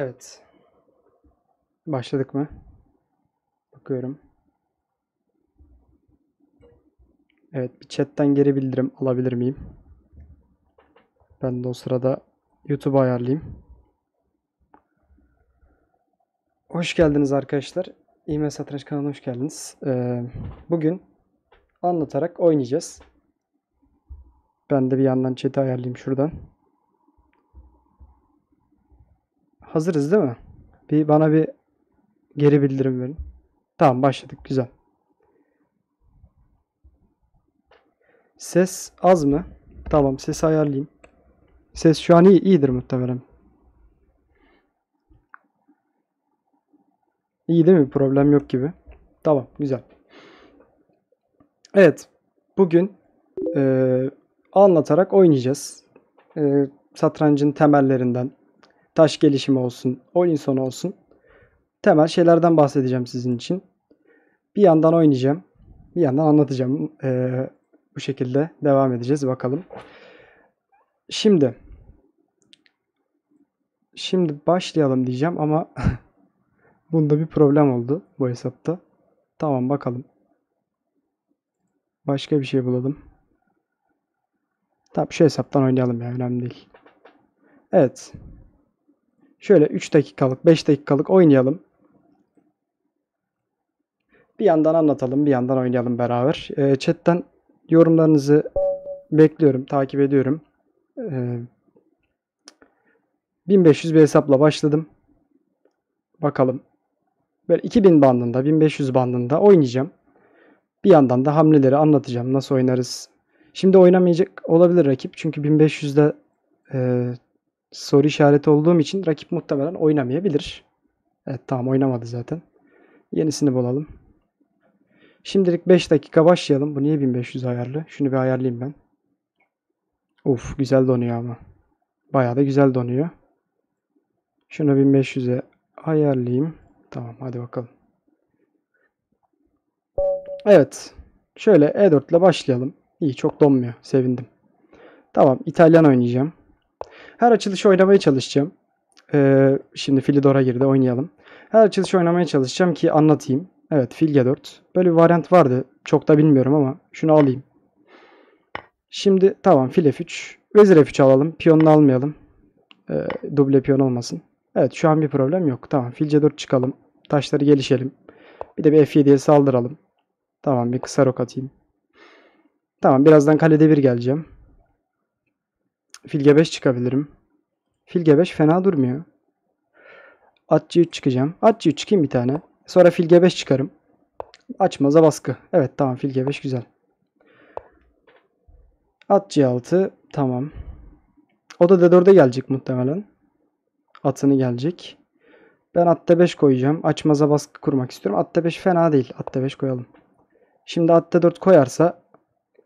Evet. Başladık mı? Bakıyorum. Evet, bir chatten geri bildirim alabilir miyim? Ben de o sırada YouTube'u ayarlayayım. Hoş geldiniz arkadaşlar. İğme Satranç kanalına hoş geldiniz. Ee, bugün anlatarak oynayacağız. Ben de bir yandan chat'i ayarlayayım şuradan. Hazırız değil mi? Bir bana bir geri bildirim verin. Tamam başladık. Güzel. Ses az mı? Tamam sesi ayarlayayım. Ses şu an iyi, iyidir muhtemelen. İyi değil mi? Problem yok gibi. Tamam güzel. Evet. Bugün eee, anlatarak oynayacağız. Eee, satrancın temellerinden, taş gelişimi olsun, oyun sonu olsun. Temel şeylerden bahsedeceğim sizin için. Bir yandan oynayacağım. Bir yandan anlatacağım. Eee, bu şekilde devam edeceğiz bakalım. Şimdi şimdi başlayalım diyeceğim ama bunda bir problem oldu bu hesapta. Tamam bakalım. Başka bir şey bulalım. Tamam şu hesaptan oynayalım ya önemli değil. Evet. Şöyle 3 dakikalık 5 dakikalık oynayalım. Bir yandan anlatalım bir yandan oynayalım beraber. Ee, chatten yorumlarınızı bekliyorum takip ediyorum. Ee, 1500 bir hesapla başladım. Bakalım. Böyle 2000 bandında 1500 bandında oynayacağım. Bir yandan da hamleleri anlatacağım. Nasıl oynarız. Şimdi oynamayacak olabilir rakip. Çünkü 1500'de e, soru işareti olduğum için rakip muhtemelen oynamayabilir. Evet tamam oynamadı zaten. Yenisini bulalım. Şimdilik 5 dakika başlayalım. Bu niye 1500 ayarlı? Şunu bir ayarlayayım ben. Uf güzel donuyor ama. Bayağı da güzel donuyor. Şunu 1500'e ayarlayayım. Tamam hadi bakalım. Evet. Şöyle E4 ile başlayalım. İyi çok donmuyor. Sevindim. Tamam İtalyan oynayacağım. Her açılışı oynamaya çalışacağım. Ee, şimdi Filidor'a girdi oynayalım. Her açılışı oynamaya çalışacağım ki anlatayım. Evet fil G4. Böyle bir varyant vardı. Çok da bilmiyorum ama şunu alayım. Şimdi tamam fil F3. Vezir F3 alalım. Piyonunu almayalım. Ee, duble piyon olmasın. Evet şu an bir problem yok. Tamam fil C4 çıkalım. Taşları gelişelim. Bir de bir F7'ye saldıralım. Tamam bir kısa rok atayım. Tamam birazdan kalede bir geleceğim. Fil G5 çıkabilirim. Fil G5 fena durmuyor. At C3 çıkacağım. At C3 çıkayım bir tane. Sonra fil G5 çıkarım. Açmaza baskı. Evet tamam fil G5 güzel. At C6 tamam. O da D4'e gelecek muhtemelen. Atını gelecek. Ben at D5 koyacağım. Açmaza baskı kurmak istiyorum. At D5 fena değil. At D5 koyalım. Şimdi at D4 koyarsa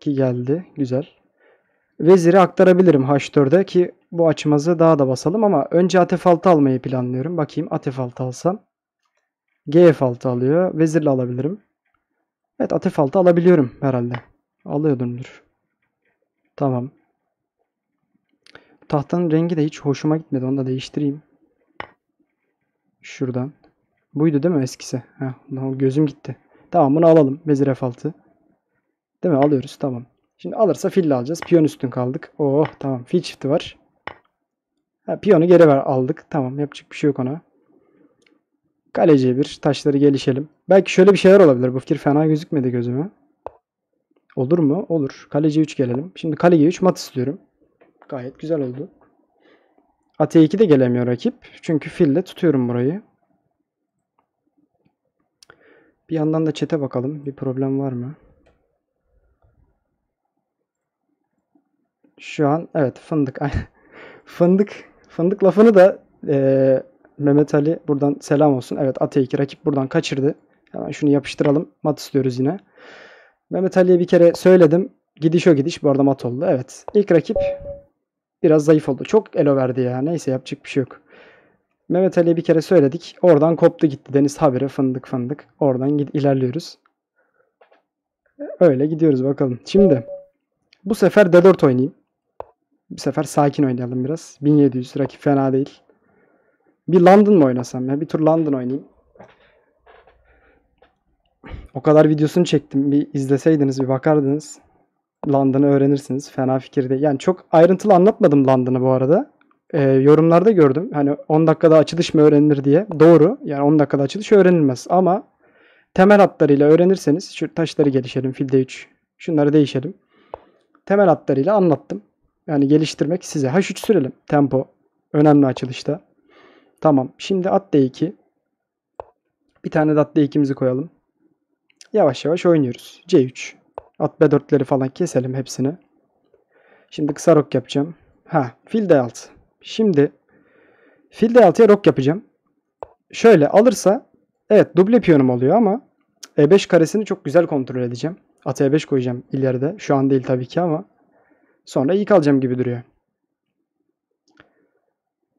ki geldi. Güzel. Veziri aktarabilirim H4'e ki bu açmazı daha da basalım ama önce at F6 almayı planlıyorum. Bakayım at F6 alsam. G F6 alıyor. Vezirle alabilirim. Evet at F6 alabiliyorum herhalde. Alıyordumdur. Tamam. Tahtanın rengi de hiç hoşuma gitmedi. Onu da değiştireyim. Şuradan. Buydu değil mi eskisi? Heh, gözüm gitti. Tamam bunu alalım. Vezir F6. Değil mi? Alıyoruz. Tamam. Şimdi alırsa fille alacağız. Piyon üstün kaldık. Oh tamam. Fil çifti var. Ha, piyonu geri ver aldık. Tamam. Yapacak bir şey yok ona. Kaleciye bir. Taşları gelişelim. Belki şöyle bir şeyler olabilir. Bu fikir fena gözükmedi gözüme. Olur mu? Olur. Kaleci 3 gelelim. Şimdi kaleye 3 mat istiyorum. Gayet güzel oldu. At E2 de gelemiyor rakip. Çünkü fille tutuyorum burayı. Bir yandan da çete bakalım. Bir problem var mı? Şu an evet fındık. fındık fındık lafını da eee, Mehmet Ali buradan selam olsun. Evet at E2 rakip buradan kaçırdı. Hemen şunu yapıştıralım. Mat istiyoruz yine. Mehmet Ali'ye bir kere söyledim. Gidiş o gidiş. Bu arada mat oldu. Evet. İlk rakip biraz zayıf oldu. Çok elo verdi ya. Neyse yapacak bir şey yok. Mehmet Ali'ye bir kere söyledik. Oradan koptu gitti. Deniz habire fındık fındık. Oradan gid ilerliyoruz. Öyle gidiyoruz bakalım. Şimdi bu sefer D4 oynayayım. Bu sefer sakin oynayalım biraz. 1700 rakip fena değil. Bir London mı oynasam ya? Bir tur London oynayayım. O kadar videosunu çektim. Bir izleseydiniz, bir bakardınız. London'ı öğrenirsiniz. Fena fikir değil. Yani çok ayrıntılı anlatmadım London'ı bu arada. Ee, yorumlarda gördüm. Hani 10 dakikada açılış mı öğrenilir diye. Doğru. Yani 10 dakikada açılış öğrenilmez. Ama temel hatlarıyla öğrenirseniz şu taşları gelişelim. Filde 3. Şunları değişelim. Temel hatlarıyla anlattım. Yani geliştirmek size. H3 sürelim. Tempo. Önemli açılışta. Tamam. Şimdi at D2. Bir tane de at D2'mizi koyalım. Yavaş yavaş oynuyoruz. C3. At B4'leri falan keselim hepsini. Şimdi kısa rok yapacağım. Ha, fil D6. Şimdi fil D6'ya rok yapacağım. Şöyle alırsa evet duble piyonum oluyor ama E5 karesini çok güzel kontrol edeceğim. At E5 koyacağım ileride. Şu an değil tabii ki ama sonra iyi kalacağım gibi duruyor.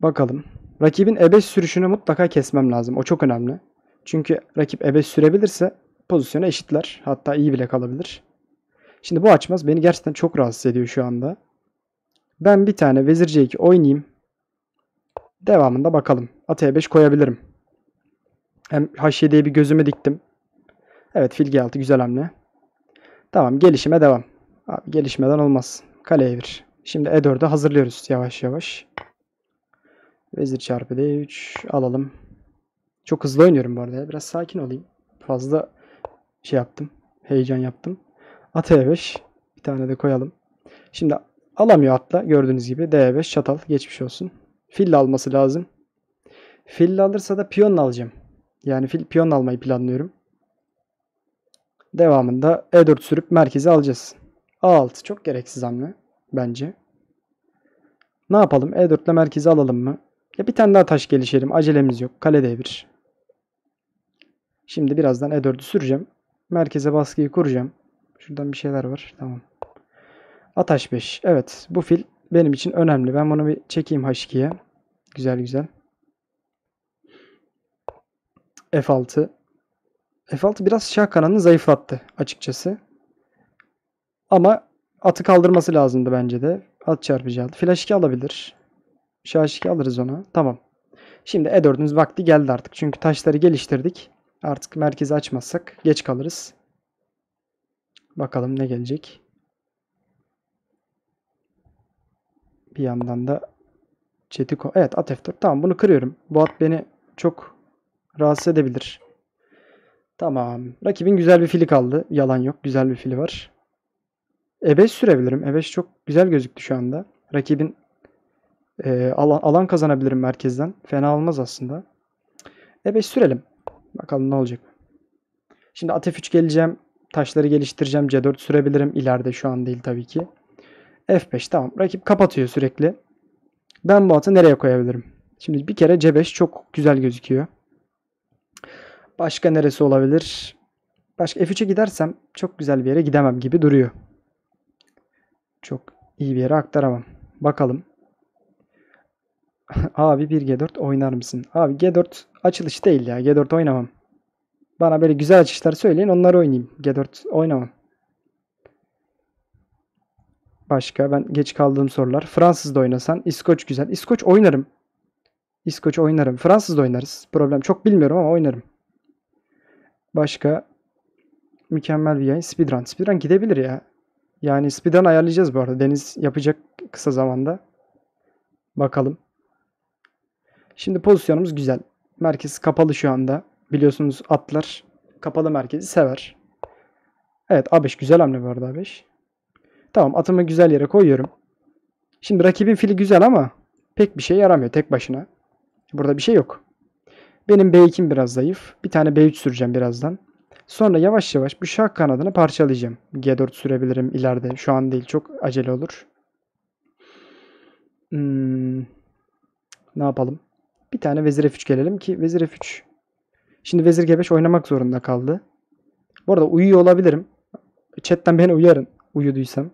Bakalım. Rakibin E5 sürüşünü mutlaka kesmem lazım. O çok önemli. Çünkü rakip E5 sürebilirse pozisyona eşitler. Hatta iyi bile kalabilir. Şimdi bu açmaz beni gerçekten çok rahatsız ediyor şu anda. Ben bir tane vezir C2 oynayayım. Devamında bakalım. At E5 koyabilirim. Hem H7'ye bir gözümü diktim. Evet fil G6 güzel hamle. Tamam gelişime devam. Abi gelişmeden olmaz. Kale E1. Şimdi E4'ü hazırlıyoruz yavaş yavaş. Vezir çarpı D3 alalım. Çok hızlı oynuyorum bu arada ya. Biraz sakin olayım. Fazla şey yaptım. Heyecan yaptım. At E5. Bir tane de koyalım. Şimdi alamıyor atla. Gördüğünüz gibi D5 çatal. Geçmiş olsun. Fille alması lazım. Fille alırsa da piyonla alacağım. Yani fil piyon almayı planlıyorum. Devamında E4 sürüp merkezi alacağız. A6 çok gereksiz hamle bence. Ne yapalım? E4 ile merkezi alalım mı? Ya bir tane daha taş gelişelim. Acelemiz yok. Kale D1. Şimdi birazdan E4'ü süreceğim. Merkeze baskıyı kuracağım. Şuradan bir şeyler var. Tamam. At H5. Evet. Bu fil benim için önemli. Ben bunu bir çekeyim H2'ye. Güzel güzel. F6. F6 biraz şah kanalını zayıflattı açıkçası. Ama atı kaldırması lazımdı bence de. At çarpıcı aldı. Flash 2 alabilir. Şah 2 alırız ona. Tamam. Şimdi E4'ümüz vakti geldi artık. Çünkü taşları geliştirdik. Artık merkezi açmazsak geç kalırız. Bakalım ne gelecek. Bir yandan da Çetiko. Evet at F4. Tamam bunu kırıyorum. Bu at beni çok rahatsız edebilir. Tamam. Rakibin güzel bir fili kaldı. Yalan yok. Güzel bir fili var. E5 sürebilirim. E5 çok güzel gözüktü şu anda. Rakibin e, alan, alan kazanabilirim merkezden. Fena olmaz aslında. E5 sürelim. Bakalım ne olacak. Şimdi at F3 geleceğim. Taşları geliştireceğim. C4 sürebilirim. İleride şu an değil tabii ki. F5 tamam. Rakip kapatıyor sürekli. Ben bu atı nereye koyabilirim? Şimdi bir kere C5 çok güzel gözüküyor. Başka neresi olabilir? Başka F3'e gidersem çok güzel bir yere gidemem gibi duruyor. Çok iyi bir yere aktaramam. Bakalım. Abi bir G4 oynar mısın? Abi G4 açılış değil ya. G4 oynamam. Bana böyle güzel açışlar söyleyin onları oynayayım. G4 oynamam. Başka ben geç kaldığım sorular. Fransız da oynasan. İskoç güzel. İskoç oynarım. İskoç oynarım. Fransız da oynarız. Problem çok bilmiyorum ama oynarım. Başka mükemmel bir yayın. Speedrun. Speedrun gidebilir ya. Yani speedrun ayarlayacağız bu arada. Deniz yapacak kısa zamanda. Bakalım. Şimdi pozisyonumuz güzel. Merkez kapalı şu anda. Biliyorsunuz atlar kapalı merkezi sever. Evet A5 güzel hamle bu arada A5. Tamam atımı güzel yere koyuyorum. Şimdi rakibin fili güzel ama pek bir şey yaramıyor tek başına. Burada bir şey yok. Benim B2'm biraz zayıf. Bir tane B3 süreceğim birazdan. Sonra yavaş yavaş bu şah kanadını parçalayacağım. G4 sürebilirim ileride. Şu an değil çok acele olur. Hmm, ne yapalım? Bir tane vezir F3 gelelim ki vezir F3. Şimdi vezir G5 oynamak zorunda kaldı. Bu arada uyuyor olabilirim. Chatten beni uyarın uyuduysam.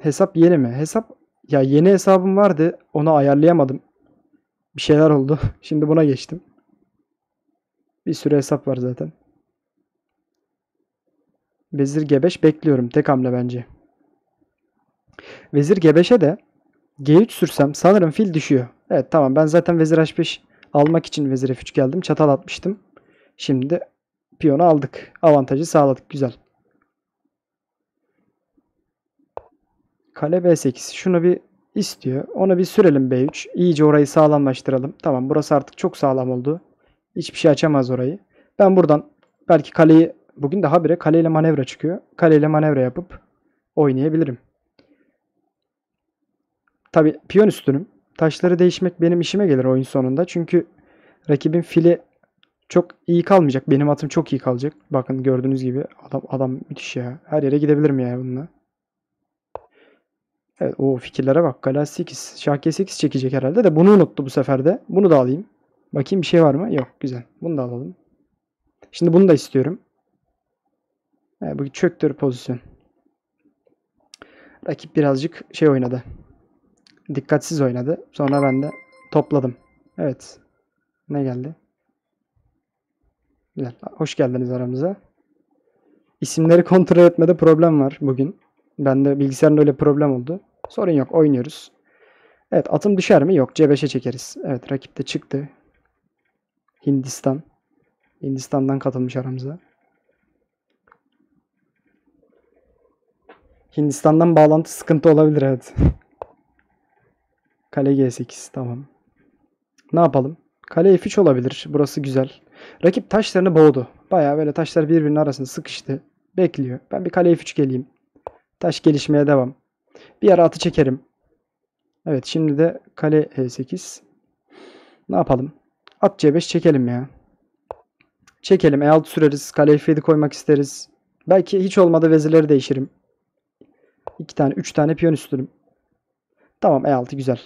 Hesap yeni mi? Hesap ya yeni hesabım vardı. Onu ayarlayamadım. Bir şeyler oldu. Şimdi buna geçtim. Bir sürü hesap var zaten. Vezir G5 bekliyorum. Tek hamle bence. Vezir G5'e de G3 sürsem sanırım fil düşüyor. Evet tamam ben zaten vezir h5 almak için vezir f3 geldim. Çatal atmıştım. Şimdi piyonu aldık. Avantajı sağladık. Güzel. Kale b8. Şunu bir istiyor. Ona bir sürelim b3. İyice orayı sağlamlaştıralım. Tamam burası artık çok sağlam oldu. Hiçbir şey açamaz orayı. Ben buradan belki kaleyi bugün daha bire kaleyle manevra çıkıyor. Kaleyle manevra yapıp oynayabilirim. Tabi piyon üstünüm. Taşları değişmek benim işime gelir oyun sonunda. Çünkü rakibin fili çok iyi kalmayacak. Benim atım çok iyi kalacak. Bakın gördüğünüz gibi adam adam müthiş ya. Her yere gidebilirim ya bununla. Evet o fikirlere bak. Kale 8. Şah G8 çekecek herhalde de bunu unuttu bu sefer de. Bunu da alayım. Bakayım bir şey var mı? Yok. Güzel. Bunu da alalım. Şimdi bunu da istiyorum. Evet, bu çöktür pozisyon. Rakip birazcık şey oynadı. Dikkatsiz oynadı. Sonra ben de topladım. Evet. Ne geldi? Güzel. Hoş geldiniz aramıza. İsimleri kontrol etmede problem var bugün. Bende bilgisayarında öyle problem oldu. Sorun yok. Oynuyoruz. Evet. Atım düşer mi? Yok. C5'e çekeriz. Evet. Rakip de çıktı. Hindistan. Hindistan'dan katılmış aramıza. Hindistan'dan bağlantı sıkıntı olabilir evet. Kale G8 tamam. Ne yapalım? Kale F3 olabilir. Burası güzel. Rakip taşlarını boğdu. Baya böyle taşlar birbirinin arasında sıkıştı. Bekliyor. Ben bir kale F3 geleyim. Taş gelişmeye devam. Bir ara atı çekerim. Evet şimdi de kale E8. Ne yapalım? At C5 çekelim ya. Çekelim. E6 süreriz. Kale F7 koymak isteriz. Belki hiç olmadı vezirleri değişirim. 2 tane, 3 tane piyon üstürüm. Tamam E6 güzel.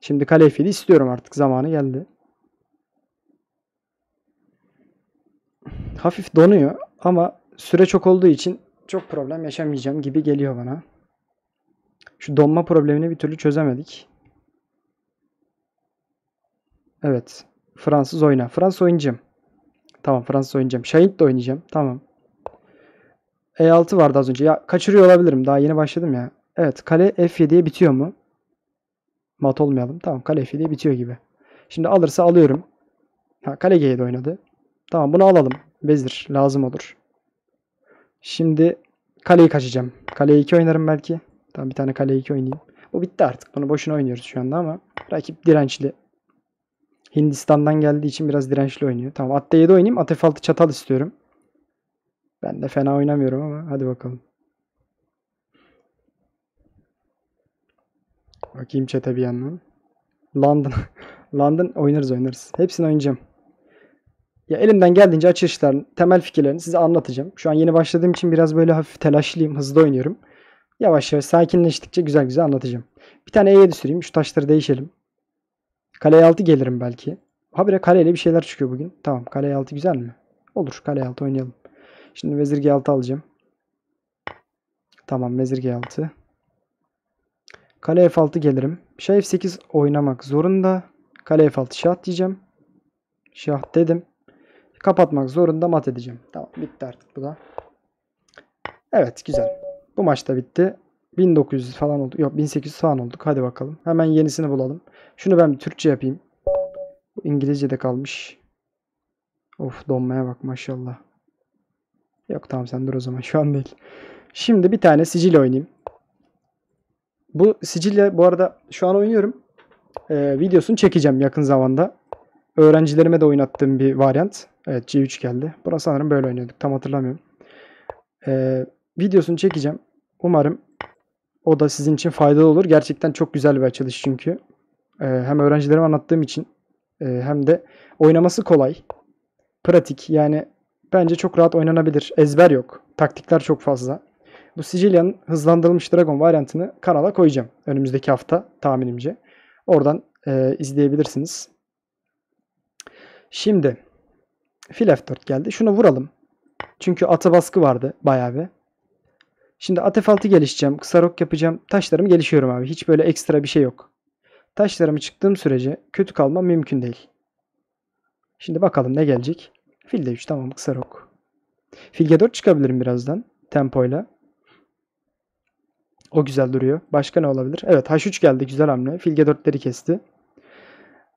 Şimdi kale F7 istiyorum artık. Zamanı geldi. Hafif donuyor ama süre çok olduğu için çok problem yaşamayacağım gibi geliyor bana. Şu donma problemini bir türlü çözemedik. Evet. Fransız oyna. Fransız oynayacağım. Tamam Fransız oynayacağım. Şahit de oynayacağım. Tamam. E6 vardı az önce. Ya kaçırıyor olabilirim. Daha yeni başladım ya. Evet. Kale F7'ye bitiyor mu? Mat olmayalım. Tamam. Kale F7'ye bitiyor gibi. Şimdi alırsa alıyorum. Ha, kale G7 oynadı. Tamam bunu alalım. Vezir lazım olur. Şimdi kaleyi kaçacağım. Kale 2 oynarım belki. Tamam bir tane kale 2 oynayayım. O bitti artık. Bunu boşuna oynuyoruz şu anda ama rakip dirençli. Hindistan'dan geldiği için biraz dirençli oynuyor. Tamam at D7 oynayayım. At F6 çatal istiyorum. Ben de fena oynamıyorum ama hadi bakalım. Bakayım chat'e bir yandan. London. London oynarız oynarız. Hepsini oynayacağım. Ya elimden geldiğince açılışların temel fikirlerini size anlatacağım. Şu an yeni başladığım için biraz böyle hafif telaşlıyım. Hızlı oynuyorum. Yavaş yavaş sakinleştikçe güzel güzel anlatacağım. Bir tane E7 süreyim. Şu taşları değişelim. Kale 6 gelirim belki. Habire kaleyle bir şeyler çıkıyor bugün. Tamam kale 6 güzel mi? Olur kale 6 oynayalım. Şimdi vezir G6 alacağım. Tamam vezir G6. Kale F6 gelirim. Şah F8 oynamak zorunda. Kale F6 şah diyeceğim. Şah dedim. Kapatmak zorunda mat edeceğim. Tamam bitti artık bu da. Evet güzel. Bu maçta bitti. 1900 falan oldu. Yok 1800 falan olduk. Hadi bakalım. Hemen yenisini bulalım. Şunu ben Türkçe yapayım. Bu İngilizce'de kalmış. Of donmaya bak maşallah. Yok tamam sen dur o zaman. Şu an değil. Şimdi bir tane Sicilya oynayayım. Bu Sicilya bu arada şu an oynuyorum. Ee, videosunu çekeceğim yakın zamanda. Öğrencilerime de oynattığım bir varyant. Evet C3 geldi. Burası sanırım böyle oynuyorduk. Tam hatırlamıyorum. Ee, videosunu çekeceğim. Umarım o da sizin için faydalı olur. Gerçekten çok güzel bir açılış çünkü. Ee, hem öğrencilerime anlattığım için e, hem de oynaması kolay. Pratik yani bence çok rahat oynanabilir. Ezber yok. Taktikler çok fazla. Bu Sicilya'nın hızlandırılmış Dragon varyantını kanala koyacağım. Önümüzdeki hafta tahminimce. Oradan e, izleyebilirsiniz. Şimdi fil F4 geldi. Şunu vuralım. Çünkü atı baskı vardı bayağı bir. Şimdi at F6 gelişeceğim. Kısa rok yapacağım. Taşlarımı gelişiyorum abi. Hiç böyle ekstra bir şey yok. Taşlarımı çıktığım sürece kötü kalmam mümkün değil. Şimdi bakalım ne gelecek. Fil D3 tamam kısa rok. Fil G4 çıkabilirim birazdan. Tempoyla. O güzel duruyor. Başka ne olabilir? Evet H3 geldi. Güzel hamle. Fil G4'leri kesti.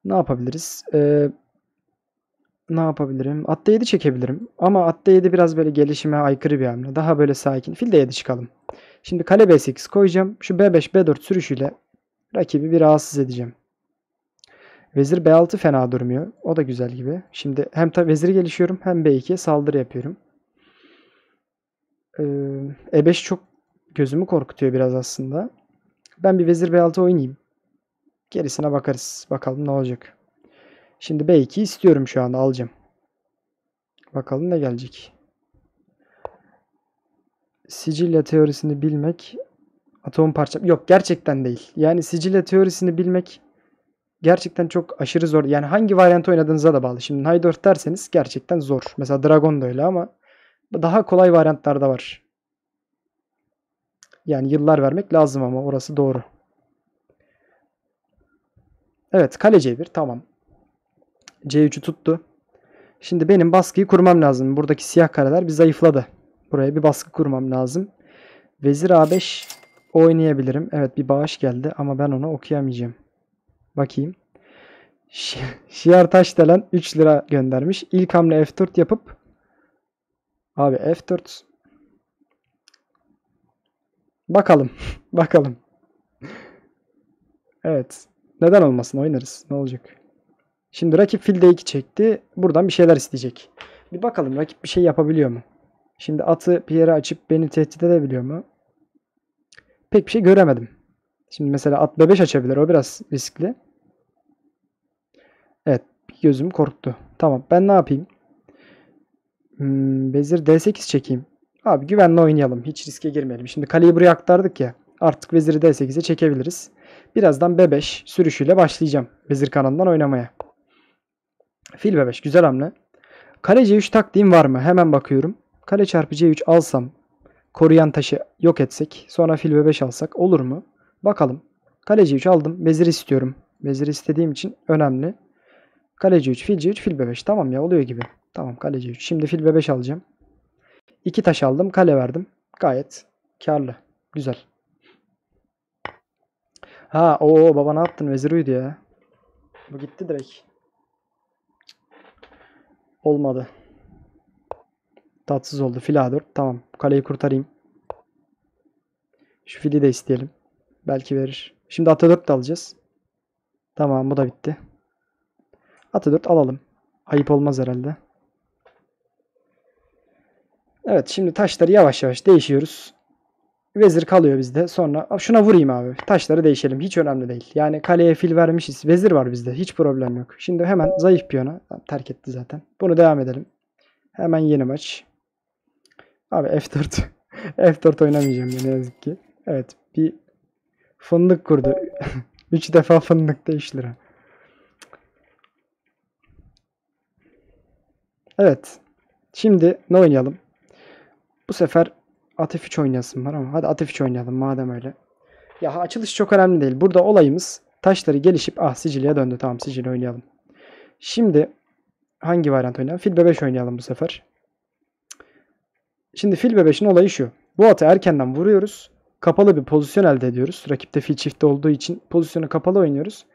Ne yapabiliriz? Ee, ne yapabilirim? At D7 çekebilirim. Ama at D7 biraz böyle gelişime aykırı bir hamle. Daha böyle sakin. Fil D7 çıkalım. Şimdi kale B8 koyacağım. Şu B5 B4 sürüşüyle rakibi bir rahatsız edeceğim. Vezir B6 fena durmuyor. O da güzel gibi. Şimdi hem tabi veziri gelişiyorum hem B2'ye saldırı yapıyorum. Ee, E5 çok gözümü korkutuyor biraz aslında. Ben bir vezir B6 oynayayım. Gerisine bakarız. Bakalım ne olacak. Şimdi B2 istiyorum şu anda alacağım. Bakalım ne gelecek. Sicilya teorisini bilmek atom parça yok gerçekten değil. Yani Sicilya teorisini bilmek gerçekten çok aşırı zor. Yani hangi varyant oynadığınıza da bağlı. Şimdi 4 derseniz gerçekten zor. Mesela Dragon da öyle ama daha kolay varyantlar da var. Yani yıllar vermek lazım ama orası doğru. Evet kale C1 tamam. C3'ü tuttu. Şimdi benim baskıyı kurmam lazım. Buradaki siyah kareler bir zayıfladı. Buraya bir baskı kurmam lazım. Vezir A5 oynayabilirim. Evet bir bağış geldi ama ben onu okuyamayacağım. Bakayım. Şi Şiar Taşdelen 3 lira göndermiş. İlk hamle F4 yapıp abi F4 bakalım. bakalım. Evet. Neden olmasın oynarız. Ne olacak? Şimdi rakip fil D2 çekti. Buradan bir şeyler isteyecek. Bir bakalım rakip bir şey yapabiliyor mu? Şimdi atı bir yere açıp beni tehdit edebiliyor mu? Pek bir şey göremedim. Şimdi mesela at B5 açabilir. O biraz riskli. Evet. Gözüm korktu. Tamam. Ben ne yapayım? Hmm, vezir D8 çekeyim. Abi güvenli oynayalım. Hiç riske girmeyelim. Şimdi kaleyi buraya aktardık ya. Artık veziri D8'e çekebiliriz. Birazdan B5 sürüşüyle başlayacağım. Vezir kanalından oynamaya. Fil B5 güzel hamle. Kale C3 taktiğim var mı? Hemen bakıyorum. Kale çarpı C3 alsam koruyan taşı yok etsek sonra fil B5 alsak olur mu? Bakalım. Kale C3 aldım. Vezir istiyorum. Vezir istediğim için önemli. Kale C3, fil C3, fil B5. Tamam ya oluyor gibi. Tamam kale C3. Şimdi fil B5 alacağım. İki taş aldım. Kale verdim. Gayet karlı. Güzel. Ha o baba ne yaptın? Vezir uydu ya. Bu gitti direkt. Olmadı. Tatsız oldu. Fil A4. Tamam. Kaleyi kurtarayım. Şu fili de isteyelim. Belki verir. Şimdi atı 4 de alacağız. Tamam bu da bitti. Atı 4 alalım. Ayıp olmaz herhalde. Evet şimdi taşları yavaş yavaş değişiyoruz. Vezir kalıyor bizde. Sonra şuna vurayım abi. Taşları değişelim. Hiç önemli değil. Yani kaleye fil vermişiz. Vezir var bizde. Hiç problem yok. Şimdi hemen zayıf piyona. Terk etti zaten. Bunu devam edelim. Hemen yeni maç. Abi F4. F4 oynamayacağım ne yazık ki. Evet bir fındık kurdu. 3 defa fındıkta 3 lira. Evet. Şimdi ne oynayalım? Bu sefer at F3 oynayasın var ama hadi at F3 oynayalım madem öyle. Ya açılış çok önemli değil. Burada olayımız taşları gelişip ah Sicilya döndü. Tamam Sicilya oynayalım. Şimdi hangi varyant oynayalım? Fil B5 oynayalım bu sefer. Şimdi fil B5'in olayı şu. Bu atı erkenden vuruyoruz. Kapalı bir pozisyon elde ediyoruz. Rakipte fil çifti olduğu için pozisyonu kapalı oynuyoruz.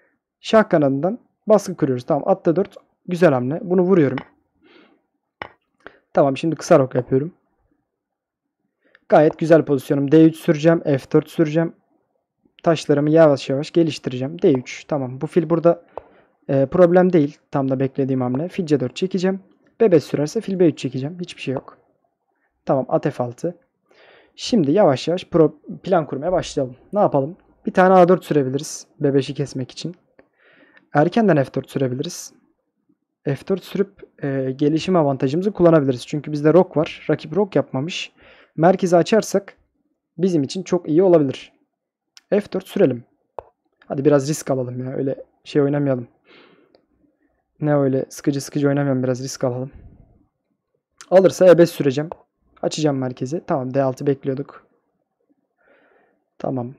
Şah kanadından baskı kuruyoruz. Tamam atta 4 güzel hamle. Bunu vuruyorum. Tamam şimdi kısa rok yapıyorum. Gayet güzel pozisyonum. D3 süreceğim. F4 süreceğim. Taşlarımı yavaş yavaş geliştireceğim. D3 tamam. Bu fil burada e, problem değil. Tam da beklediğim hamle. Fil C4 çekeceğim. B5 sürerse fil B3 çekeceğim. Hiçbir şey yok. Tamam at F6. Şimdi yavaş yavaş pro plan kurmaya başlayalım. Ne yapalım? Bir tane A4 sürebiliriz. B5'i kesmek için. Erkenden F4 sürebiliriz. F4 sürüp e, gelişim avantajımızı kullanabiliriz. Çünkü bizde rok var. Rakip rok yapmamış. Merkezi açarsak bizim için çok iyi olabilir. F4 sürelim. Hadi biraz risk alalım ya. Öyle şey oynamayalım. Ne öyle sıkıcı sıkıcı oynamayalım. Biraz risk alalım. Alırsa E5 süreceğim. Açacağım merkezi. Tamam D6 bekliyorduk. Tamam.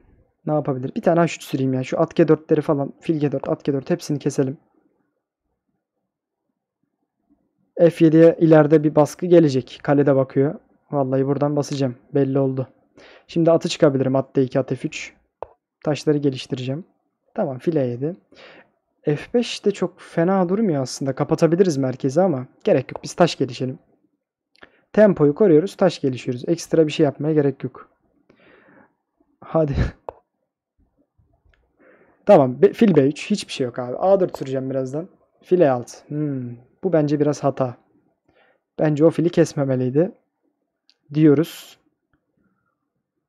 Ne yapabilir? Bir tane H3 süreyim ya. Şu at G4'leri falan. Fil G4, at G4 hepsini keselim. F7'ye ileride bir baskı gelecek. Kalede bakıyor. Vallahi buradan basacağım. Belli oldu. Şimdi atı çıkabilirim. At D2, at F3. Taşları geliştireceğim. Tamam file 7. F5 de çok fena durmuyor aslında. Kapatabiliriz merkezi ama gerek yok. Biz taş gelişelim. Tempoyu koruyoruz. Taş gelişiyoruz. Ekstra bir şey yapmaya gerek yok. Hadi. tamam. Fil B3. Hiçbir şey yok abi. A4 süreceğim birazdan. Fil E6. Hmm. Bu bence biraz hata. Bence o fili kesmemeliydi. Diyoruz.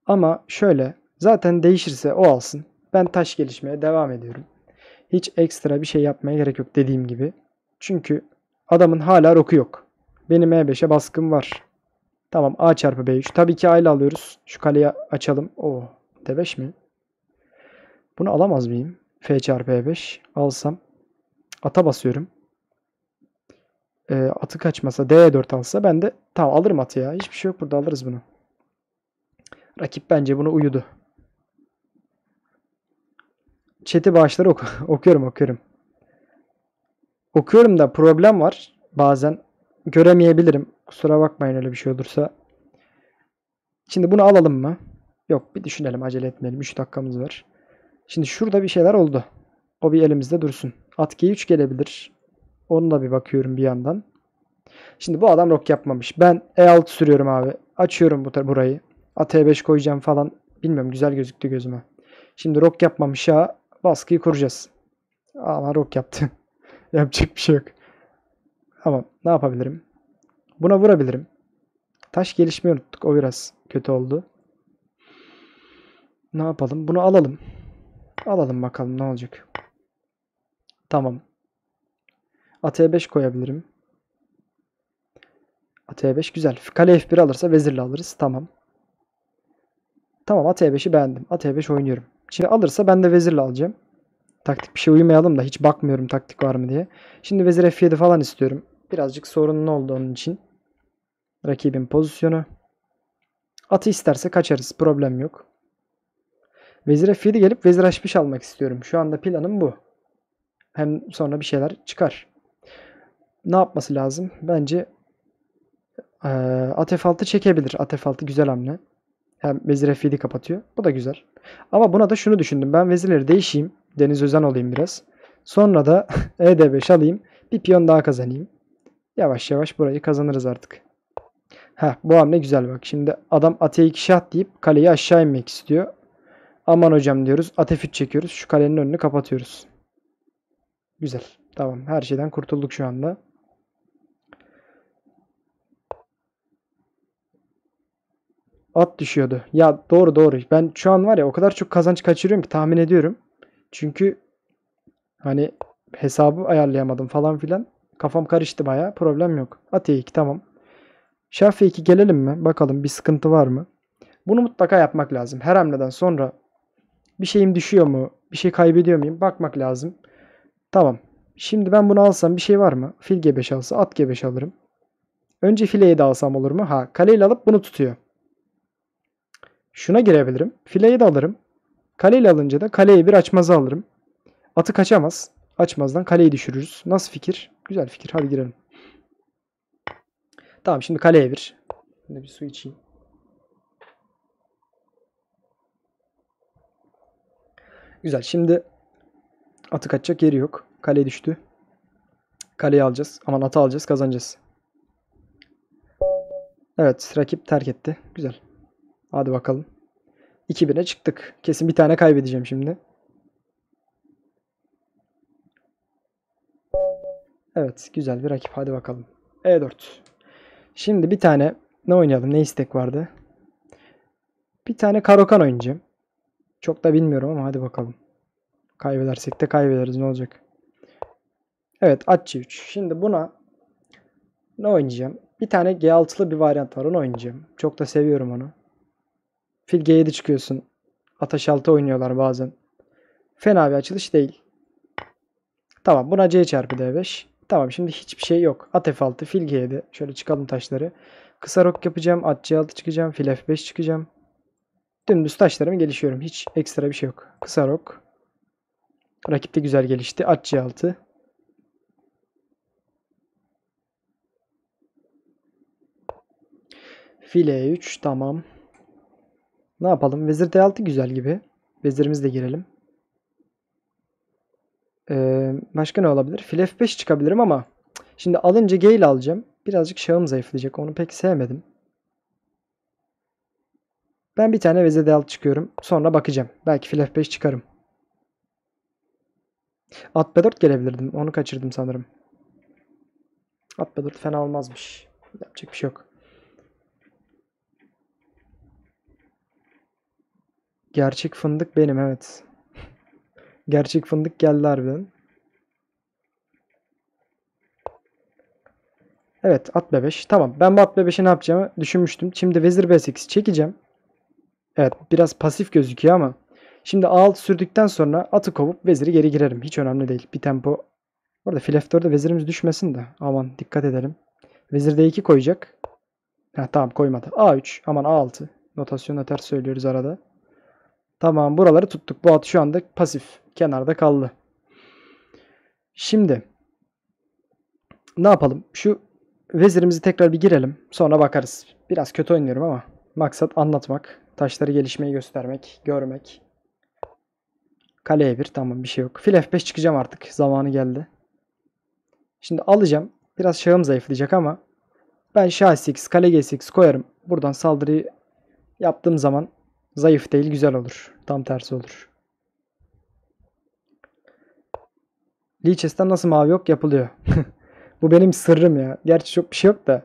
Ama şöyle. Zaten değişirse o alsın. Ben taş gelişmeye devam ediyorum. Hiç ekstra bir şey yapmaya gerek yok dediğim gibi. Çünkü adamın hala roku yok. Benim E5'e baskım var. Tamam A çarpı B3. Tabii ki A ile alıyoruz. Şu kaleyi açalım. Oo, D5 mi? Bunu alamaz mıyım? F çarpı E5 alsam. Ata basıyorum. Ee, atı kaçmasa D4 alsa ben de tamam alırım atı ya. Hiçbir şey yok burada alırız bunu. Rakip bence bunu uyudu. Chat'i bağışları oku okuyorum okuyorum. Okuyorum da problem var. Bazen göremeyebilirim. Kusura bakmayın öyle bir şey olursa. Şimdi bunu alalım mı? Yok bir düşünelim acele etmeyelim. 3 dakikamız var. Şimdi şurada bir şeyler oldu. O bir elimizde dursun. At G3 gelebilir. Onunla bir bakıyorum bir yandan. Şimdi bu adam rok yapmamış. Ben E6 sürüyorum abi. Açıyorum bu burayı. At E5 koyacağım falan. Bilmiyorum güzel gözüktü gözüme. Şimdi rok yapmamış ya. Baskıyı kuracağız. Ama rok yaptı. Yapacak bir şey yok. Ama ne yapabilirim? Buna vurabilirim. Taş gelişmeyi. O biraz kötü oldu. Ne yapalım? Bunu alalım. Alalım bakalım ne olacak. Tamam. At E5 koyabilirim. At E5 güzel. Kale F1 alırsa vezirle alırız. Tamam. Tamam at E5'i beğendim. At E5 oynuyorum. Şimdi alırsa ben de vezirle alacağım. Taktik bir şey uyumayalım da hiç bakmıyorum taktik var mı diye. Şimdi vezir F7 falan istiyorum. Birazcık sorunlu oldu onun için. Rakibin pozisyonu. Atı isterse kaçarız. Problem yok. Vezir F7 gelip vezir H5 almak istiyorum. Şu anda planım bu. Hem sonra bir şeyler çıkar. Ne yapması lazım? Bence ee, at F6 çekebilir. At F6 güzel hamle. Hem vezir F7 kapatıyor. Bu da güzel. Ama buna da şunu düşündüm. Ben vezirleri değişeyim. Deniz Özen olayım biraz. Sonra da ED5 alayım. Bir piyon daha kazanayım. Yavaş yavaş burayı kazanırız artık. Ha bu hamle güzel bak. Şimdi adam ate 2 şah deyip kaleyi aşağı inmek istiyor. Aman hocam diyoruz. Ate f çekiyoruz. Şu kalenin önünü kapatıyoruz. Güzel. Tamam. Her şeyden kurtulduk şu anda. At düşüyordu. Ya doğru doğru. Ben şu an var ya o kadar çok kazanç kaçırıyorum ki tahmin ediyorum. Çünkü hani hesabı ayarlayamadım falan filan. Kafam karıştı baya. Problem yok. At E2 tamam. Şah F2 gelelim mi? Bakalım bir sıkıntı var mı? Bunu mutlaka yapmak lazım. Her hamleden sonra bir şeyim düşüyor mu? Bir şey kaybediyor muyum? Bakmak lazım. Tamam. Şimdi ben bunu alsam bir şey var mı? Fil G5 alsa at G5 alırım. Önce fileyi de alsam olur mu? Ha kaleyle alıp bunu tutuyor. Şuna girebilirim. Fileyi de alırım. Kaleyle alınca da kaleye bir açmazı alırım. Atı kaçamaz. Açmazdan kaleyi düşürürüz. Nasıl fikir? Güzel fikir. Hadi girelim. Tamam şimdi kaleye bir. Şimdi bir su içeyim. Güzel. Şimdi atı kaçacak yeri yok. Kale düştü. Kaleyi alacağız. Aman atı alacağız. Kazanacağız. Evet. Rakip terk etti. Güzel. Hadi bakalım. 2000'e çıktık. Kesin bir tane kaybedeceğim şimdi. Evet. Güzel bir rakip. Hadi bakalım. E4. Şimdi bir tane ne oynayalım? Ne istek vardı? Bir tane Karokan oynayacağım. Çok da bilmiyorum ama hadi bakalım. Kaybedersek de kaybederiz. Ne olacak? Evet. At C3. Şimdi buna ne oynayacağım? Bir tane G6'lı bir varyant var. Onu oynayacağım. Çok da seviyorum onu. Fil G7 çıkıyorsun. Ataş 6 oynuyorlar bazen. Fena bir açılış değil. Tamam buna C çarpı D5. Tamam şimdi hiçbir şey yok. At F6, fil G7. Şöyle çıkalım taşları. Kısa rok yapacağım. At C6 çıkacağım. Fil F5 çıkacağım. Dümdüz taşlarımı gelişiyorum. Hiç ekstra bir şey yok. Kısa rok. Rakip de güzel gelişti. At C6. Fil E3. Tamam. Ne yapalım? Vezir D6 güzel gibi. Vezirimiz de girelim. Ee, başka ne olabilir? Fil F5 çıkabilirim ama şimdi alınca G ile alacağım. Birazcık şahım zayıflayacak. Onu pek sevmedim. Ben bir tane vezir D6 çıkıyorum. Sonra bakacağım. Belki fil F5 çıkarım. At B4 gelebilirdim. Onu kaçırdım sanırım. At B4 fena olmazmış. Yapacak bir şey yok. Gerçek fındık benim evet. Gerçek fındık geldi harbiden. Evet at B5. Tamam ben bu at B5'i ne yapacağımı düşünmüştüm. Şimdi vezir B8 çekeceğim. Evet biraz pasif gözüküyor ama. Şimdi A6 sürdükten sonra atı kovup veziri geri girerim. Hiç önemli değil. Bir tempo. Orada fil F4'de vezirimiz düşmesin de. Aman dikkat edelim. Vezir D2 koyacak. Ha, tamam koymadı. A3 aman A6. Notasyonda ters söylüyoruz arada. Tamam buraları tuttuk. Bu at şu anda pasif. Kenarda kaldı. Şimdi ne yapalım? Şu vezirimizi tekrar bir girelim. Sonra bakarız. Biraz kötü oynuyorum ama maksat anlatmak. Taşları gelişmeyi göstermek, görmek. Kaleye bir tamam bir şey yok. Fil F5 çıkacağım artık. Zamanı geldi. Şimdi alacağım. Biraz şahım zayıflayacak ama ben şah 8, kale G8 koyarım. Buradan saldırıyı yaptığım zaman zayıf değil güzel olur. Tam tersi olur. Lichess'ten nasıl mavi yok yapılıyor. Bu benim sırrım ya. Gerçi çok bir şey yok da.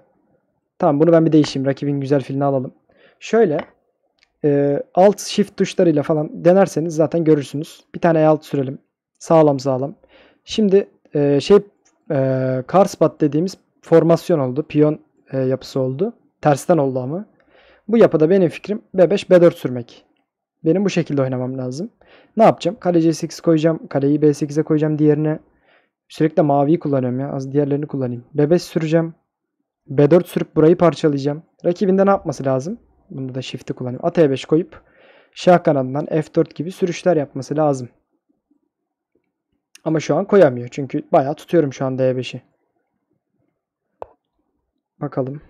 Tamam bunu ben bir değişeyim. Rakibin güzel filini alalım. Şöyle e, alt shift tuşlarıyla falan denerseniz zaten görürsünüz. Bir tane alt sürelim. Sağlam sağlam. Şimdi e, şey e, Karspat dediğimiz formasyon oldu. Piyon e, yapısı oldu. Tersten oldu ama. Bu yapıda benim fikrim B5 B4 sürmek. Benim bu şekilde oynamam lazım. Ne yapacağım? Kale C8 koyacağım. Kaleyi B8'e koyacağım. Diğerine sürekli maviyi kullanıyorum ya. Az diğerlerini kullanayım. B5 süreceğim. B4 sürüp burayı parçalayacağım. Rakibinde ne yapması lazım? Bunda da shift'i kullanıyorum. At E5 koyup şah kanadından F4 gibi sürüşler yapması lazım. Ama şu an koyamıyor. Çünkü bayağı tutuyorum şu anda E5'i. Bakalım.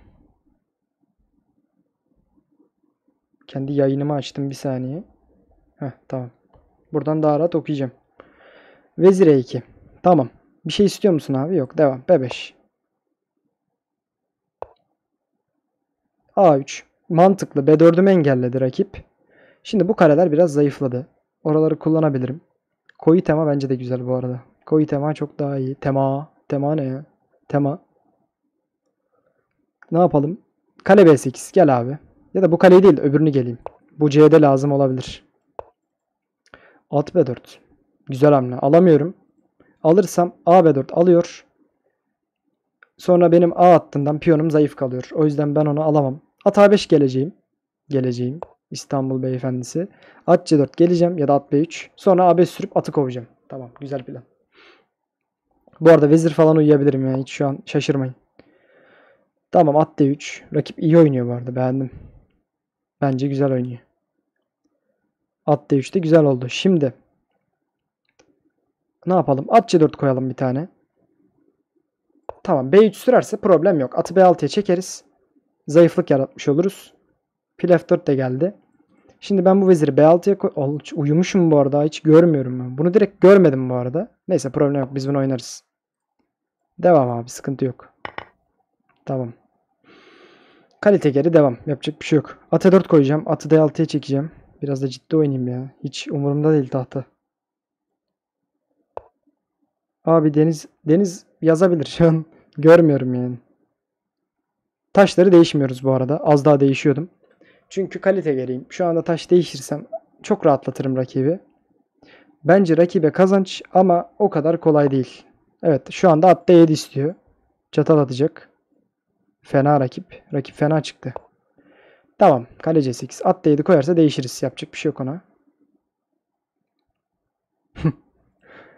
Kendi yayınımı açtım bir saniye. Heh, tamam. Buradan daha rahat okuyacağım. Vezir E2. Tamam. Bir şey istiyor musun abi? Yok. Devam. B5. A3. Mantıklı. B4'ümü engelledi rakip. Şimdi bu kareler biraz zayıfladı. Oraları kullanabilirim. Koyu tema bence de güzel bu arada. Koyu tema çok daha iyi. Tema. Tema ne ya? Tema. Ne yapalım? Kale B8. Gel abi. Ya da bu kaleyi değil de öbürünü geleyim. Bu C'de lazım olabilir. At B4. Güzel hamle. Alamıyorum. Alırsam A B4 alıyor. Sonra benim A hattından piyonum zayıf kalıyor. O yüzden ben onu alamam. At A5 geleceğim. Geleceğim. İstanbul beyefendisi. At C4 geleceğim ya da at B3. Sonra A5 sürüp atı kovacağım. Tamam güzel plan. Bu arada vezir falan uyuyabilirim yani hiç şu an şaşırmayın. Tamam at D3. Rakip iyi oynuyor bu arada beğendim. Bence güzel oynuyor. At D3'te güzel oldu. Şimdi ne yapalım? At C4 koyalım bir tane. Tamam B3 sürerse problem yok. Atı B6'ya çekeriz. Zayıflık yaratmış oluruz. Fil F4 de geldi. Şimdi ben bu veziri B6'ya koy... Uyumuşum bu arada. Hiç görmüyorum ben. Bunu direkt görmedim bu arada. Neyse problem yok. Biz bunu oynarız. Devam abi. Sıkıntı yok. Tamam. Kalite geri devam. Yapacak bir şey yok. Atı 4 koyacağım. Atı D6'ya çekeceğim. Biraz da ciddi oynayayım ya. Hiç umurumda değil tahta. Abi Deniz Deniz yazabilir. Şu an görmüyorum yani. Taşları değişmiyoruz bu arada. Az daha değişiyordum. Çünkü kalite gereğim. Şu anda taş değişirsem çok rahatlatırım rakibi. Bence rakibe kazanç ama o kadar kolay değil. Evet şu anda at D7 istiyor. Çatal atacak. Fena rakip. Rakip fena çıktı. Tamam. Kale C8. At D7 koyarsa değişiriz. Yapacak bir şey yok ona.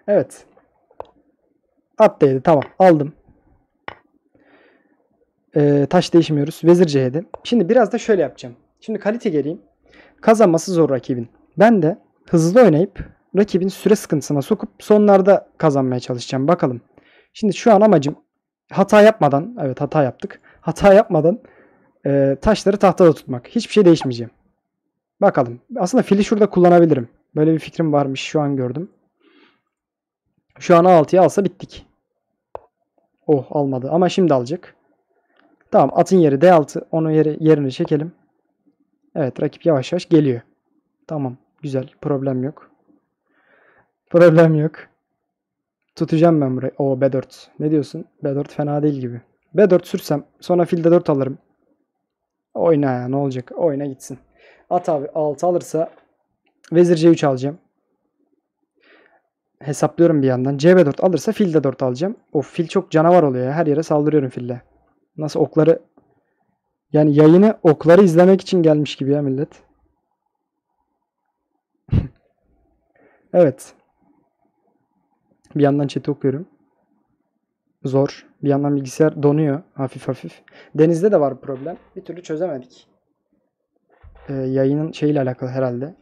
evet. At D7. Tamam. Aldım. Ee, taş değişmiyoruz. Vezir C7. Şimdi biraz da şöyle yapacağım. Şimdi kalite geleyim. Kazanması zor rakibin. Ben de hızlı oynayıp rakibin süre sıkıntısına sokup sonlarda kazanmaya çalışacağım. Bakalım. Şimdi şu an amacım hata yapmadan, evet hata yaptık. Hata yapmadan e, taşları tahtada tutmak. Hiçbir şey değişmeyeceğim. Bakalım. Aslında fili şurada kullanabilirim. Böyle bir fikrim varmış şu an gördüm. Şu an A6'yı alsa bittik. Oh almadı ama şimdi alacak. Tamam atın yeri D6. Onu yeri, yerini çekelim. Evet rakip yavaş yavaş geliyor. Tamam güzel problem yok. Problem yok. Tutacağım ben burayı. O B4. Ne diyorsun? B4 fena değil gibi. B4 sürsem sonra fil D4 alırım. Oyna ya ne olacak? Oyna gitsin. At abi 6 alırsa vezir C3 alacağım. Hesaplıyorum bir yandan. CB4 alırsa fil de 4 alacağım. O fil çok canavar oluyor ya. Her yere saldırıyorum fille. Nasıl okları yani yayını okları izlemek için gelmiş gibi ya millet. evet. Bir yandan chat'i okuyorum. Zor. Bir yandan bilgisayar donuyor hafif hafif. Denizde de var problem. Bir türlü çözemedik. Ee, yayının şeyiyle alakalı herhalde.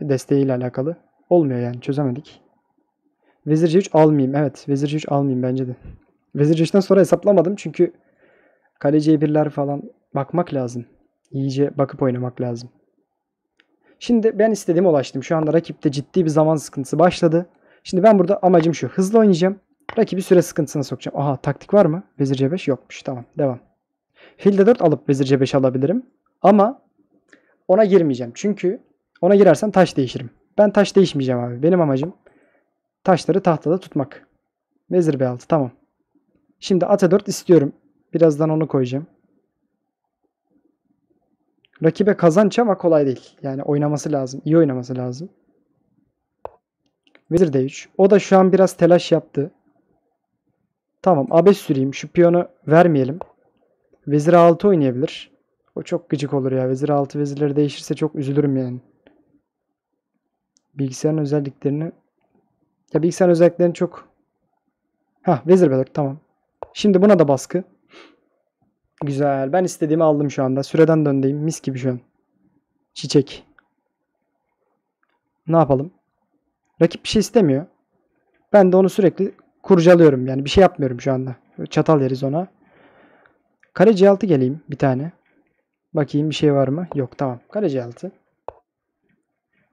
Desteğiyle alakalı. Olmuyor yani çözemedik. Vezir C3 almayayım. Evet. Vezir C3 almayayım bence de. Vezir C3'ten sonra hesaplamadım çünkü kale C1'ler falan bakmak lazım. İyice bakıp oynamak lazım. Şimdi ben istediğime ulaştım. Şu anda rakipte ciddi bir zaman sıkıntısı başladı. Şimdi ben burada amacım şu. Hızlı oynayacağım. Rakibi süre sıkıntısına sokacağım. Aha taktik var mı? Vezir C5 yokmuş. Tamam devam. Fil D4 alıp Vezir C5 alabilirim. Ama ona girmeyeceğim. Çünkü ona girersem taş değişirim. Ben taş değişmeyeceğim abi. Benim amacım taşları tahtada tutmak. Vezir B6 tamam. Şimdi at E4 istiyorum. Birazdan onu koyacağım. Rakibe kazanç ama kolay değil. Yani oynaması lazım. İyi oynaması lazım. Vezir D3. O da şu an biraz telaş yaptı. Tamam A5 süreyim. Şu piyonu vermeyelim. Vezir A6 oynayabilir. O çok gıcık olur ya. Vezir A6 vezirleri değişirse çok üzülürüm yani. Bilgisayarın özelliklerini ya bilgisayarın özelliklerini çok Ha vezir B4 tamam. Şimdi buna da baskı. Güzel. Ben istediğimi aldım şu anda. Süreden döndeyim. Mis gibi şu an. Çiçek. Ne yapalım? Rakip bir şey istemiyor. Ben de onu sürekli kurcalıyorum. Yani bir şey yapmıyorum şu anda. Çatal yeriz ona. Kale C6 geleyim bir tane. Bakayım bir şey var mı? Yok tamam. Kale C6.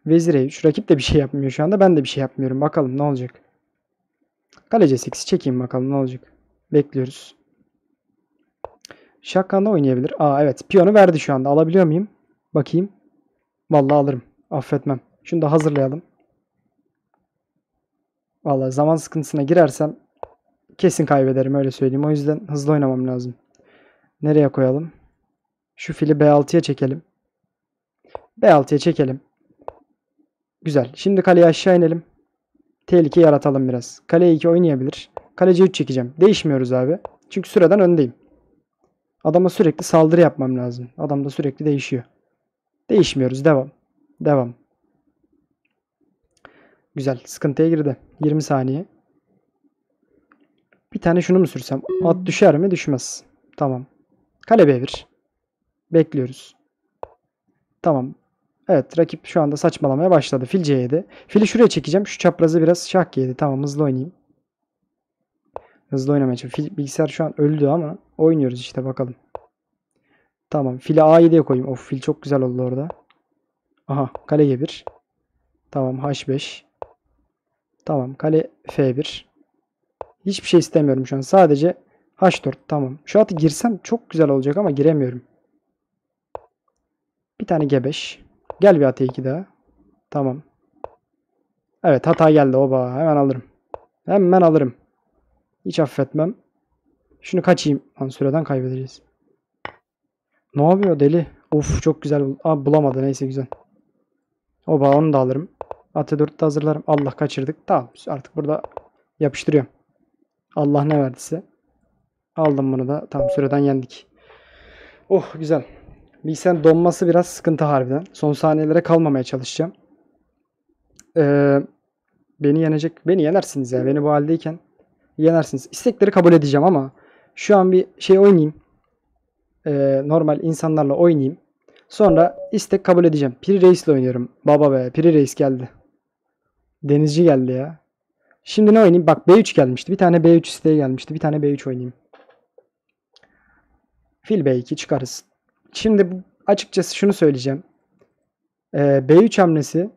Vezir E3. Rakip de bir şey yapmıyor şu anda. Ben de bir şey yapmıyorum. Bakalım ne olacak. Kale C8 çekeyim bakalım ne olacak. Bekliyoruz. Şakkan'da oynayabilir. Aa evet. Piyonu verdi şu anda. Alabiliyor muyum? Bakayım. Vallahi alırım. Affetmem. Şunu da hazırlayalım. Vallahi zaman sıkıntısına girersem kesin kaybederim öyle söyleyeyim. O yüzden hızlı oynamam lazım. Nereye koyalım? Şu fili B6'ya çekelim. B6'ya çekelim. Güzel. Şimdi kaleye aşağı inelim. Tehlike yaratalım biraz. Kale 2 oynayabilir. Kaleci 3 çekeceğim. Değişmiyoruz abi. Çünkü süreden öndeyim. Adama sürekli saldırı yapmam lazım. Adam da sürekli değişiyor. Değişmiyoruz. Devam. Devam. Güzel. Sıkıntıya girdi. 20 saniye. Bir tane şunu mu sürsem? At düşer mi? Düşmez. Tamam. Kale B1. Bekliyoruz. Tamam. Evet rakip şu anda saçmalamaya başladı. Fil C7. Fili şuraya çekeceğim. Şu çaprazı biraz şah yedi. Tamam hızlı oynayayım. Hızlı oynamaya çalışıyorum. Bilgisayar şu an öldü ama oynuyoruz işte bakalım. Tamam. Fili A7'ye koyayım. Of fil çok güzel oldu orada. Aha kale G1. Tamam H5. Tamam kale F1. Hiçbir şey istemiyorum şu an. Sadece H4 tamam. Şu atı girsem çok güzel olacak ama giremiyorum. Bir tane G5. Gel bir at E2 daha. Tamam. Evet hata geldi oba. Hemen alırım. Hemen alırım. Hiç affetmem. Şunu kaçayım. Lan süreden kaybedeceğiz. Ne yapıyor deli? Of çok güzel. Abi bulamadı neyse güzel. Oba onu da alırım. Atı 4'te hazırlarım. Allah kaçırdık. Tamam artık burada yapıştırıyorum. Allah ne verdiyse. Aldım bunu da. Tam süreden yendik. Oh güzel. Bilgisayarın donması biraz sıkıntı harbiden. Son saniyelere kalmamaya çalışacağım. Ee, beni yenecek. Beni yenersiniz ya. Beni bu haldeyken yenersiniz. İstekleri kabul edeceğim ama şu an bir şey oynayayım. Ee, normal insanlarla oynayayım. Sonra istek kabul edeceğim. Piri Reis'le oynuyorum. Baba be Piri Reis geldi. Denizci geldi ya. Şimdi ne oynayayım? Bak B3 gelmişti. Bir tane B3 isteği gelmişti. Bir tane B3 oynayayım. Fil B2 çıkarız. Şimdi açıkçası şunu söyleyeceğim. Ee, B3 hamlesi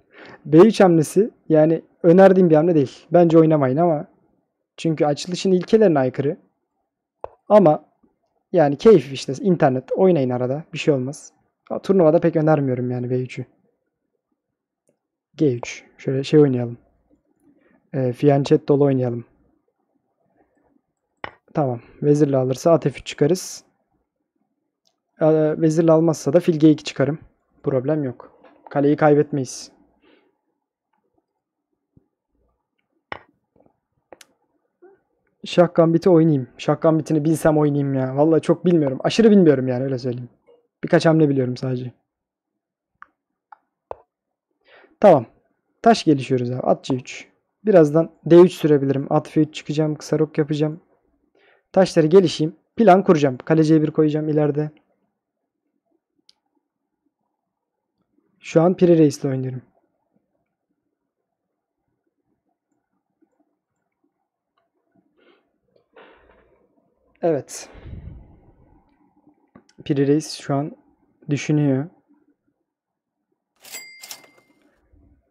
B3 hamlesi yani önerdiğim bir hamle değil. Bence oynamayın ama çünkü açılışın ilkelerine aykırı. Ama yani keyif işte internet oynayın arada bir şey olmaz. Turnuvada pek önermiyorum yani B3'ü. G3. Şöyle şey oynayalım. E, Fianchet dolu oynayalım. Tamam. Vezirle alırsa at F3 çıkarız. E, vezirle almazsa da fil G2 çıkarım. Problem yok. Kaleyi kaybetmeyiz. Şah gambiti oynayayım. Şah gambitini bilsem oynayayım ya. Vallahi çok bilmiyorum. Aşırı bilmiyorum yani öyle söyleyeyim. Birkaç hamle biliyorum sadece. Tamam. Taş gelişiyoruz abi. At C3. Birazdan D3 sürebilirim. At F3 çıkacağım. Kısa rok yapacağım. Taşları gelişeyim. Plan kuracağım. Kale C1 koyacağım ileride. Şu an Piri Reis'le oynuyorum. Evet. Piri Reis şu an düşünüyor.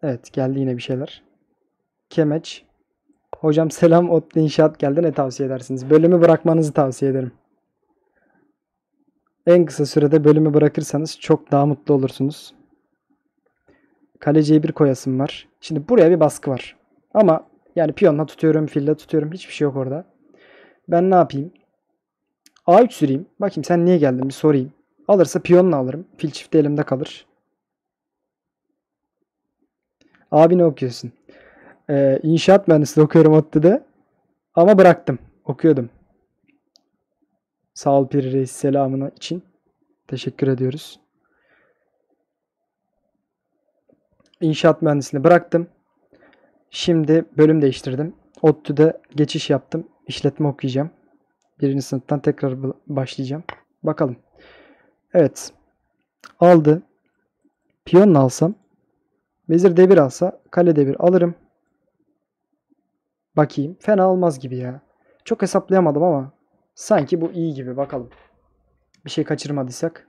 Evet geldi yine bir şeyler. Kemeç. Hocam selam Otlu İnşaat geldi. Ne tavsiye edersiniz? Bölümü bırakmanızı tavsiye ederim. En kısa sürede bölümü bırakırsanız çok daha mutlu olursunuz. Kaleciye bir koyasım var. Şimdi buraya bir baskı var. Ama yani piyonla tutuyorum, fille tutuyorum. Hiçbir şey yok orada. Ben ne yapayım? A3 süreyim. Bakayım sen niye geldin bir sorayım. Alırsa piyonla alırım. Fil çifti elimde kalır. Abi ne okuyorsun? Ee, inşaat mühendisliği okuyorum ODTÜ'de. Ama bıraktım. Okuyordum. Sağ ol Piri Reis selamına için. Teşekkür ediyoruz. İnşaat mühendisliğini bıraktım. Şimdi bölüm değiştirdim. ODTÜ'de geçiş yaptım. İşletme okuyacağım. Birinci sınıftan tekrar başlayacağım. Bakalım. Evet. Aldı. Piyonla alsam. Vezir D1 alsa kale D1 alırım. Bakayım. Fena olmaz gibi ya. Çok hesaplayamadım ama sanki bu iyi gibi. Bakalım. Bir şey kaçırmadıysak.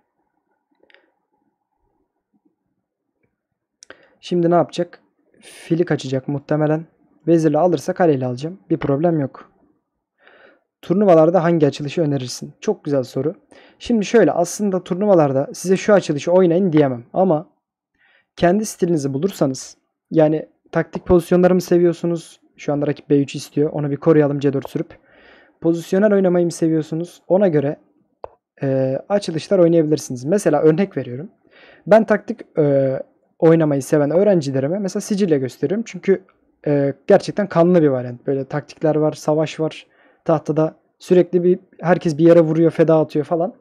Şimdi ne yapacak? Fili kaçacak muhtemelen. Vezirle alırsa kaleyle alacağım. Bir problem yok. Turnuvalarda hangi açılışı önerirsin? Çok güzel soru. Şimdi şöyle aslında turnuvalarda size şu açılışı oynayın diyemem. Ama kendi stilinizi bulursanız yani taktik pozisyonlarımı seviyorsunuz. Şu anda rakip B3 istiyor. Onu bir koruyalım C4 sürüp. Pozisyonel oynamayı mı seviyorsunuz? Ona göre e, açılışlar oynayabilirsiniz. Mesela örnek veriyorum. Ben taktik e, oynamayı seven öğrencilerime mesela sicille gösteriyorum. Çünkü e, gerçekten kanlı bir variant. Böyle taktikler var, savaş var. Tahtada sürekli bir herkes bir yere vuruyor, feda atıyor falan.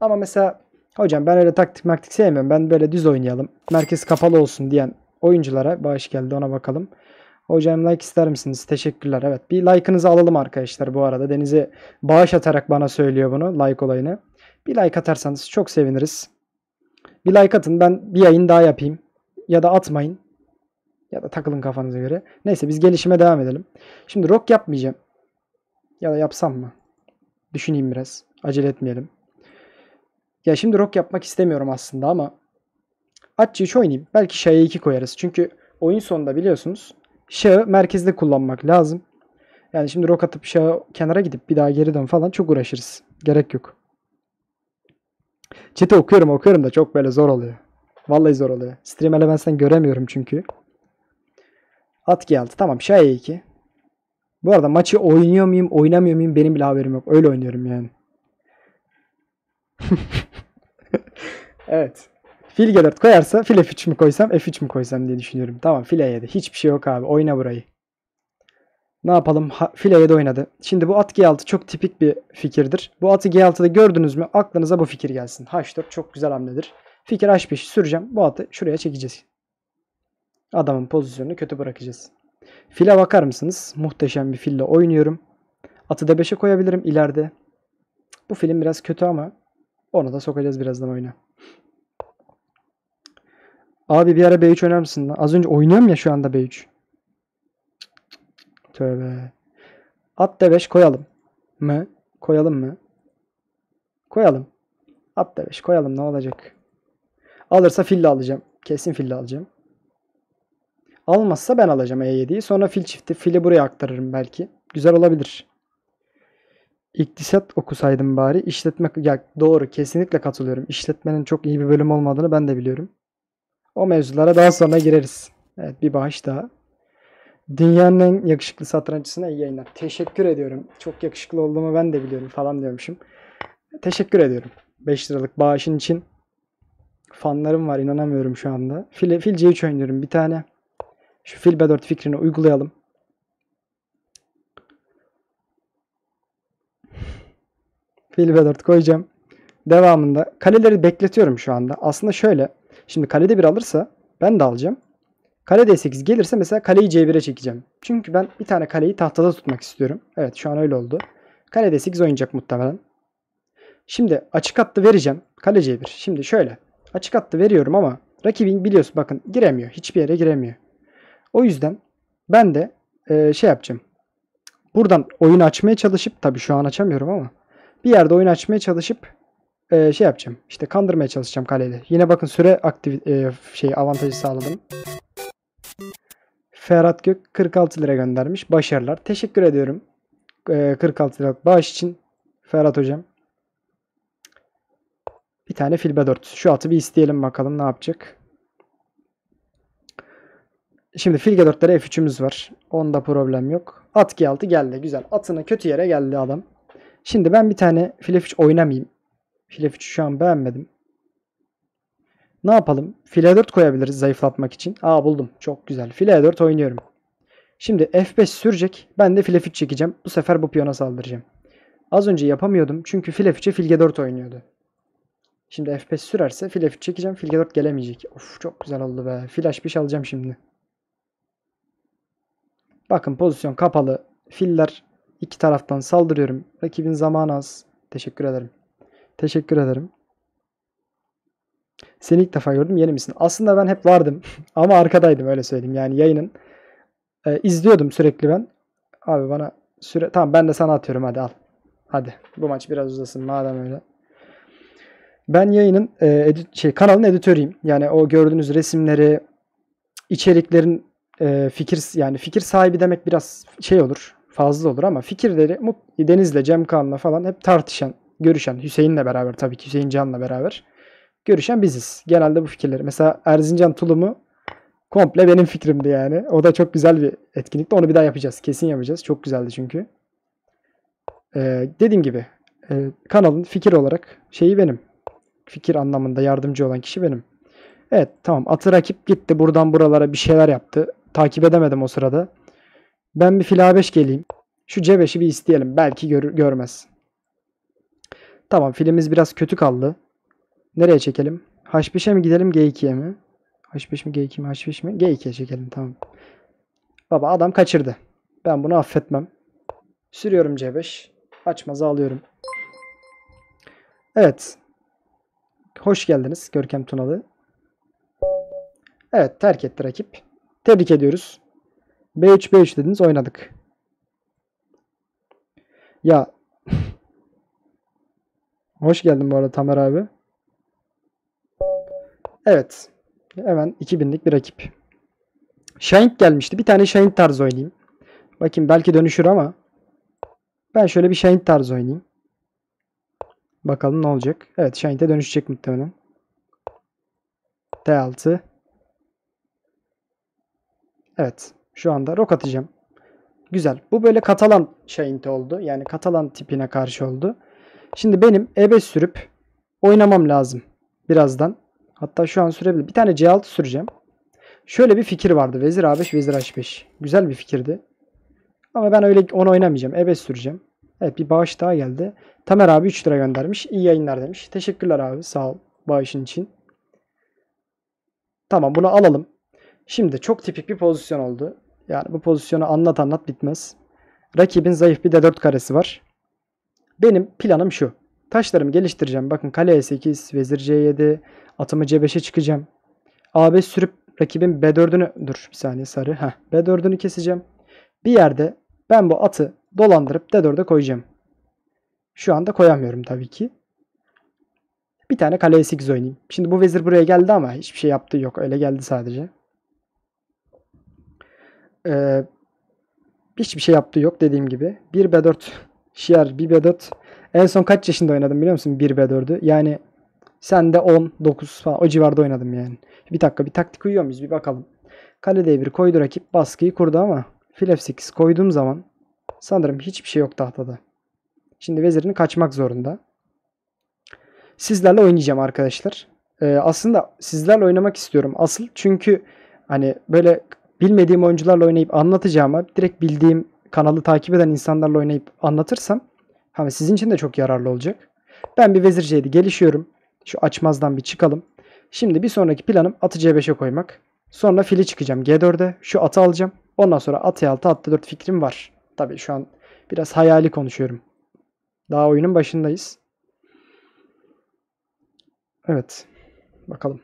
Ama mesela hocam ben öyle taktik maktik sevmiyorum. Ben böyle düz oynayalım. Merkez kapalı olsun diyen oyunculara bağış geldi ona bakalım. Hocam like ister misiniz? Teşekkürler. Evet bir like'ınızı alalım arkadaşlar bu arada. Deniz'e bağış atarak bana söylüyor bunu like olayını. Bir like atarsanız çok seviniriz. Bir like atın ben bir yayın daha yapayım. Ya da atmayın. Ya da takılın kafanıza göre. Neyse biz gelişime devam edelim. Şimdi rock yapmayacağım. Ya da yapsam mı? Düşüneyim biraz. Acele etmeyelim. Ya şimdi rock yapmak istemiyorum aslında ama Atçı 3 oynayayım. Belki Şah'ı 2 koyarız. Çünkü oyun sonunda biliyorsunuz Şah'ı merkezde kullanmak lazım. Yani şimdi rock atıp Şah'ı kenara gidip bir daha geri dön falan çok uğraşırız. Gerek yok. Chat'i okuyorum okuyorum da çok böyle zor oluyor. Vallahi zor oluyor. Stream Elements'ten göremiyorum çünkü. At geldi. Tamam Şah 2 Bu arada maçı oynuyor muyum oynamıyor muyum benim bile haberim yok. Öyle oynuyorum yani. evet. Fil G4 koyarsa fil F3 mü koysam F3 mü koysam diye düşünüyorum. Tamam fil E7. Hiçbir şey yok abi. Oyna burayı. Ne yapalım? Ha, fil E7 oynadı. Şimdi bu at G6 çok tipik bir fikirdir. Bu atı G6'da gördünüz mü aklınıza bu fikir gelsin. H4 çok güzel hamledir. Fikir H5'i süreceğim. Bu atı şuraya çekeceğiz. Adamın pozisyonunu kötü bırakacağız. File bakar mısınız? Muhteşem bir fille oynuyorum. Atı D5'e koyabilirim ileride. Bu film biraz kötü ama onu da sokacağız birazdan oyuna. Abi bir ara B3 oynar mısın? Az önce oynuyorum ya şu anda B3. Tövbe. At D5 koyalım mı? Koyalım mı? Koyalım. At D5 koyalım ne olacak? Alırsa fille alacağım. Kesin fille alacağım. Almazsa ben alacağım E7'yi. Sonra fil çifti. Fili buraya aktarırım belki. Güzel olabilir. İktisat okusaydım bari. İşletme ya doğru kesinlikle katılıyorum. İşletmenin çok iyi bir bölüm olmadığını ben de biliyorum. O mevzulara daha sonra gireriz. Evet bir bağış daha. Dünyanın en yakışıklı satranççısına iyi yayınlar. Teşekkür ediyorum. Çok yakışıklı olduğumu ben de biliyorum falan diyormuşum. Teşekkür ediyorum. 5 liralık bağışın için. Fanlarım var inanamıyorum şu anda. Fil, fil C3 oynuyorum bir tane. Şu fil B4 fikrini uygulayalım. Fil B4 koyacağım. Devamında kaleleri bekletiyorum şu anda. Aslında şöyle. Şimdi kalede bir alırsa ben de alacağım. Kale D8 gelirse mesela kaleyi C1'e çekeceğim. Çünkü ben bir tane kaleyi tahtada tutmak istiyorum. Evet şu an öyle oldu. Kale D8 oynayacak muhtemelen. Şimdi açık hattı vereceğim. Kale C1. Şimdi şöyle. Açık hattı veriyorum ama rakibin biliyorsun bakın giremiyor. Hiçbir yere giremiyor. O yüzden ben de e, şey yapacağım. Buradan oyunu açmaya çalışıp tabii şu an açamıyorum ama bir yerde oyun açmaya çalışıp e, şey yapacağım. İşte kandırmaya çalışacağım kaleyle. Yine bakın süre aktif e, şey avantajı sağladım. Ferhat Gök 46 lira göndermiş. Başarılar. Teşekkür ediyorum. E, 46 lira bağış için Ferhat hocam. Bir tane filbe 4. Şu atı bir isteyelim bakalım ne yapacak. Şimdi filge 4'lere F3'ümüz var. Onda problem yok. At G6 geldi. Güzel. Atını kötü yere geldi adam. Şimdi ben bir tane file 3 oynamayayım. File 3 şu an beğenmedim. Ne yapalım? File 4 koyabiliriz zayıflatmak için. Aa buldum. Çok güzel. File 4 oynuyorum. Şimdi F5 sürecek. Ben de file 3 çekeceğim. Bu sefer bu piyona saldıracağım. Az önce yapamıyordum. Çünkü file 3'e filge 4 oynuyordu. Şimdi F5 sürerse file 3 çekeceğim. Filge 4 gelemeyecek. Of çok güzel oldu be. Fil H5 alacağım şimdi. Bakın pozisyon kapalı. Filler iki taraftan saldırıyorum. Rakibin zamanı az. Teşekkür ederim. Teşekkür ederim. Seni ilk defa gördüm. Yeni misin? Aslında ben hep vardım. Ama arkadaydım öyle söyleyeyim. Yani yayının e, izliyordum sürekli ben. Abi bana süre tamam ben de sana atıyorum hadi al. Hadi bu maç biraz uzasın madem öyle. Ben yayının e, edit, şey kanalın editörüyüm. Yani o gördüğünüz resimleri, içeriklerin e, fikir yani fikir sahibi demek biraz şey olur, fazla olur ama fikirleri Deniz'le, Cem Kaan'la falan hep tartışan, görüşen, Hüseyin'le beraber tabii ki Hüseyin Can'la beraber görüşen biziz. Genelde bu fikirleri. Mesela Erzincan Tulumu komple benim fikrimdi yani. O da çok güzel bir etkinlikti. Onu bir daha yapacağız. Kesin yapacağız. Çok güzeldi çünkü. Ee, dediğim gibi e, kanalın fikir olarak şeyi benim. Fikir anlamında yardımcı olan kişi benim. Evet tamam atı rakip gitti buradan buralara bir şeyler yaptı. Takip edemedim o sırada. Ben bir fil A5 geleyim. Şu C5'i bir isteyelim. Belki gör görmez. Tamam filimiz biraz kötü kaldı. Nereye çekelim? H5'e mi gidelim G2'ye mi? H5 mi G2 mi H5 mi? G2'ye çekelim tamam. Baba adam kaçırdı. Ben bunu affetmem. Sürüyorum C5. Açmazı alıyorum. Evet. Hoş geldiniz Görkem Tunalı. Evet terk etti rakip. Tebrik ediyoruz. B3 B3 dediniz oynadık. Ya Hoş geldin bu arada Tamer abi. Evet. Hemen 2000'lik bir rakip. Şahink gelmişti. Bir tane Şahink tarzı oynayayım. Bakayım belki dönüşür ama ben şöyle bir Şahink tarzı oynayayım. Bakalım ne olacak. Evet Shahink'e dönüşecek muhtemelen. T6 Evet. Şu anda rok atacağım. Güzel. Bu böyle Katalan Shahink'te oldu. Yani Katalan tipine karşı oldu. Şimdi benim E5 sürüp oynamam lazım. Birazdan. Hatta şu an sürebilir. Bir tane C6 süreceğim. Şöyle bir fikir vardı. Vezir A5, Vezir H5. Güzel bir fikirdi. Ama ben öyle onu oynamayacağım. E5 süreceğim. Evet bir bağış daha geldi. Tamer abi 3 lira göndermiş. İyi yayınlar demiş. Teşekkürler abi. Sağ ol bağışın için. Tamam bunu alalım. Şimdi çok tipik bir pozisyon oldu. Yani bu pozisyonu anlat anlat bitmez. Rakibin zayıf bir D4 karesi var. Benim planım şu. Taşlarımı geliştireceğim. Bakın kale E8, vezir C7, atımı C5'e çıkacağım. A5 sürüp rakibin B4'ünü dur bir saniye sarı. Heh, B4'ünü keseceğim. Bir yerde ben bu atı dolandırıp D4'e koyacağım. Şu anda koyamıyorum tabii ki. Bir tane kale E8 oynayayım. Şimdi bu vezir buraya geldi ama hiçbir şey yaptığı yok. Öyle geldi sadece. Ee, hiçbir şey yaptığı yok dediğim gibi. 1 B4 şiar 1 B4 en son kaç yaşında oynadım biliyor musun 1 B4'ü? Yani sen de 10, 9 falan o civarda oynadım yani. Bir dakika bir taktik uyuyor muyuz bir bakalım. Kale D1 koydu rakip baskıyı kurdu ama fil F8 koyduğum zaman sanırım hiçbir şey yok tahtada. Şimdi vezirini kaçmak zorunda. Sizlerle oynayacağım arkadaşlar. Ee, aslında sizlerle oynamak istiyorum. Asıl çünkü hani böyle bilmediğim oyuncularla oynayıp anlatacağıma direkt bildiğim kanalı takip eden insanlarla oynayıp anlatırsam hani sizin için de çok yararlı olacak. Ben bir vezir C7 gelişiyorum. Şu açmazdan bir çıkalım. Şimdi bir sonraki planım atı C5'e koymak. Sonra fili çıkacağım G4'e. Şu atı alacağım. Ondan sonra at E6 at D4 fikrim var. Tabii şu an biraz hayali konuşuyorum. Daha oyunun başındayız. Evet. Bakalım.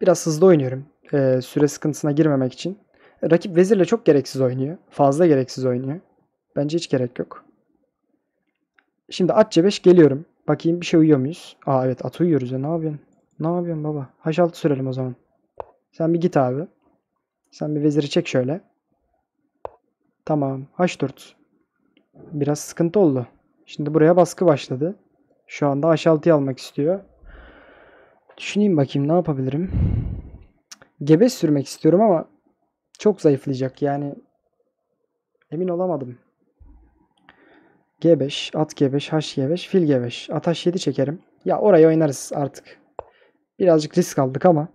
Biraz hızlı oynuyorum. Ee, süre sıkıntısına girmemek için. Rakip vezirle çok gereksiz oynuyor. Fazla gereksiz oynuyor. Bence hiç gerek yok. Şimdi at C5 geliyorum. Bakayım bir şey uyuyor muyuz? Aa evet at uyuyoruz ya. Ne yapıyorsun? Ne yapıyorsun baba? H6 sürelim o zaman. Sen bir git abi. Sen bir veziri çek şöyle. Tamam. H4. Biraz sıkıntı oldu. Şimdi buraya baskı başladı. Şu anda H6'yı almak istiyor. Düşüneyim bakayım ne yapabilirim. Gebe sürmek istiyorum ama çok zayıflayacak yani. Emin olamadım. G5, at G5, H G5, fil G5. At H7 çekerim. Ya oraya oynarız artık. Birazcık risk aldık ama.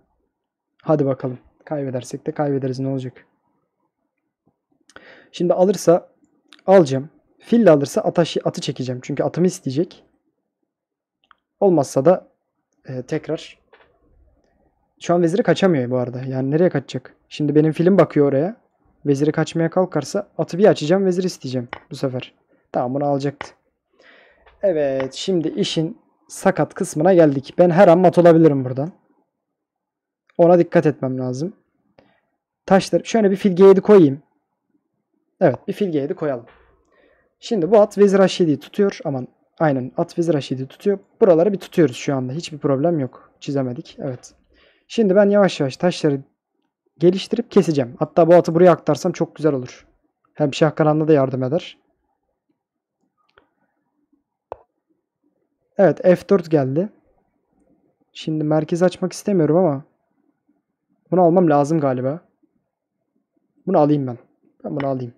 Hadi bakalım. Kaybedersek de kaybederiz ne olacak. Şimdi alırsa alacağım. Fille alırsa ataşı, atı çekeceğim. Çünkü atımı isteyecek. Olmazsa da e, tekrar. Şu an veziri kaçamıyor bu arada. Yani nereye kaçacak? Şimdi benim film bakıyor oraya. Veziri kaçmaya kalkarsa atı bir açacağım. Vezir isteyeceğim bu sefer. Tamam bunu alacaktı. Evet şimdi işin sakat kısmına geldik. Ben her an mat olabilirim buradan. Ona dikkat etmem lazım. Taşları şöyle bir fil G7 koyayım. Evet bir fil G7 koyalım. Şimdi bu at vezir H7'yi tutuyor. Aman aynen at vezir H7'yi tutuyor. Buraları bir tutuyoruz şu anda. Hiçbir problem yok. Çizemedik. Evet. Şimdi ben yavaş yavaş taşları geliştirip keseceğim. Hatta bu atı buraya aktarsam çok güzel olur. Hem Şah Kanan'da da yardım eder. Evet F4 geldi. Şimdi merkez açmak istemiyorum ama bunu almam lazım galiba. Bunu alayım ben. Ben bunu alayım.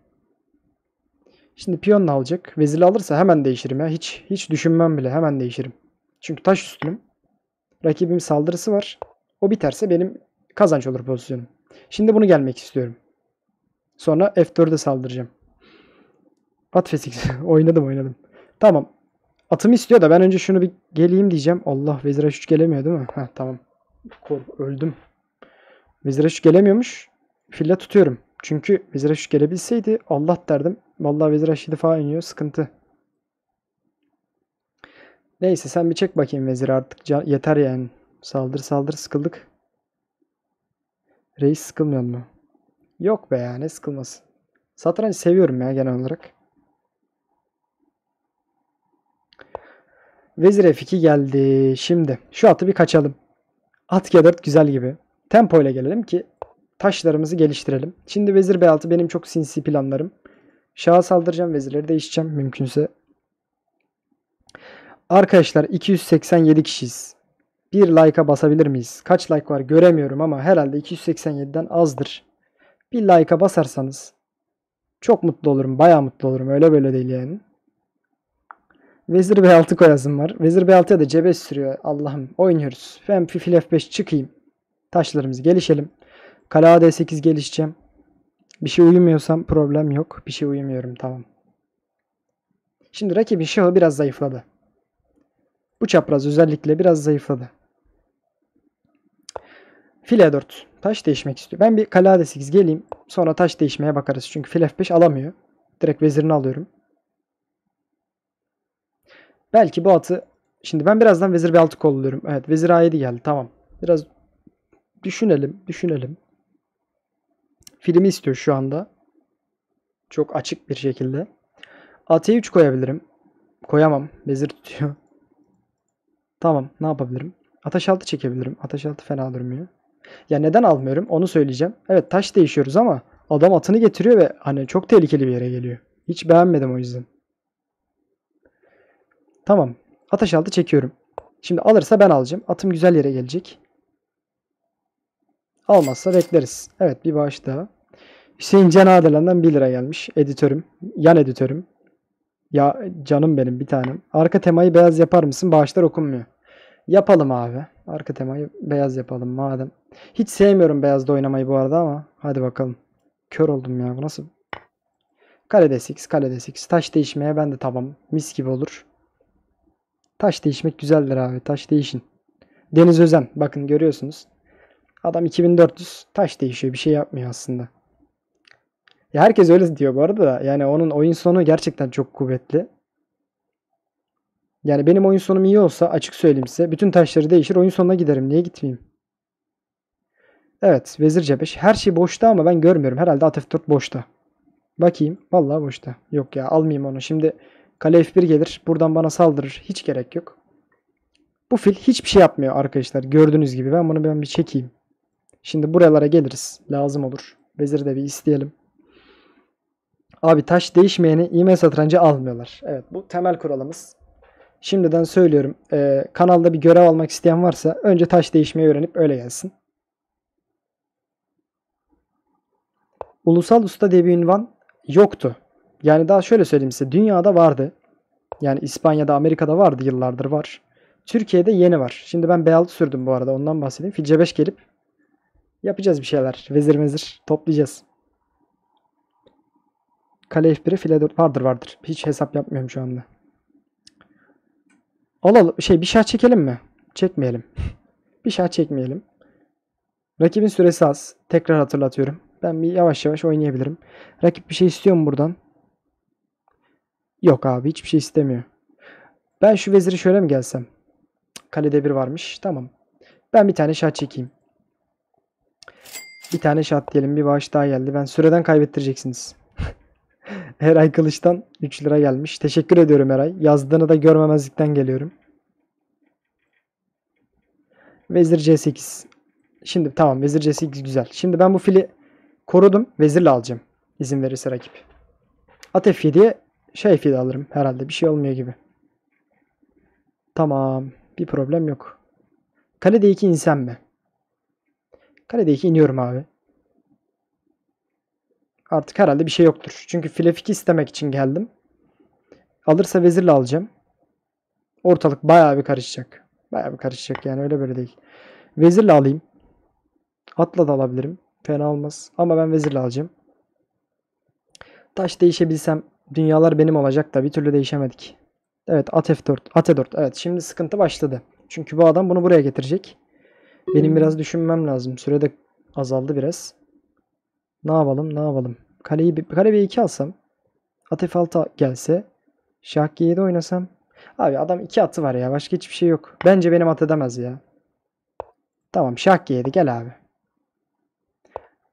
Şimdi piyonla alacak. Vezirli alırsa hemen değişirim ya. Hiç hiç düşünmem bile. Hemen değişirim. Çünkü taş üstünüm. Rakibim saldırısı var. O biterse benim kazanç olur pozisyonum. Şimdi bunu gelmek istiyorum. Sonra F4'e saldıracağım. At F8. oynadım oynadım. Tamam. Atımı istiyor da ben önce şunu bir geleyim diyeceğim. Allah Vezir H3 gelemiyor değil mi? Heh, tamam. Kork öldüm. Vezir H3 gelemiyormuş. Fille tutuyorum. Çünkü Vezir H3 gelebilseydi Allah derdim. Vallahi Vezir H7 falan iniyor. Sıkıntı. Neyse sen bir çek bakayım Vezir artık. Yeter yani. Saldır saldır sıkıldık. Reis sıkılmıyor mu? Yok be ya ne sıkılması. Satranç seviyorum ya genel olarak. Vezir F2 geldi. Şimdi şu atı bir kaçalım. At G4 güzel gibi. Tempo ile gelelim ki taşlarımızı geliştirelim. Şimdi vezir B6 benim çok sinsi planlarım. Şah'a saldıracağım. Vezirleri değişeceğim mümkünse. Arkadaşlar 287 kişiyiz. Bir like'a basabilir miyiz? Kaç like var göremiyorum ama herhalde 287'den azdır. Bir like'a basarsanız çok mutlu olurum. Bayağı mutlu olurum. Öyle böyle değil yani. Vezir B6 koyasım var. Vezir B6'ya da C5 sürüyor. Allah'ım oynuyoruz. Ben fil F5 çıkayım. Taşlarımız gelişelim. Kale A D8 gelişeceğim. Bir şey uyumuyorsam problem yok. Bir şey uyumuyorum tamam. Şimdi rakibin şahı biraz zayıfladı. Bu çapraz özellikle biraz zayıfladı. File 4. Taş değişmek istiyor. Ben bir kale A8 geleyim. Sonra taş değişmeye bakarız. Çünkü fil F5 alamıyor. Direkt vezirini alıyorum. Belki bu atı şimdi ben birazdan vezir B6 kolluyorum. Evet vezir A7 geldi. Tamam. Biraz düşünelim. Düşünelim. Filmi istiyor şu anda. Çok açık bir şekilde. At 3 koyabilirim. Koyamam. Vezir tutuyor. Tamam. Ne yapabilirim? Ataş 6 çekebilirim. Ataş 6 fena durmuyor. Ya neden almıyorum onu söyleyeceğim. Evet taş değişiyoruz ama adam atını getiriyor ve hani çok tehlikeli bir yere geliyor. Hiç beğenmedim o yüzden. Tamam. Ateş altı çekiyorum. Şimdi alırsa ben alacağım. Atım güzel yere gelecek. Almazsa bekleriz. Evet bir bağış daha. Hüseyin Cenadelen'den 1 lira gelmiş. Editörüm. Yan editörüm. Ya canım benim bir tanem. Arka temayı beyaz yapar mısın? Bağışlar okunmuyor. Yapalım abi. Arka temayı beyaz yapalım madem. Hiç sevmiyorum beyazda oynamayı bu arada ama. Hadi bakalım. Kör oldum ya. Bu nasıl? Kale D8, kale D8. Taş değişmeye ben de tamam. Mis gibi olur. Taş değişmek güzeldir abi. Taş değişin. Deniz Özen. Bakın görüyorsunuz. Adam 2400 taş değişiyor. Bir şey yapmıyor aslında. Ya herkes öyle diyor bu arada da. Yani onun oyun sonu gerçekten çok kuvvetli. Yani benim oyun sonum iyi olsa açık söyleyeyim size. Bütün taşları değişir. Oyun sonuna giderim. Niye gitmeyeyim? Evet. Vezir C5. Her şey boşta ama ben görmüyorum. Herhalde at F4 boşta. Bakayım. Vallahi boşta. Yok ya almayayım onu. Şimdi kale F1 gelir. Buradan bana saldırır. Hiç gerek yok. Bu fil hiçbir şey yapmıyor arkadaşlar. Gördüğünüz gibi. Ben bunu ben bir çekeyim. Şimdi buralara geliriz. Lazım olur. Vezir de bir isteyelim. Abi taş değişmeyeni IM satrancı almıyorlar. Evet bu temel kuralımız. Şimdiden söylüyorum. Ee, kanalda bir görev almak isteyen varsa önce taş değişmeyi öğrenip öyle gelsin. Ulusal usta diye bir ünvan yoktu. Yani daha şöyle söyleyeyim size. Dünyada vardı. Yani İspanya'da, Amerika'da vardı yıllardır var. Türkiye'de yeni var. Şimdi ben B6 sürdüm bu arada ondan bahsedeyim. Fil C5 gelip yapacağız bir şeyler. Vezir vezir toplayacağız. Kale F1'e file 4 vardır vardır. Hiç hesap yapmıyorum şu anda. Alalım. Şey bir şah çekelim mi? Çekmeyelim. bir şah çekmeyelim. Rakibin süresi az. Tekrar hatırlatıyorum. Ben bir yavaş yavaş oynayabilirim. Rakip bir şey istiyor mu buradan? Yok abi hiçbir şey istemiyor. Ben şu veziri şöyle mi gelsem? Kalede bir varmış. Tamam. Ben bir tane şah çekeyim. Bir tane şah diyelim. Bir bağış daha geldi. Ben süreden kaybettireceksiniz. Eray Kılıç'tan 3 lira gelmiş. Teşekkür ediyorum Eray. Yazdığını da görmemezlikten geliyorum. Vezir C8. Şimdi tamam vezir C8 güzel. Şimdi ben bu fili korudum. Vezirle alacağım. İzin verirse rakip. At F7'ye şey fili alırım herhalde. Bir şey olmuyor gibi. Tamam. Bir problem yok. Kale D2 insem mi? Kale D2 iniyorum abi. Artık herhalde bir şey yoktur. Çünkü file f2 istemek için geldim. Alırsa vezirle alacağım. Ortalık bayağı bir karışacak. Bayağı bir karışacak yani öyle böyle değil. Vezirle alayım. Atla da alabilirim. Fena olmaz. Ama ben vezirle alacağım. Taş değişebilsem dünyalar benim olacak da bir türlü değişemedik. Evet at F4. At E4. Evet şimdi sıkıntı başladı. Çünkü bu adam bunu buraya getirecek. Benim biraz düşünmem lazım. Sürede azaldı biraz. Ne yapalım? Ne yapalım? Kaleyi kale B2 alsam. At F6 gelse. Şah G7 oynasam. Abi adam iki atı var ya. Başka hiçbir şey yok. Bence benim at edemez ya. Tamam şah G7 gel abi.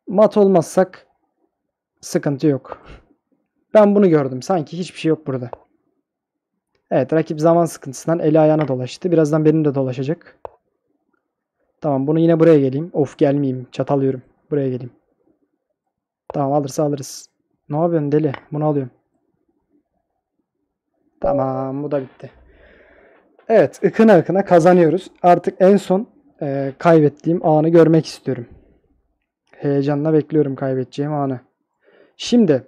Mat olmazsak sıkıntı yok. Ben bunu gördüm. Sanki hiçbir şey yok burada. Evet rakip zaman sıkıntısından eli ayağına dolaştı. Birazdan benim de dolaşacak. Tamam bunu yine buraya geleyim. Of gelmeyeyim. Çatalıyorum. Buraya geleyim. Tamam alırsa alırız. Ne yapıyorsun deli? Bunu alıyorum. Tamam bu da bitti. Evet ıkına ıkına kazanıyoruz. Artık en son e, kaybettiğim anı görmek istiyorum. Heyecanla bekliyorum kaybedeceğim anı. Şimdi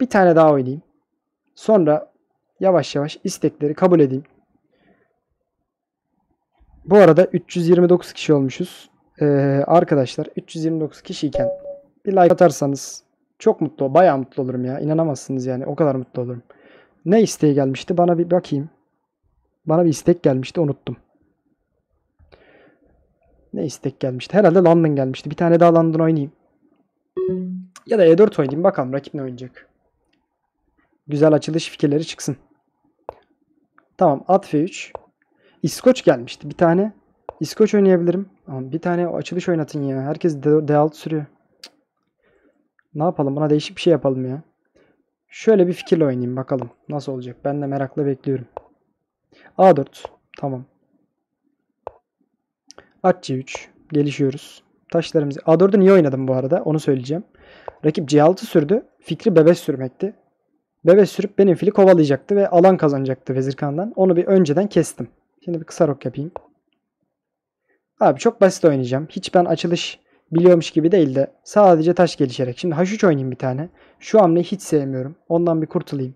bir tane daha oynayayım. Sonra yavaş yavaş istekleri kabul edeyim. Bu arada 329 kişi olmuşuz. Ee, arkadaşlar 329 kişiyken bir like atarsanız çok mutlu, bayağı mutlu olurum ya. İnanamazsınız yani. O kadar mutlu olurum. Ne isteği gelmişti? Bana bir bakayım. Bana bir istek gelmişti. Unuttum. Ne istek gelmişti? Herhalde London gelmişti. Bir tane daha London oynayayım. Ya da E4 oynayayım. Bakalım rakip ne oynayacak. Güzel açılış fikirleri çıksın. Tamam. At F3. İskoç gelmişti. Bir tane. İskoç oynayabilirim. Ama bir tane açılış oynatın ya. Herkes D6 sürüyor. Ne yapalım? Buna değişik bir şey yapalım ya. Şöyle bir fikirle oynayayım bakalım. Nasıl olacak? Ben de merakla bekliyorum. A4. Tamam. At C3. Gelişiyoruz. Taşlarımızı... A4'ü niye oynadım bu arada? Onu söyleyeceğim. Rakip C6 sürdü. Fikri bebes sürmekti. Bebes sürüp benim fili kovalayacaktı ve alan kazanacaktı Vezir Kağan'dan. Onu bir önceden kestim. Şimdi bir kısa rok yapayım. Abi çok basit oynayacağım. Hiç ben açılış biliyormuş gibi değil de sadece taş gelişerek. Şimdi H3 oynayayım bir tane. Şu hamleyi hiç sevmiyorum. Ondan bir kurtulayım.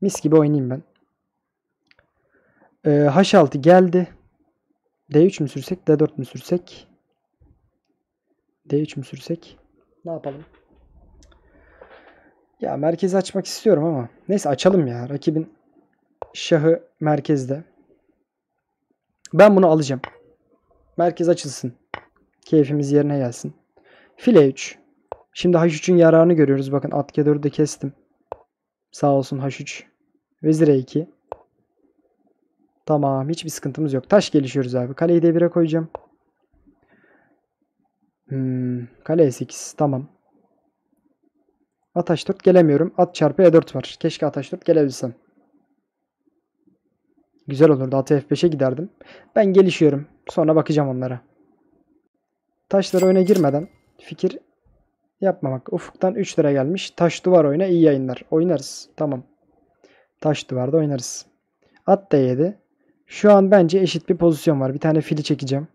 Mis gibi oynayayım ben. Ee, H6 geldi. D3 mü sürsek? D4 mü sürsek? D3 mü sürsek? Ne yapalım? Ya merkezi açmak istiyorum ama. Neyse açalım ya. Rakibin şahı merkezde. Ben bunu alacağım. Merkez açılsın. Keyfimiz yerine gelsin. File 3. Şimdi H3'ün yararını görüyoruz. Bakın at G4'ü de kestim. Sağ olsun H3. Vezir E2. Tamam. Hiçbir sıkıntımız yok. Taş gelişiyoruz abi. Kaleyi devire koyacağım. Hmm, kale E8. Tamam. At H4 gelemiyorum. At çarpı E4 var. Keşke at H4 gelebilsem. Güzel olurdu. At F5'e giderdim. Ben gelişiyorum. Sonra bakacağım onlara. Taşları öne girmeden fikir yapmamak. Ufuktan 3 lira gelmiş. Taş duvar oyna iyi yayınlar. Oynarız. Tamam. Taş duvarda oynarız. At da 7. Şu an bence eşit bir pozisyon var. Bir tane fili çekeceğim.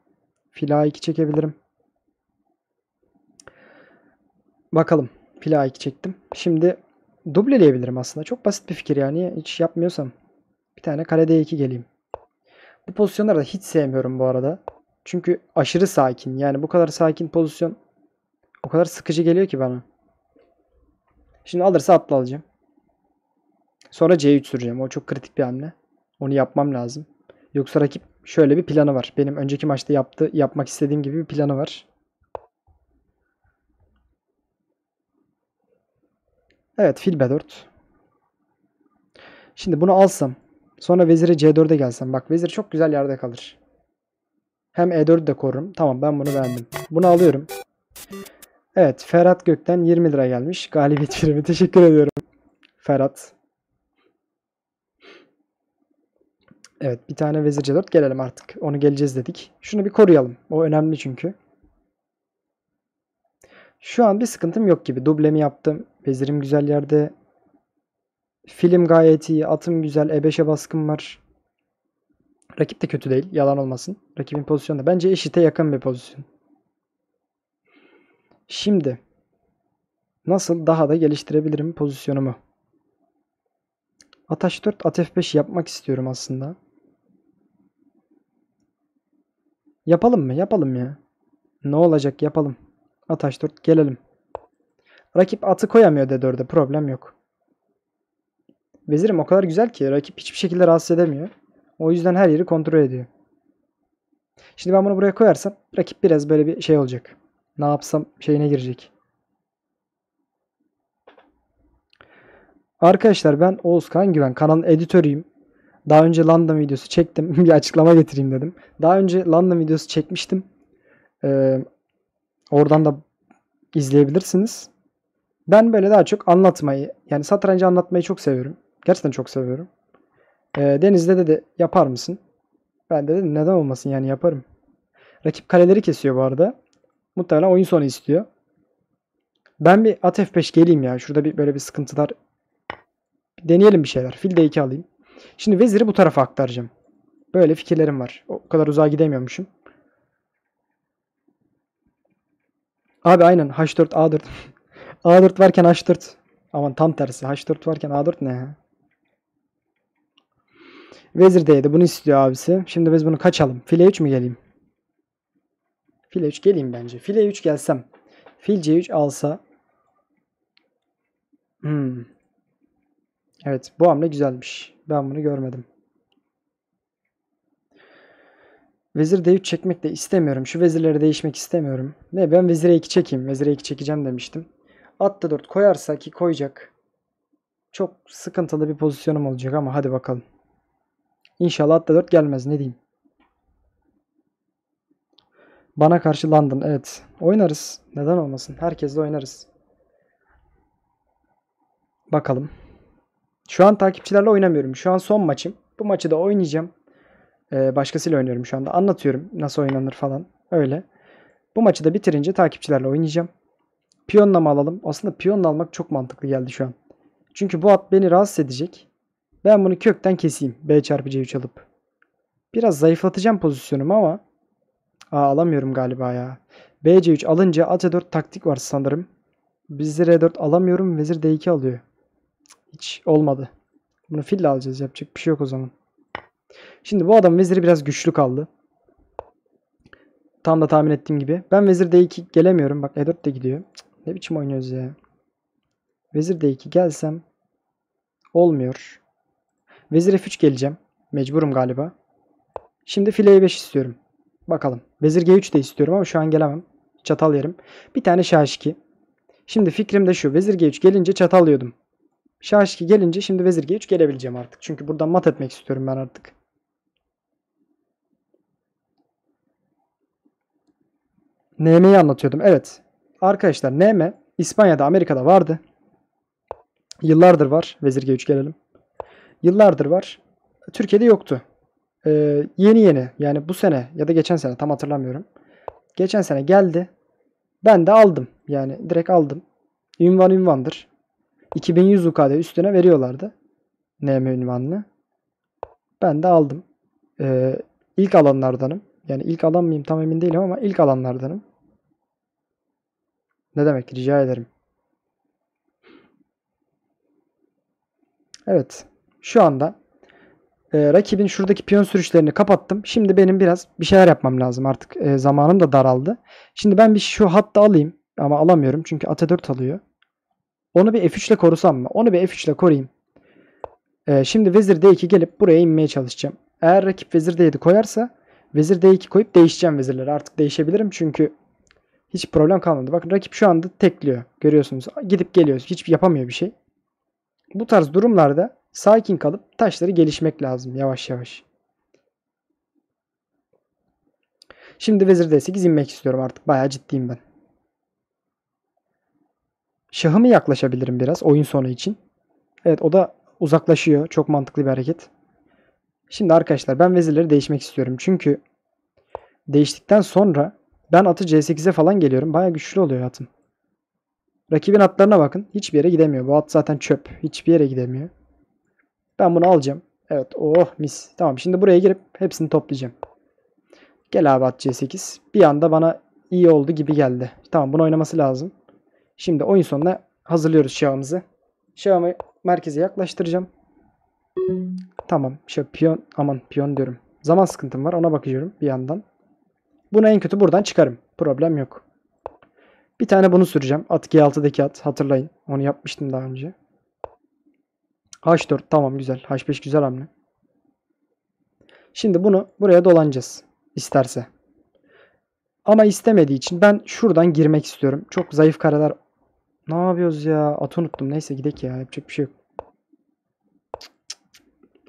Fili A2 çekebilirim. Bakalım. Fili A2 çektim. Şimdi dubleleyebilirim aslında. Çok basit bir fikir yani. Hiç yapmıyorsam. Bir tane kare D2 geleyim. Bu pozisyonları da hiç sevmiyorum bu arada. Çünkü aşırı sakin. Yani bu kadar sakin pozisyon o kadar sıkıcı geliyor ki bana. Şimdi alırsa atla alacağım. Sonra C3 süreceğim. O çok kritik bir hamle. Onu yapmam lazım. Yoksa rakip şöyle bir planı var. Benim önceki maçta yaptı, yapmak istediğim gibi bir planı var. Evet fil B4. Şimdi bunu alsam. Sonra vezire C4'e gelsem. Bak vezir çok güzel yerde kalır. Hem E4'ü de korurum. Tamam ben bunu beğendim. Bunu alıyorum. Evet Ferhat Gök'ten 20 lira gelmiş. Galibiyet primi. Teşekkür ediyorum. Ferhat. Evet bir tane vezir C4 gelelim artık. Onu geleceğiz dedik. Şunu bir koruyalım. O önemli çünkü. Şu an bir sıkıntım yok gibi. Dublemi yaptım. Vezirim güzel yerde. Film gayet iyi. Atım güzel. E5'e baskım var. Rakip de kötü değil. Yalan olmasın. Rakibin pozisyonu da bence eşite yakın bir pozisyon. Şimdi nasıl daha da geliştirebilirim pozisyonumu? At H4, at F5 yapmak istiyorum aslında. Yapalım mı? Yapalım ya. Ne olacak? Yapalım. At H4 gelelim. Rakip atı koyamıyor D4'e. Problem yok. Vezirim o kadar güzel ki rakip hiçbir şekilde rahatsız edemiyor. O yüzden her yeri kontrol ediyor. Şimdi ben bunu buraya koyarsam rakip biraz böyle bir şey olacak. Ne yapsam şeyine girecek. Arkadaşlar ben Oğuzkan Güven. Kanalın editörüyüm. Daha önce London videosu çektim. bir açıklama getireyim dedim. Daha önce London videosu çekmiştim. Ee, oradan da izleyebilirsiniz. Ben böyle daha çok anlatmayı, yani satrancı anlatmayı çok seviyorum. Gerçekten çok seviyorum. Ee, Deniz'de de, de yapar mısın? Ben de dedim neden olmasın yani yaparım. Rakip kaleleri kesiyor bu arada. Muhtemelen oyun sonu istiyor. Ben bir at F5 geleyim ya. Şurada bir böyle bir sıkıntılar. Deneyelim bir şeyler. Fil D2 alayım. Şimdi veziri bu tarafa aktaracağım. Böyle fikirlerim var. O kadar uzağa gidemiyormuşum. Abi aynen H4 A4. A4 varken H4. Aman tam tersi. H4 varken A4 ne? Vezir D7 bunu istiyor abisi. Şimdi biz bunu kaçalım. File 3 mü geleyim? File 3 geleyim bence. File 3 gelsem. Fil C3 alsa. Hmm. Evet bu hamle güzelmiş. Ben bunu görmedim. Vezir D3 çekmek de istemiyorum. Şu vezirleri değişmek istemiyorum. Ne ben vezire 2 çekeyim. Vezire 2 çekeceğim demiştim. At da 4 koyarsa ki koyacak. Çok sıkıntılı bir pozisyonum olacak ama hadi bakalım. İnşallah at da 4 gelmez ne diyeyim. Bana karşı London evet. Oynarız. Neden olmasın? Herkesle oynarız. Bakalım. Şu an takipçilerle oynamıyorum. Şu an son maçım. Bu maçı da oynayacağım. Ee, başkasıyla oynuyorum şu anda. Anlatıyorum nasıl oynanır falan. Öyle. Bu maçı da bitirince takipçilerle oynayacağım. Piyonla mı alalım? Aslında piyonla almak çok mantıklı geldi şu an. Çünkü bu at beni rahatsız edecek. Ben bunu kökten keseyim. B çarpı C3 alıp. Biraz zayıflatacağım pozisyonumu ama Aa, alamıyorum galiba ya. BC3 alınca at 4 taktik var sanırım. Vezir E4 alamıyorum. Vezir D2 alıyor. Hiç olmadı. Bunu fille alacağız. Yapacak bir şey yok o zaman. Şimdi bu adam veziri biraz güçlü kaldı. Tam da tahmin ettiğim gibi. Ben vezir D2 gelemiyorum. Bak E4 de gidiyor. Ne biçim oynuyoruz ya. Vezir D2 gelsem olmuyor. Vezir F3 geleceğim. Mecburum galiba. Şimdi file E5 istiyorum. Bakalım. Vezir G3 de istiyorum ama şu an gelemem. Çatal yerim. Bir tane şah 2. Şimdi fikrim de şu. Vezir G3 gelince çatal yiyordum. Şah 2 gelince şimdi vezir G3 gelebileceğim artık. Çünkü buradan mat etmek istiyorum ben artık. NM'yi anlatıyordum. Evet. Arkadaşlar NM İspanya'da Amerika'da vardı. Yıllardır var. Vezir G3 gelelim. Yıllardır var. Türkiye'de yoktu. Ee, yeni yeni yani bu sene ya da geçen sene tam hatırlamıyorum. Geçen sene geldi. Ben de aldım. Yani direkt aldım. Ünvan ünvandır. 2100 UK'da üstüne veriyorlardı. NM ünvanını. Ben de aldım. Ee, ilk alanlardanım. Yani ilk alan mıyım tam emin değilim ama ilk alanlardanım. Ne demek rica ederim. Evet. Şu anda e, rakibin şuradaki piyon sürüşlerini kapattım. Şimdi benim biraz bir şeyler yapmam lazım artık. E, zamanım da daraldı. Şimdi ben bir şu hatta alayım. Ama alamıyorum çünkü at 4 alıyor. Onu bir F3 ile korusam mı? Onu bir F3 ile koruyayım. E, şimdi vezir D2 gelip buraya inmeye çalışacağım. Eğer rakip vezir D7 koyarsa vezir D2 koyup değişeceğim vezirleri. Artık değişebilirim çünkü hiç problem kalmadı. Bakın rakip şu anda tekliyor. Görüyorsunuz. Gidip geliyor. Hiç yapamıyor bir şey. Bu tarz durumlarda sakin kalıp taşları gelişmek lazım yavaş yavaş. Şimdi vezir d8 inmek istiyorum artık. Bayağı ciddiyim ben. Şahımı yaklaşabilirim biraz oyun sonu için. Evet o da uzaklaşıyor. Çok mantıklı bir hareket. Şimdi arkadaşlar ben vezirleri değişmek istiyorum. Çünkü değiştikten sonra ben atı c8'e falan geliyorum. Bayağı güçlü oluyor atım. Rakibin atlarına bakın. Hiçbir yere gidemiyor. Bu at zaten çöp. Hiçbir yere gidemiyor. Ben bunu alacağım. Evet. Oh mis. Tamam şimdi buraya girip hepsini toplayacağım. Gel abi at C8. Bir anda bana iyi oldu gibi geldi. Tamam bunu oynaması lazım. Şimdi oyun sonuna hazırlıyoruz şahımızı. Şahımı merkeze yaklaştıracağım. Tamam. Şu piyon aman piyon diyorum. Zaman sıkıntım var. Ona bakıyorum bir yandan. Bunu en kötü buradan çıkarım. Problem yok. Bir tane bunu süreceğim. At G6'daki at. Hatırlayın. Onu yapmıştım daha önce. H4 tamam güzel. H5 güzel hamle. Şimdi bunu buraya dolanacağız. İsterse. Ama istemediği için ben şuradan girmek istiyorum. Çok zayıf kareler. Ne yapıyoruz ya? Atı unuttum. Neyse gidek ya. Yapacak bir şey yok.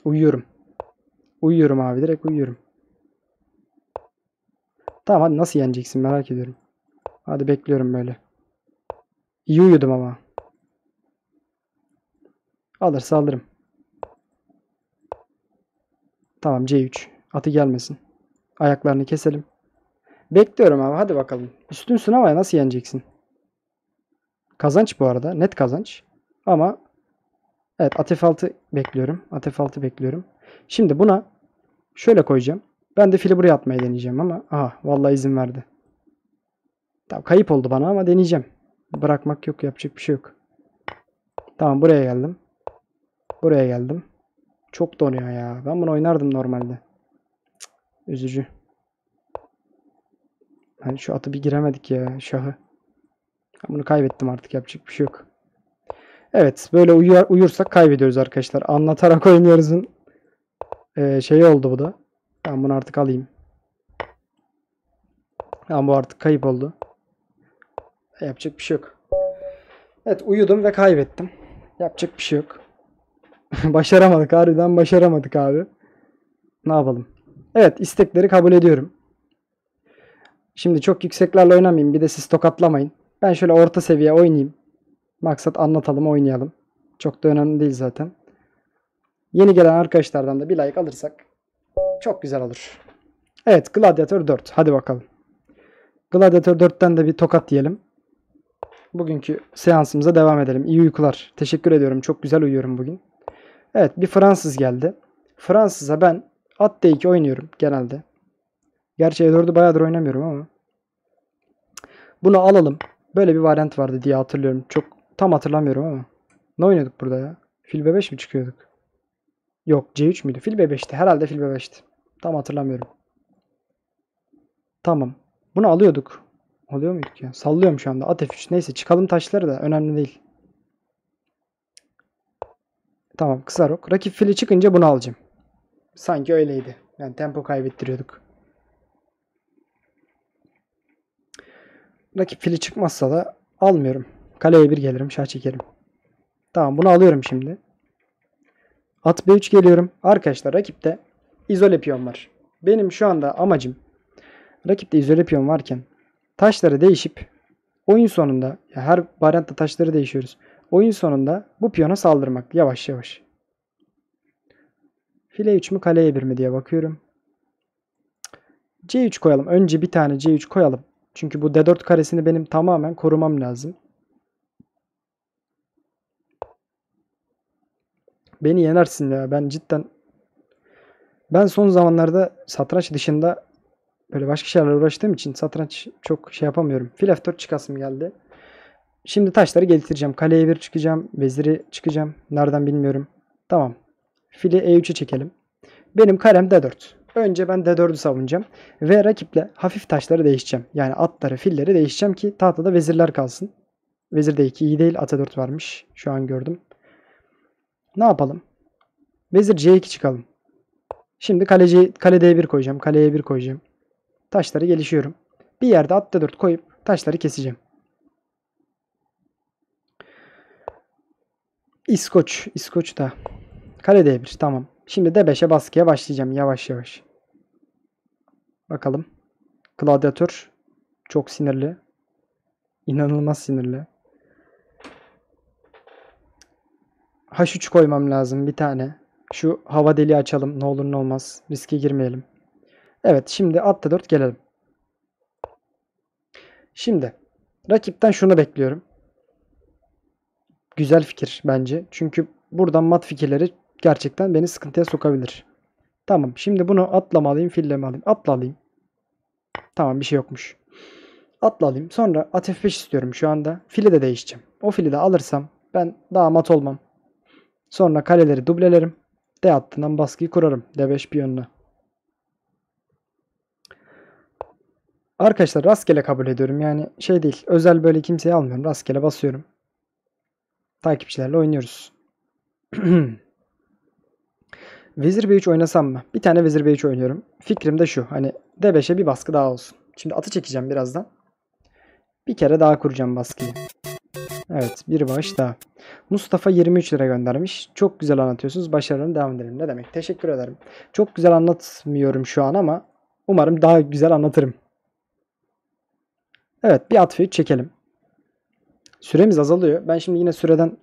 Uyuyorum. Uyuyorum abi. Direkt uyuyorum. Tamam hadi nasıl yeneceksin merak ediyorum. Hadi bekliyorum böyle. İyi uyudum ama. Alırsa alırım. Tamam C3. Atı gelmesin. Ayaklarını keselim. Bekliyorum abi hadi bakalım. Üstünsün ama nasıl yeneceksin? Kazanç bu arada. Net kazanç. Ama evet at F6 bekliyorum. At F6 bekliyorum. Şimdi buna şöyle koyacağım. Ben de fili buraya atmayı deneyeceğim ama aha vallahi izin verdi. Tamam kayıp oldu bana ama deneyeceğim. Bırakmak yok yapacak bir şey yok. Tamam buraya geldim. Buraya geldim. Çok donuyor ya. Ben bunu oynardım normalde. Cık, üzücü. Hani şu atı bir giremedik ya şahı. Ben bunu kaybettim artık yapacak bir şey yok. Evet böyle uyur, uyursak kaybediyoruz arkadaşlar. Anlatarak oynuyoruz'un ee, şeyi oldu bu da. Ben bunu artık alayım. Ama bu artık kayıp oldu. Yapacak bir şey yok. Evet uyudum ve kaybettim. Yapacak bir şey yok. başaramadık harbiden başaramadık abi. Ne yapalım? Evet istekleri kabul ediyorum. Şimdi çok yükseklerle oynamayayım. Bir de siz tokatlamayın. Ben şöyle orta seviye oynayayım. Maksat anlatalım oynayalım. Çok da önemli değil zaten. Yeni gelen arkadaşlardan da bir like alırsak çok güzel olur. Evet Gladiator 4. Hadi bakalım. Gladiator 4'ten de bir tokat diyelim. Bugünkü seansımıza devam edelim. İyi uykular. Teşekkür ediyorum. Çok güzel uyuyorum bugün. Evet bir Fransız geldi. Fransız'a ben at D2 oynuyorum genelde. Gerçi E4'ü bayağıdır oynamıyorum ama. Bunu alalım. Böyle bir varyant vardı diye hatırlıyorum. Çok tam hatırlamıyorum ama. Ne oynuyorduk burada ya? Fil B5 mi çıkıyorduk? Yok C3 müydü? Fil B5'ti. Herhalde fil B5'ti. Tam hatırlamıyorum. Tamam. Bunu alıyorduk. Alıyor muyduk ya? Sallıyorum şu anda. At F3. Neyse çıkalım taşları da önemli değil. Tamam kısa rok. Rakip fili çıkınca bunu alacağım. Sanki öyleydi. Yani tempo kaybettiriyorduk. Rakip fili çıkmazsa da almıyorum. Kaleye bir gelirim. Şah çekerim. Tamam bunu alıyorum şimdi. At B3 geliyorum. Arkadaşlar rakipte izole piyon var. Benim şu anda amacım rakipte izole piyon varken taşları değişip oyun sonunda ya her varyantta taşları değişiyoruz. Oyun sonunda bu piyona saldırmak yavaş yavaş. File 3 mü kaleye 1 mi diye bakıyorum. C3 koyalım. Önce bir tane C3 koyalım. Çünkü bu D4 karesini benim tamamen korumam lazım. Beni yenersin ya. Ben cidden ben son zamanlarda satranç dışında böyle başka şeylerle uğraştığım için satranç çok şey yapamıyorum. Fil F4 çıkasım geldi. Şimdi taşları getireceğim. Kaleye 1 çıkacağım. Veziri çıkacağım. Nereden bilmiyorum. Tamam. Fili E3'e çekelim. Benim karem D4. Önce ben D4'ü savunacağım. Ve rakiple hafif taşları değişeceğim. Yani atları, filleri değişeceğim ki tahtada vezirler kalsın. Vezir D2 iyi değil. At 4 varmış. Şu an gördüm. Ne yapalım? Vezir C2 çıkalım. Şimdi kaleci, kale D1 koyacağım. Kaleye 1 koyacağım. Taşları gelişiyorum. Bir yerde at D4 koyup taşları keseceğim. İskoç. İskoç da. Kale D1. Tamam. Şimdi D5'e baskıya başlayacağım yavaş yavaş. Bakalım. Gladyatör. Çok sinirli. İnanılmaz sinirli. H3 koymam lazım bir tane. Şu hava deliği açalım. Ne olur ne olmaz. Riske girmeyelim. Evet şimdi at D4 gelelim. Şimdi rakipten şunu bekliyorum. Güzel fikir bence. Çünkü buradan mat fikirleri gerçekten beni sıkıntıya sokabilir. Tamam. Şimdi bunu atla mı alayım, fille mi alayım? Atla alayım. Tamam bir şey yokmuş. Atla alayım. Sonra at F5 istiyorum şu anda. Fili de değişeceğim. O fili de alırsam ben daha mat olmam. Sonra kaleleri dublelerim. D hattından baskıyı kurarım. D5 piyonuna. Arkadaşlar rastgele kabul ediyorum. Yani şey değil. Özel böyle kimseyi almıyorum. Rastgele basıyorum. Takipçilerle oynuyoruz. Vezir B3 oynasam mı? Bir tane Vezir B3 oynuyorum. Fikrim de şu. Hani D5'e bir baskı daha olsun. Şimdi atı çekeceğim birazdan. Bir kere daha kuracağım baskıyı. Evet bir bağış daha. Mustafa 23 lira göndermiş. Çok güzel anlatıyorsunuz. Başarılarına devam edelim. Ne demek? Teşekkür ederim. Çok güzel anlatmıyorum şu an ama umarım daha güzel anlatırım. Evet bir at F3 çekelim. Süremiz azalıyor. Ben şimdi yine süreden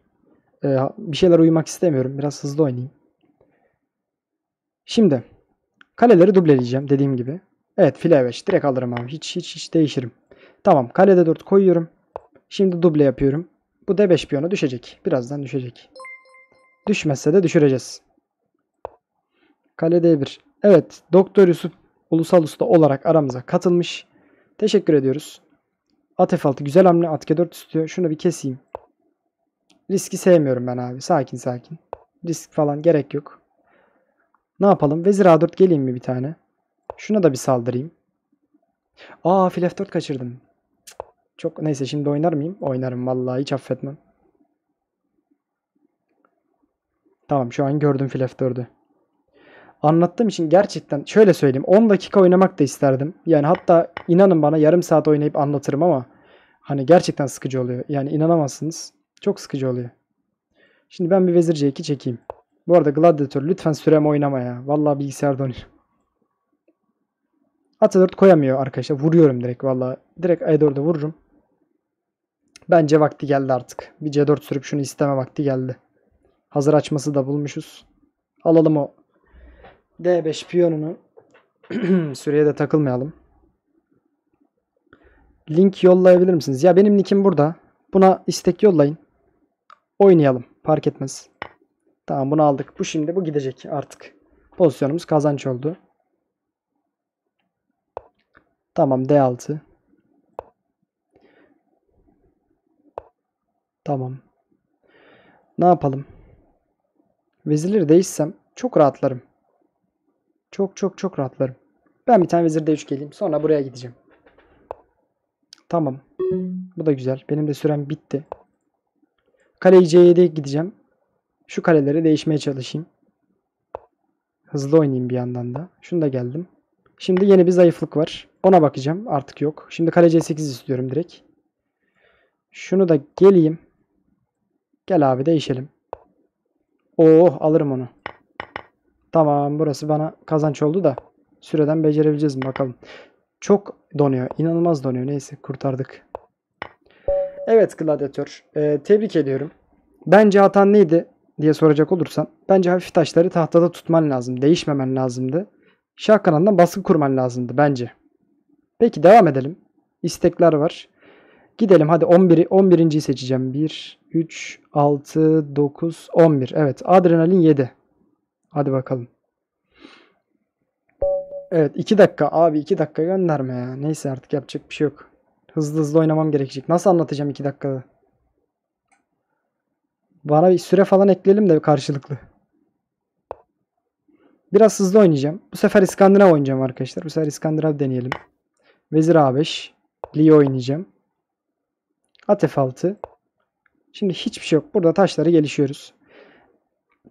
e, bir şeyler uyumak istemiyorum. Biraz hızlı oynayayım. Şimdi kaleleri dubleleyeceğim dediğim gibi. Evet file 5 direkt alırım abi. Hiç hiç hiç değişirim. Tamam kalede 4 koyuyorum. Şimdi duble yapıyorum. Bu D5 piyonu düşecek. Birazdan düşecek. Düşmezse de düşüreceğiz. Kale D1. Evet Doktor Yusuf Ulusal Usta olarak aramıza katılmış. Teşekkür ediyoruz. At F6 güzel hamle. At G4 istiyor. Şunu bir keseyim. Riski sevmiyorum ben abi. Sakin sakin. Risk falan gerek yok. Ne yapalım? Vezir A4 geleyim mi bir tane? Şuna da bir saldırayım. Aa fil F4 kaçırdım. Çok neyse şimdi oynar mıyım? Oynarım vallahi hiç affetmem. Tamam şu an gördüm fil F4'ü. Anlattığım için gerçekten şöyle söyleyeyim 10 dakika oynamak da isterdim. Yani hatta inanın bana yarım saat oynayıp anlatırım ama hani gerçekten sıkıcı oluyor. Yani inanamazsınız. Çok sıkıcı oluyor. Şimdi ben bir vezir C2 çekeyim. Bu arada Gladiator lütfen sürem oynama ya. Vallahi bilgisayar donuyor. At 4 koyamıyor arkadaşlar. Vuruyorum direkt vallahi. Direkt E4'e vururum. Bence vakti geldi artık. Bir C4 sürüp şunu isteme vakti geldi. Hazır açması da bulmuşuz. Alalım o D5 piyonunu. Süreye de takılmayalım. link yollayabilir misiniz? Ya benim linkim burada. Buna istek yollayın. Oynayalım. Fark etmez. Tamam bunu aldık. Bu şimdi bu gidecek artık. Pozisyonumuz kazanç oldu. Tamam D6. Tamam. Ne yapalım? Vezirleri değişsem çok rahatlarım. Çok çok çok rahatlarım. Ben bir tane vezir D3 geleyim. Sonra buraya gideceğim. Tamam. Bu da güzel. Benim de sürem bitti. Kaleyi C7'ye gideceğim. Şu kaleleri değişmeye çalışayım. Hızlı oynayayım bir yandan da. Şunu da geldim. Şimdi yeni bir zayıflık var. Ona bakacağım. Artık yok. Şimdi kale C8 istiyorum direkt. Şunu da geleyim. Gel abi değişelim. Oh alırım onu. Tamam burası bana kazanç oldu da. Süreden becerebileceğiz mi bakalım. Çok donuyor. İnanılmaz donuyor. Neyse kurtardık. Evet gladyatör. Ee, tebrik ediyorum. Bence hatan neydi diye soracak olursan. Bence hafif taşları tahtada tutman lazım. Değişmemen lazımdı. Şah kanadından baskı kurman lazımdı bence. Peki devam edelim. İstekler var. Gidelim hadi 11'i 11.yi seçeceğim. 1 3 6 9 11. Evet, adrenalin 7. Hadi bakalım. Evet 2 dakika abi 2 dakika gönderme ya. Neyse artık yapacak bir şey yok. Hızlı hızlı oynamam gerekecek. Nasıl anlatacağım 2 dakikada? Bana bir süre falan ekleyelim de karşılıklı. Biraz hızlı oynayacağım. Bu sefer İskandinav oynayacağım arkadaşlar. Bu sefer İskandinav deneyelim. Vezir A5. Leo oynayacağım. At F6. Şimdi hiçbir şey yok. Burada taşları gelişiyoruz.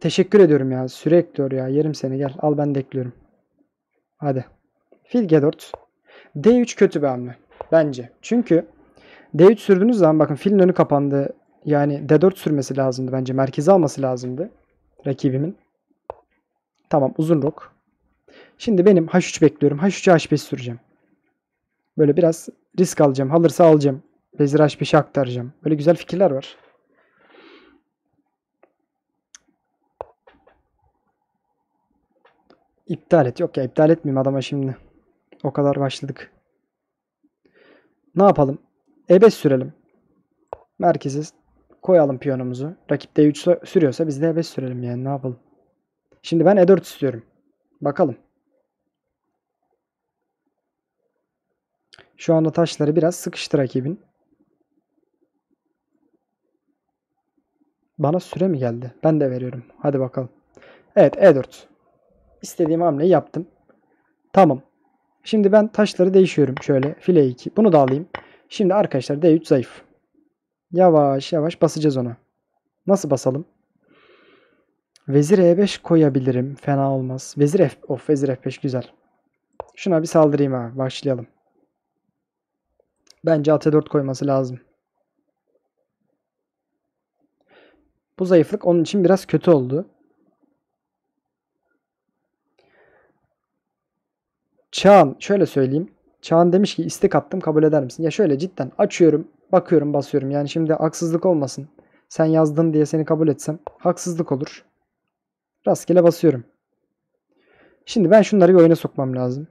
Teşekkür ediyorum ya. Süre ekliyor ya. Yerim seni gel. Al ben de ekliyorum. Hadi. Fil G4. D3 kötü bir hamle. Bence. Çünkü D3 sürdüğünüz zaman bakın filin önü kapandı. Yani D4 sürmesi lazımdı bence. Merkeze alması lazımdı. Rakibimin. Tamam uzun rok. Şimdi benim H3 bekliyorum. H3'e H5 süreceğim. Böyle biraz risk alacağım. Alırsa alacağım. Vezir H5'e aktaracağım. Böyle güzel fikirler var. İptal et. Yok ya iptal etmeyeyim adama şimdi. O kadar başladık. Ne yapalım? E5 sürelim. Merkeze koyalım piyonumuzu. Rakip D3 sürüyorsa biz de E5 sürelim yani ne yapalım. Şimdi ben E4 istiyorum. Bakalım. Şu anda taşları biraz sıkıştı rakibin. Bana süre mi geldi? Ben de veriyorum. Hadi bakalım. Evet E4. İstediğim hamleyi yaptım. Tamam. Şimdi ben taşları değişiyorum. Şöyle file 2. Bunu da alayım. Şimdi arkadaşlar D3 zayıf. Yavaş yavaş basacağız ona. Nasıl basalım? Vezir E5 koyabilirim. Fena olmaz. Vezir F of Vezir F5 güzel. Şuna bir saldırayım abi. Başlayalım. Bence at 4 koyması lazım. Bu zayıflık onun için biraz kötü oldu. Çağan şöyle söyleyeyim. Çağan demiş ki istek attım kabul eder misin? Ya şöyle cidden açıyorum, bakıyorum, basıyorum. Yani şimdi haksızlık olmasın. Sen yazdın diye seni kabul etsem haksızlık olur. Rastgele basıyorum. Şimdi ben şunları bir oyuna sokmam lazım.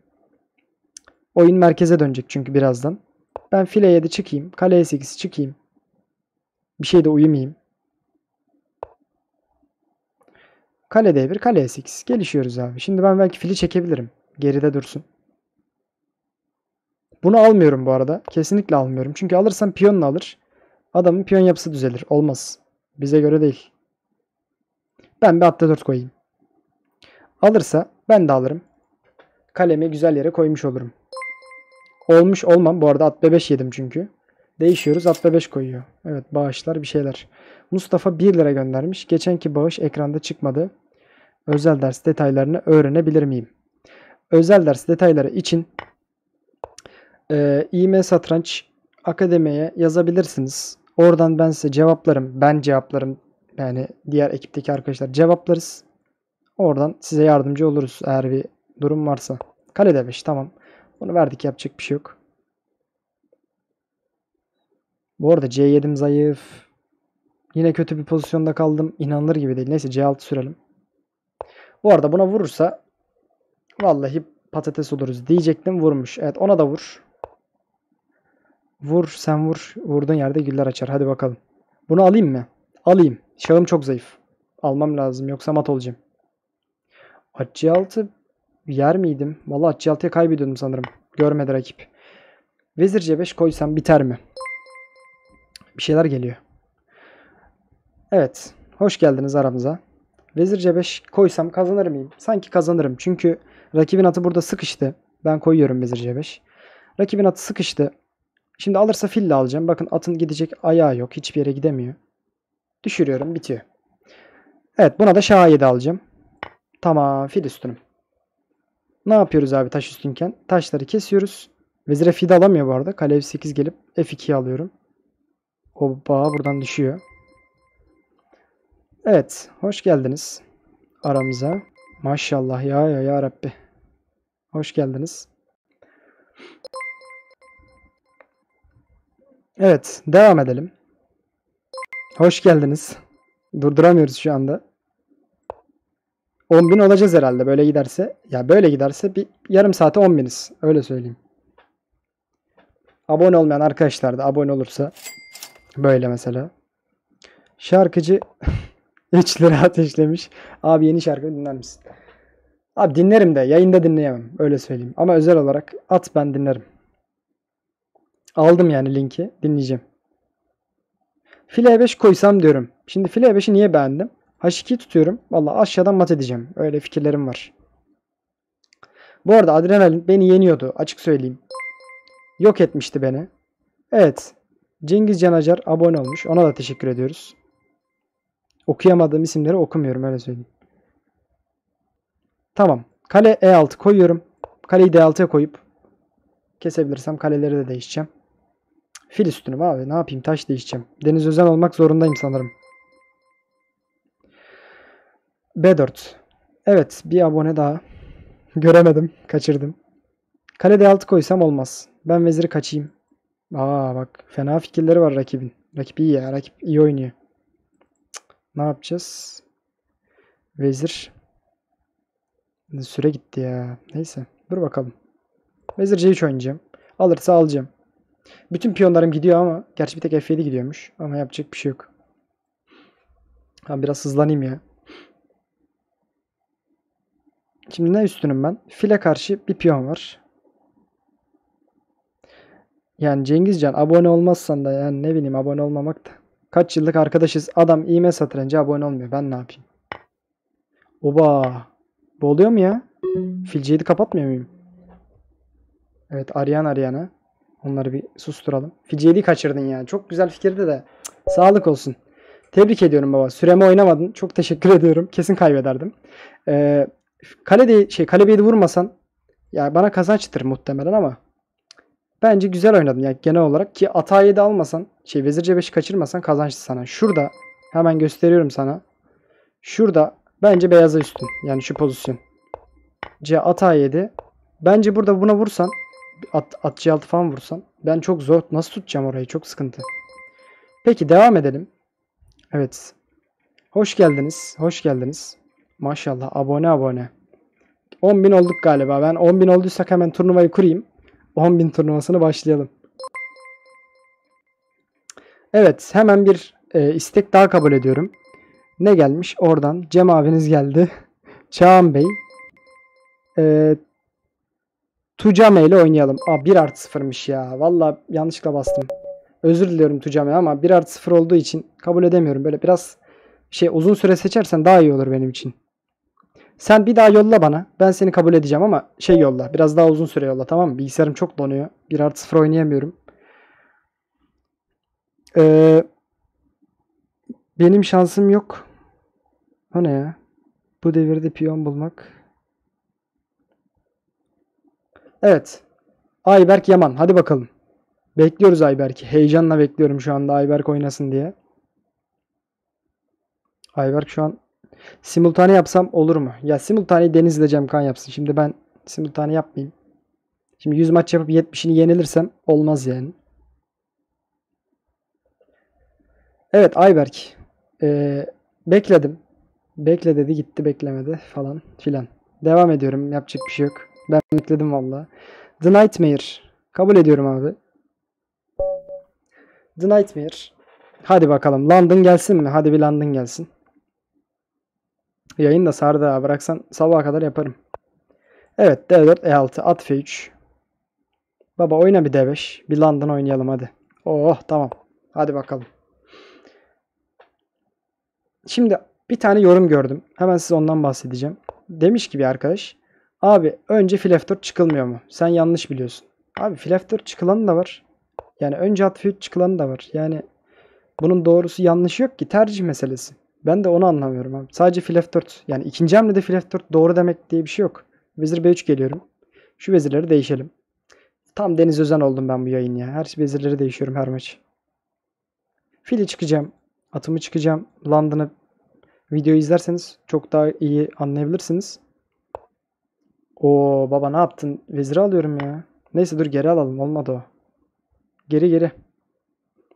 Oyun merkeze dönecek çünkü birazdan. Ben file 7 çıkayım. Kale 8 çıkayım. Bir şey de uyumayayım. Kale D1, kale E8. Gelişiyoruz abi. Şimdi ben belki fili çekebilirim. Geride dursun. Bunu almıyorum bu arada. Kesinlikle almıyorum. Çünkü alırsam piyonla alır. Adamın piyon yapısı düzelir. Olmaz. Bize göre değil. Ben bir atta 4 koyayım. Alırsa ben de alırım. Kalemi güzel yere koymuş olurum. Olmuş olmam. Bu arada at B5 yedim çünkü. Değişiyoruz. At B5 koyuyor. Evet bağışlar bir şeyler. Mustafa 1 lira göndermiş. Geçenki bağış ekranda çıkmadı. Özel ders detaylarını öğrenebilir miyim? Özel ders detayları için e, İM Satranç Akademi'ye yazabilirsiniz. Oradan ben size cevaplarım. Ben cevaplarım. Yani diğer ekipteki arkadaşlar cevaplarız. Oradan size yardımcı oluruz eğer bir durum varsa. Kale D5 tamam. Bunu verdik yapacak bir şey yok. Bu arada C7'im zayıf. Yine kötü bir pozisyonda kaldım. İnanılır gibi değil. Neyse C6 sürelim. Bu arada buna vurursa vallahi patates oluruz diyecektim vurmuş. Evet ona da vur. Vur sen vur. Vurduğun yerde güller açar. Hadi bakalım. Bunu alayım mı? Alayım. Şahım çok zayıf. Almam lazım yoksa mat olacağım. Atçı altı yer miydim? Vallahi atçı altıya kaybediyordum sanırım. Görmedi rakip. Vezir C5 koysam biter mi? Bir şeyler geliyor. Evet. Hoş geldiniz aramıza. Vezir C5 koysam kazanır mıyım? Sanki kazanırım. Çünkü rakibin atı burada sıkıştı. Ben koyuyorum Vezir C5. Rakibin atı sıkıştı. Şimdi alırsa fille alacağım. Bakın atın gidecek ayağı yok. Hiçbir yere gidemiyor. Düşürüyorum. Bitiyor. Evet buna da şah 7 alacağım. Tamam fil üstünüm. Ne yapıyoruz abi taş üstünken? Taşları kesiyoruz. Vezire fide alamıyor bu arada. Kale F8 gelip F2'yi alıyorum. Hoppa buradan düşüyor. Evet. Hoş geldiniz aramıza. Maşallah ya ya ya Rabbi. Hoş geldiniz. Evet. Devam edelim. Hoş geldiniz. Durduramıyoruz şu anda. 10.000 olacağız herhalde böyle giderse. Ya böyle giderse bir yarım saate 10.000'iz. Öyle söyleyeyim. Abone olmayan arkadaşlar da abone olursa böyle mesela. Şarkıcı 3 lira ateşlemiş. Abi yeni şarkı dinler misin? Abi dinlerim de yayında dinleyemem. Öyle söyleyeyim. Ama özel olarak at ben dinlerim. Aldım yani linki. Dinleyeceğim. File 5 koysam diyorum. Şimdi file 5'i niye beğendim? H2 tutuyorum. Valla aşağıdan mat edeceğim. Öyle fikirlerim var. Bu arada adrenalin beni yeniyordu. Açık söyleyeyim. Yok etmişti beni. Evet. Cengiz Canacar abone olmuş. Ona da teşekkür ediyoruz. Okuyamadığım isimleri okumuyorum öyle söyleyeyim. Tamam. Kale E6 koyuyorum. Kaleyi D6'ya koyup kesebilirsem kaleleri de değişeceğim. Fil üstünüm abi. Ne yapayım? Taş değişeceğim. Deniz Özen olmak zorundayım sanırım. B4. Evet. Bir abone daha. Göremedim. Kaçırdım. Kale D6 koysam olmaz. Ben veziri kaçayım. Aa bak. Fena fikirleri var rakibin. Rakip iyi ya. Rakip iyi oynuyor. Ne yapacağız? Vezir. Süre gitti ya. Neyse. Dur bakalım. Vezir C3 oynayacağım. Alırsa alacağım. Bütün piyonlarım gidiyor ama. Gerçi bir tek F7 gidiyormuş. Ama yapacak bir şey yok. Ha, biraz hızlanayım ya. Şimdi ne üstünüm ben? File karşı bir piyon var. Yani Cengizcan abone olmazsan da yani ne bileyim abone olmamak da. Kaç yıllık arkadaşız. Adam iğme satırınca abone olmuyor. Ben ne yapayım? Oba. Bu oluyor mu ya? Filceyi kapatmıyor muyum? Evet arayan arayana. Onları bir susturalım. Filceyi kaçırdın ya. Çok güzel fikirdi de. Cık, sağlık olsun. Tebrik ediyorum baba. Süremi oynamadın. Çok teşekkür ediyorum. Kesin kaybederdim. Ee, kale de, şey kale bir vurmasan ya bana kazançtır muhtemelen ama bence güzel oynadın ya genel olarak ki ata 7 almasan şey vezir c5'i kaçırmasan kazançlı sana. Şurada hemen gösteriyorum sana. Şurada bence beyaza üstün. Yani şu pozisyon. C ata 7. Bence burada buna vursan at, at C6 falan vursan ben çok zor nasıl tutacağım orayı çok sıkıntı. Peki devam edelim. Evet. Hoş geldiniz. Hoş geldiniz. Maşallah abone abone. 10.000 olduk galiba. Ben 10.000 olduysak hemen turnuvayı kurayım. 10.000 turnuvasını başlayalım. Evet hemen bir e, istek daha kabul ediyorum. Ne gelmiş? Oradan Cem abiniz geldi. Çağan Bey. E, Tucame ile oynayalım. Aa 1 artı 0'mış ya. Valla yanlışlıkla bastım. Özür diliyorum Tucame ama 1 artı 0 olduğu için kabul edemiyorum. Böyle biraz şey uzun süre seçersen daha iyi olur benim için. Sen bir daha yolla bana. Ben seni kabul edeceğim ama şey yolla. Biraz daha uzun süre yolla tamam mı? Bilgisayarım çok donuyor. 1 artı 0 oynayamıyorum. Ee, benim şansım yok. O ne ya? Bu devirde piyon bulmak. Evet. Ayberk Yaman. Hadi bakalım. Bekliyoruz Ayberk'i. Heyecanla bekliyorum şu anda Ayberk oynasın diye. Ayberk şu an simultane yapsam olur mu? Ya simultane Deniz ile Cemkan yapsın. Şimdi ben simultane yapmayayım. Şimdi 100 maç yapıp 70'ini yenilirsem olmaz yani. Evet Ayberk. Ee, bekledim. Bekle dedi gitti beklemedi falan filan. Devam ediyorum. Yapacak bir şey yok. Ben bekledim valla. The Nightmare. Kabul ediyorum abi. The Nightmare. Hadi bakalım. London gelsin mi? Hadi bir London gelsin. Yayın da sardı. Bıraksan sabaha kadar yaparım. Evet D4 E6 at F3. Baba oyna bir D5. Bir London oynayalım hadi. Oh tamam. Hadi bakalım. Şimdi bir tane yorum gördüm. Hemen size ondan bahsedeceğim. Demiş ki bir arkadaş. Abi önce fil F4 çıkılmıyor mu? Sen yanlış biliyorsun. Abi fil F4 çıkılanı da var. Yani önce at F3 çıkılanı da var. Yani bunun doğrusu yanlışı yok ki. Tercih meselesi. Ben de onu anlamıyorum abi. Sadece fil F4. Yani ikinci hamlede fil F4 doğru demek diye bir şey yok. Vezir B3 geliyorum. Şu vezirleri değişelim. Tam Deniz Özen oldum ben bu yayın ya. Her vezirleri değişiyorum her maç. Fili çıkacağım. Atımı çıkacağım. London'ı videoyu izlerseniz çok daha iyi anlayabilirsiniz. O baba ne yaptın? Veziri alıyorum ya. Neyse dur geri alalım. Olmadı o. Geri geri.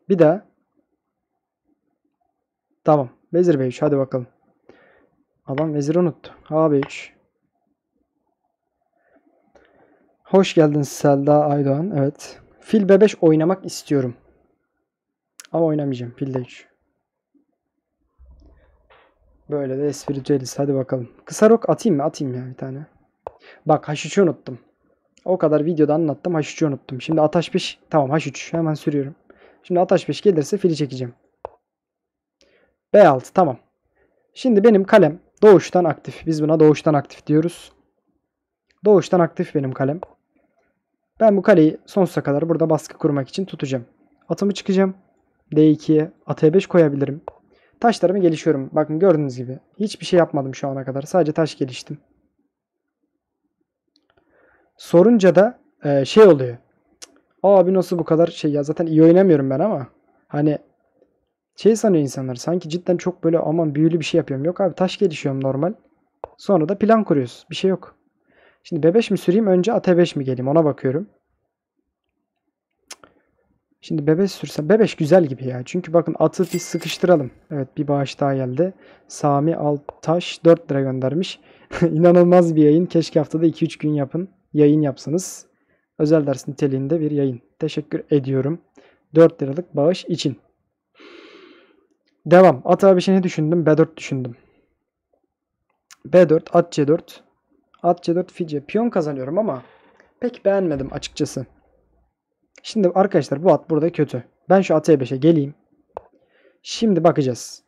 Bir daha. Tamam. Vezir B3 hadi bakalım. Adam veziri unuttu. A5. Hoş geldin Selda Aydoğan. Evet. Fil B5 oynamak istiyorum. Ama oynamayacağım. Fil D3. Böyle de espritüeliz. Hadi bakalım. Kısa rok atayım mı? Atayım ya bir tane. Bak H3'ü unuttum. O kadar videoda anlattım. H3'ü unuttum. Şimdi at H5. Tamam H3. Hemen sürüyorum. Şimdi at H5 gelirse fili çekeceğim. B6 tamam. Şimdi benim kalem doğuştan aktif. Biz buna doğuştan aktif diyoruz. Doğuştan aktif benim kalem. Ben bu kaleyi sonsuza kadar burada baskı kurmak için tutacağım. Atımı çıkacağım. D2'ye at E5 koyabilirim. Taşlarımı gelişiyorum. Bakın gördüğünüz gibi. Hiçbir şey yapmadım şu ana kadar. Sadece taş geliştim. Sorunca da e, şey oluyor. Abi nasıl bu kadar şey ya zaten iyi oynamıyorum ben ama hani şey sanıyor insanlar sanki cidden çok böyle aman büyülü bir şey yapıyorum. Yok abi taş gelişiyorum normal. Sonra da plan kuruyoruz. Bir şey yok. Şimdi B5 mi süreyim önce at E5 mi geleyim ona bakıyorum. Şimdi B5 sürsem B5 güzel gibi ya. Çünkü bakın atı bir sıkıştıralım. Evet bir bağış daha geldi. Sami Altaş 4 lira göndermiş. İnanılmaz bir yayın. Keşke haftada 2-3 gün yapın. Yayın yapsınız. Özel ders niteliğinde bir yayın. Teşekkür ediyorum. 4 liralık bağış için. Devam. At abi şey ne düşündüm? B4 düşündüm. B4, at C4. At C4, fi C. Piyon kazanıyorum ama pek beğenmedim açıkçası. Şimdi arkadaşlar bu at burada kötü. Ben şu at E5'e geleyim. Şimdi bakacağız.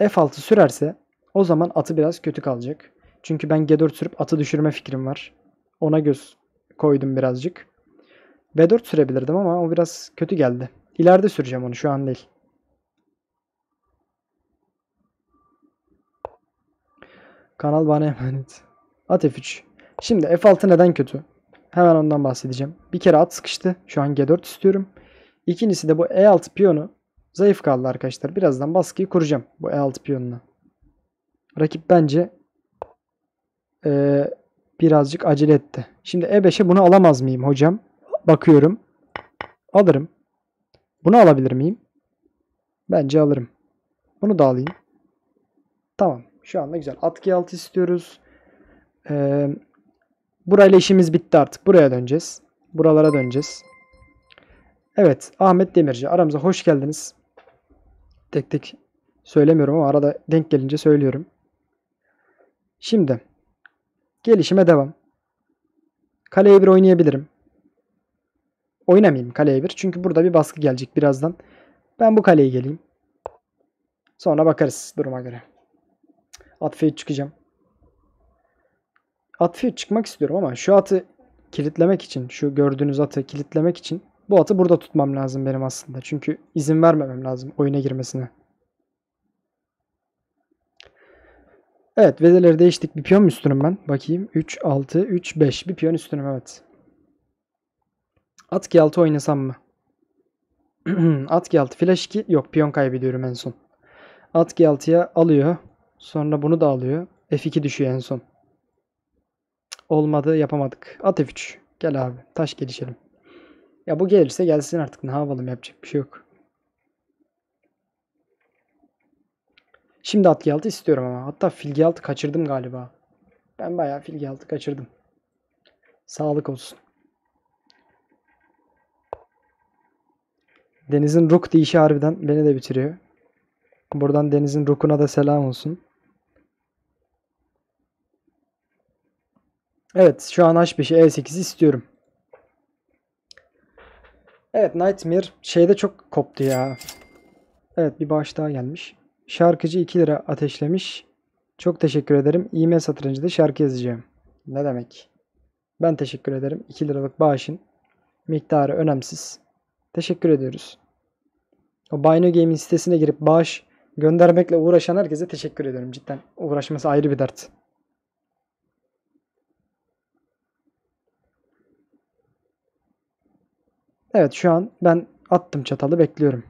F6 sürerse o zaman atı biraz kötü kalacak. Çünkü ben G4 sürüp atı düşürme fikrim var. Ona göz koydum birazcık. B4 sürebilirdim ama o biraz kötü geldi. İleride süreceğim onu şu an değil. Kanal bana emanet. At F3. Şimdi F6 neden kötü? Hemen ondan bahsedeceğim. Bir kere at sıkıştı. Şu an G4 istiyorum. İkincisi de bu E6 piyonu zayıf kaldı arkadaşlar. Birazdan baskıyı kuracağım bu E6 piyonuna. Rakip bence ee, birazcık acele etti. Şimdi E5'e bunu alamaz mıyım hocam? Bakıyorum. Alırım. Bunu alabilir miyim? Bence alırım. Bunu da alayım. Tamam. Şu anda güzel. At G6 istiyoruz. Ee, burayla işimiz bitti artık. Buraya döneceğiz. Buralara döneceğiz. Evet. Ahmet Demirci. Aramıza hoş geldiniz. Tek tek söylemiyorum ama arada denk gelince söylüyorum. Şimdi gelişime devam. Kaleye bir oynayabilirim. Oynamayayım kaleye bir. Çünkü burada bir baskı gelecek birazdan. Ben bu kaleye geleyim. Sonra bakarız duruma göre. At f çıkacağım. At f çıkmak istiyorum ama şu atı kilitlemek için, şu gördüğünüz atı kilitlemek için bu atı burada tutmam lazım benim aslında. Çünkü izin vermemem lazım oyuna girmesine. Evet vezeleri değiştik. Bir piyon mu üstünüm ben? Bakayım. 3, 6, 3, 5. Bir piyon üstünüm evet. At G6 oynasam mı? At G6. Flash 2. Yok piyon kaybediyorum en son. At G6'ya alıyor. Sonra bunu da alıyor. F2 düşüyor en son. Olmadı yapamadık. At F3. Gel abi. Taş gelişelim. Ya bu gelirse gelsin artık. Ne yapalım yapacak bir şey yok. Şimdi at G6 istiyorum ama. Hatta fil G6 kaçırdım galiba. Ben bayağı fil G6 kaçırdım. Sağlık olsun. Deniz'in Rook deyişi harbiden beni de bitiriyor. Buradan Deniz'in Rook'una da selam olsun. Evet şu an H5'i E8'i istiyorum. Evet Nightmare şeyde çok koptu ya. Evet bir bağış daha gelmiş. Şarkıcı 2 lira ateşlemiş. Çok teşekkür ederim. İme satırıncıda şarkı yazacağım. Ne demek? Ben teşekkür ederim. 2 liralık bağışın miktarı önemsiz. Teşekkür ediyoruz. O Bino Gaming sitesine girip bağış göndermekle uğraşan herkese teşekkür ediyorum cidden. Uğraşması ayrı bir dert. Evet şu an ben attım çatalı bekliyorum.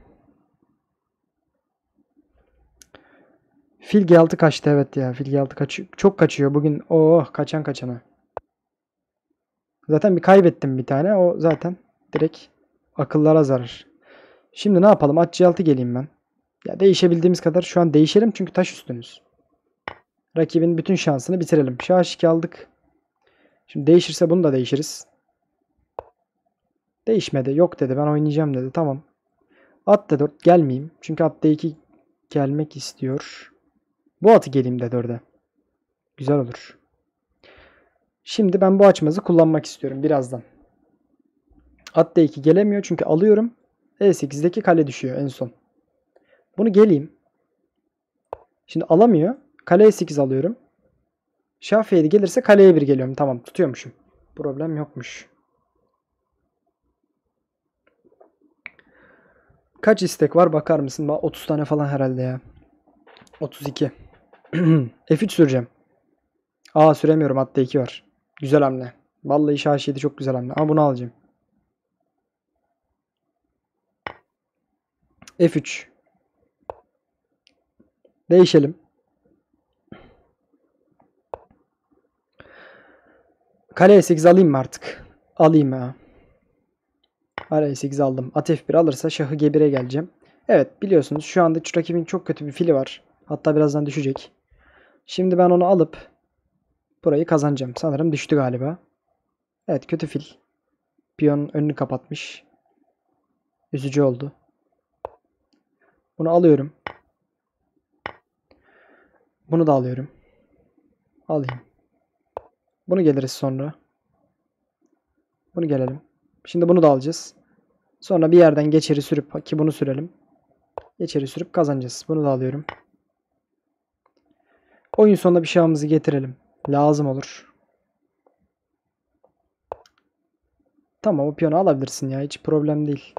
Fil G6 kaçtı evet ya. Fil G6 kaçıyor. Çok kaçıyor bugün. Oh kaçan kaçana. Zaten bir kaybettim bir tane. O zaten direkt akıllara zarar. Şimdi ne yapalım? At C6 geleyim ben. Ya değişebildiğimiz kadar şu an değişelim çünkü taş üstünüz. Rakibin bütün şansını bitirelim. Şah 2 aldık. Şimdi değişirse bunu da değişiriz. Değişmedi. Yok dedi. Ben oynayacağım dedi. Tamam. At D4 gelmeyeyim. Çünkü at D2 gelmek istiyor. Bu atı geleyim D4'e. Güzel olur. Şimdi ben bu açmazı kullanmak istiyorum birazdan. At D2 gelemiyor çünkü alıyorum. E8'deki kale düşüyor en son. Bunu geleyim. Şimdi alamıyor. Kale E8 alıyorum. Şah F7 gelirse kaleye 1 geliyorum. Tamam tutuyormuşum. Problem yokmuş. Kaç istek var bakar mısın? 30 tane falan herhalde ya. 32. F3 süreceğim. Aa süremiyorum. Hatta 2 var. Güzel hamle. Vallahi şah 7 çok güzel hamle. Ama bunu alacağım. F3. Değişelim. Kale E8 alayım mı artık? Alayım ya. Kale E8 aldım. At F1 alırsa şahı G1'e geleceğim. Evet biliyorsunuz şu anda rakibin çok kötü bir fili var. Hatta birazdan düşecek. Şimdi ben onu alıp burayı kazanacağım. Sanırım düştü galiba. Evet kötü fil. Piyon önünü kapatmış. Üzücü oldu. Bunu alıyorum. Bunu da alıyorum. Alayım. Bunu geliriz sonra. Bunu gelelim. Şimdi bunu da alacağız. Sonra bir yerden geçeri sürüp ki bunu sürelim. Geçeri sürüp kazanacağız. Bunu da alıyorum. Oyun sonunda bir şahımızı getirelim. Lazım olur. Tamam o piyonu alabilirsin ya. Hiç problem değil.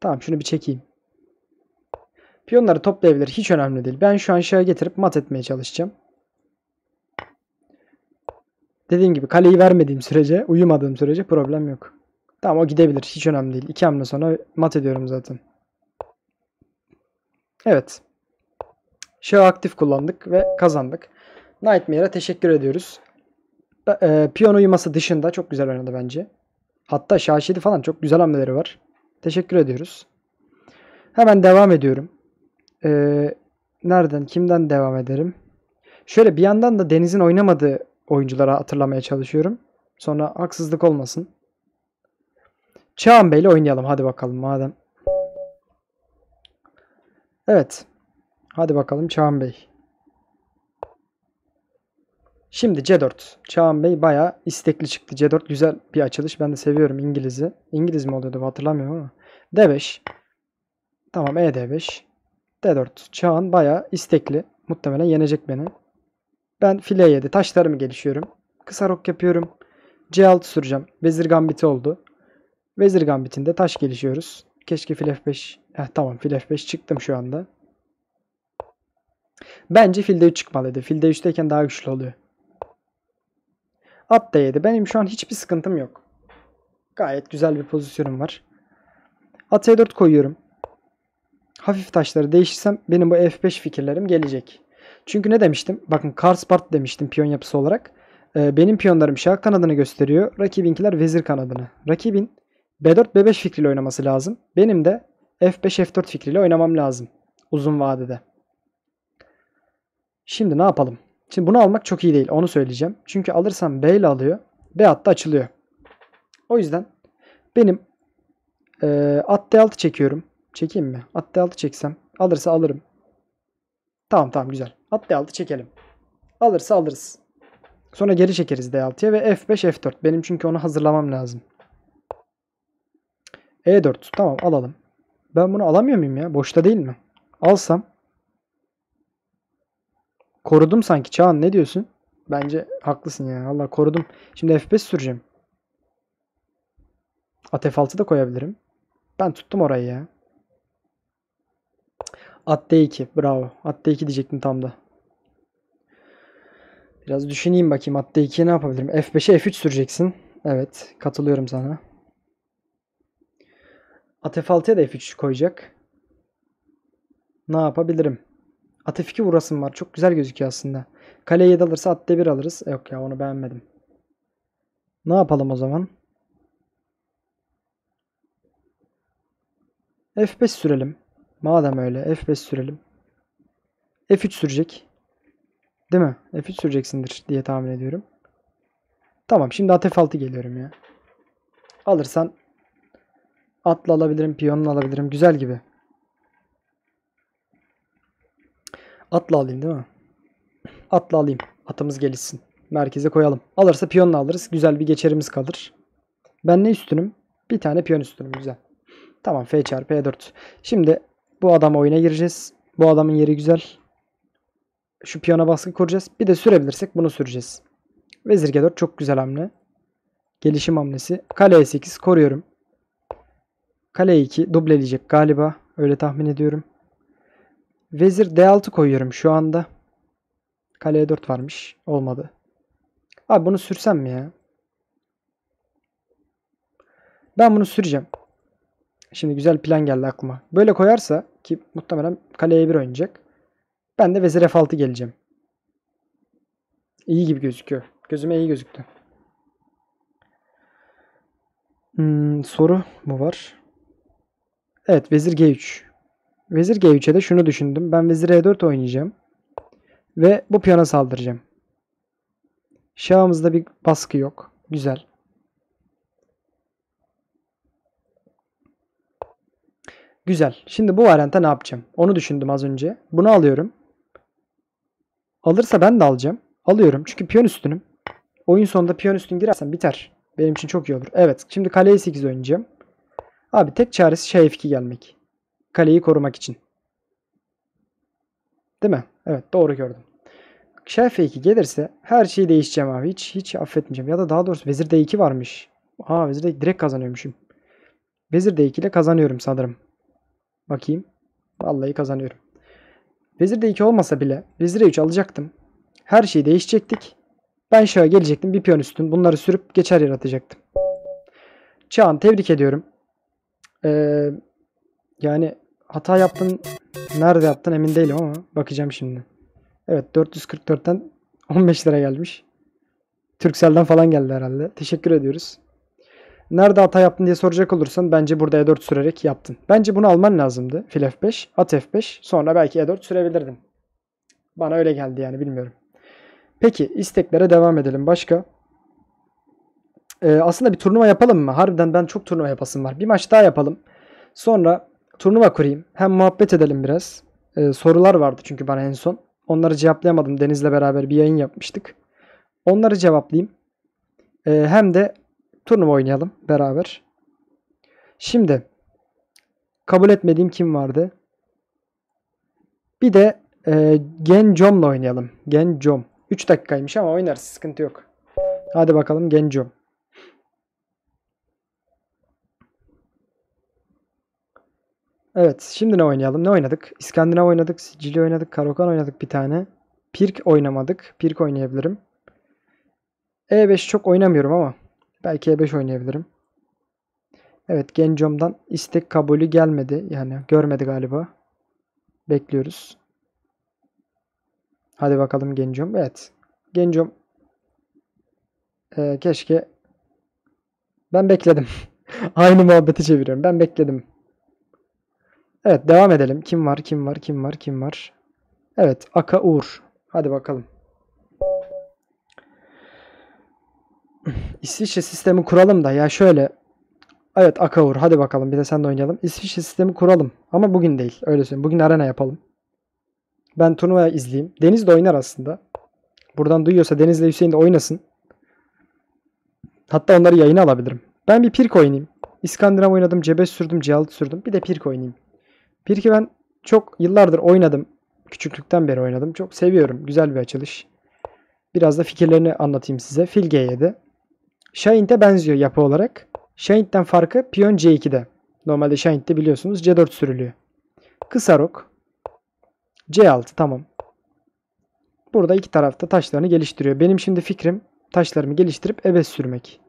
Tamam şunu bir çekeyim. Piyonları toplayabilir. Hiç önemli değil. Ben şu an şaha getirip mat etmeye çalışacağım. Dediğim gibi kaleyi vermediğim sürece, uyumadığım sürece problem yok. Tamam o gidebilir. Hiç önemli değil. İki hamle sonra mat ediyorum zaten. Evet. Şahı aktif kullandık ve kazandık. Nightmare'a teşekkür ediyoruz. E, piyon uyuması dışında çok güzel oynadı bence. Hatta Şaşidi falan çok güzel hamleleri var. Teşekkür ediyoruz. Hemen devam ediyorum. Ee, nereden, kimden devam ederim? Şöyle bir yandan da Deniz'in oynamadığı oyunculara hatırlamaya çalışıyorum. Sonra haksızlık olmasın. Çağan Bey'le oynayalım. Hadi bakalım madem. Evet. Hadi bakalım Çağan Bey. Şimdi C4. Çağan Bey bayağı istekli çıktı. C4 güzel bir açılış. Ben de seviyorum İngiliz'i. İngiliz mi oluyordu hatırlamıyorum ama. D5. Tamam ED5. D4. Çağan bayağı istekli. Muhtemelen yenecek beni. Ben file 7 taşlarımı gelişiyorum. Kısa rok yapıyorum. C6 süreceğim. Vezir gambiti oldu. Vezir gambitinde taş gelişiyoruz. Keşke fil F5. Heh, tamam fil F5 çıktım şu anda. Bence fil D3 çıkmalıydı. Fil D3'teyken daha güçlü oluyor. At D7. Benim şu an hiçbir sıkıntım yok. Gayet güzel bir pozisyonum var. At E4 koyuyorum. Hafif taşları değiştirsem benim bu F5 fikirlerim gelecek. Çünkü ne demiştim? Bakın Karspart demiştim piyon yapısı olarak. Ee, benim piyonlarım şah kanadını gösteriyor. Rakibinkiler vezir kanadını. Rakibin B4 B5 fikriyle oynaması lazım. Benim de F5 F4 fikriyle oynamam lazım. Uzun vadede. Şimdi ne yapalım? Şimdi bunu almak çok iyi değil. Onu söyleyeceğim. Çünkü alırsam B ile alıyor. B hatta açılıyor. O yüzden benim Ee, at D6 çekiyorum. Çekeyim mi? At D6 çeksem. Alırsa alırım. Tamam tamam güzel. At D6 çekelim. Alırsa alırız. Sonra geri çekeriz D6'ya ve F5 F4. Benim çünkü onu hazırlamam lazım. E4 tamam alalım. Ben bunu alamıyor muyum ya? Boşta değil mi? Alsam. Korudum sanki. Çağan ne diyorsun? Bence haklısın ya. Allah korudum. Şimdi F5 süreceğim. At F6 da koyabilirim. Ben tuttum orayı ya. At D2. Bravo. At D2 diyecektim tam da. Biraz düşüneyim bakayım. At D2'ye ne yapabilirim? F5'e F3 süreceksin. Evet. Katılıyorum sana. At F6'ya da F3 koyacak. Ne yapabilirim? At F2 vurasım var. Çok güzel gözüküyor aslında. Kale 7 alırsa at D1 alırız. Yok ya onu beğenmedim. Ne yapalım o zaman? F5 sürelim. Madem öyle F5 sürelim. F3 sürecek. Değil mi? F3 süreceksindir diye tahmin ediyorum. Tamam şimdi at F6 geliyorum ya. Alırsan atla alabilirim, piyonla alabilirim. Güzel gibi. Atla alayım değil mi? Atla alayım. Atımız gelişsin. Merkeze koyalım. Alırsa piyonla alırız. Güzel bir geçerimiz kalır. Ben ne üstünüm? Bir tane piyon üstünüm. Güzel. Tamam F çarpı E4. Şimdi bu adam oyuna gireceğiz. Bu adamın yeri güzel. Şu piyona baskı kuracağız. Bir de sürebilirsek bunu süreceğiz. Vezir G4 çok güzel hamle. Gelişim hamlesi. Kale E8 koruyorum. Kale E2 dubleleyecek galiba. Öyle tahmin ediyorum. Vezir D6 koyuyorum şu anda. Kale E4 varmış. Olmadı. Abi bunu sürsem mi ya? Ben bunu süreceğim. Şimdi güzel plan geldi aklıma. Böyle koyarsa ki muhtemelen kaleye 1 oynayacak. Ben de vezir F6 geleceğim. İyi gibi gözüküyor. Gözüme iyi gözüktü. Hmm, soru mu var? Evet vezir G3. Vezir G3'e de şunu düşündüm. Ben vezir E4 oynayacağım. Ve bu piyona saldıracağım. Şahımızda bir baskı yok. Güzel. Güzel. Şimdi bu varyanta ne yapacağım? Onu düşündüm az önce. Bunu alıyorum. Alırsa ben de alacağım. Alıyorum. Çünkü piyon üstünüm. Oyun sonunda piyon üstün girersen biter. Benim için çok iyi olur. Evet. Şimdi kaleye 8 oynayacağım. Abi tek çaresi şah F2 gelmek. Kaleyi korumak için. Değil mi? Evet doğru gördüm. Şah F2 gelirse her şeyi değişeceğim abi. Hiç hiç affetmeyeceğim. Ya da daha doğrusu vezir D2 varmış. Ha vezir D2 direkt kazanıyormuşum. Vezir D2 ile kazanıyorum sanırım. Bakayım. Vallahi kazanıyorum. Vezir D2 olmasa bile vezir E3 alacaktım. Her şeyi değişecektik. Ben şaha gelecektim. Bir piyon üstün. Bunları sürüp geçer yaratacaktım. Çağan tebrik ediyorum. Ee, yani hata yaptın. Nerede yaptın emin değilim ama bakacağım şimdi. Evet 444'ten 15 lira gelmiş. Turkcell'den falan geldi herhalde. Teşekkür ediyoruz. Nerede hata yaptın diye soracak olursan bence burada E4 sürerek yaptın. Bence bunu alman lazımdı. Fil F5, at F5. Sonra belki E4 sürebilirdin. Bana öyle geldi yani bilmiyorum. Peki isteklere devam edelim. Başka? Ee, aslında bir turnuva yapalım mı? Harbiden ben çok turnuva yapasım var. Bir maç daha yapalım. Sonra turnuva kurayım. Hem muhabbet edelim biraz. Ee, sorular vardı çünkü bana en son. Onları cevaplayamadım. Deniz'le beraber bir yayın yapmıştık. Onları cevaplayayım. Ee, hem de turnuva oynayalım beraber. Şimdi kabul etmediğim kim vardı? Bir de e, Gencom'la oynayalım. Gencom. 3 dakikaymış ama oynarız. Sıkıntı yok. Hadi bakalım Gencom. Evet. Şimdi ne oynayalım? Ne oynadık? İskandinav oynadık. Sicilya oynadık. Karakan oynadık bir tane. Pirk oynamadık. Pirk oynayabilirim. E5 çok oynamıyorum ama belki E5 oynayabilirim. Evet Gencom'dan istek kabulü gelmedi. Yani görmedi galiba. Bekliyoruz. Hadi bakalım Gencom. Evet. Gencom ee, keşke ben bekledim. Aynı muhabbeti çeviriyorum. Ben bekledim. Evet devam edelim. Kim var? Kim var? Kim var? Kim var? Evet Aka Uğur. Hadi bakalım. İsviçre sistemi kuralım da ya şöyle Evet Akavur hadi bakalım bir de sen de oynayalım. İsviçre sistemi kuralım. Ama bugün değil. Öyle söyleyeyim. Bugün arena yapalım. Ben turnuvaya izleyeyim. Deniz de oynar aslında. Buradan duyuyorsa Deniz ile Hüseyin de oynasın. Hatta onları yayına alabilirim. Ben bir Pirk oynayayım. İskandinav oynadım, C5 sürdüm, C6 sürdüm. Bir de Pirk oynayayım. Pirk'i ben çok yıllardır oynadım. Küçüklükten beri oynadım. Çok seviyorum. Güzel bir açılış. Biraz da fikirlerini anlatayım size. Fil G7. Shahint'e benziyor yapı olarak. Shahint'ten farkı piyon C2'de. Normalde Shahint'te biliyorsunuz C4 sürülüyor. Kısa rok. C6 tamam. Burada iki tarafta taşlarını geliştiriyor. Benim şimdi fikrim taşlarımı geliştirip ebes sürmek.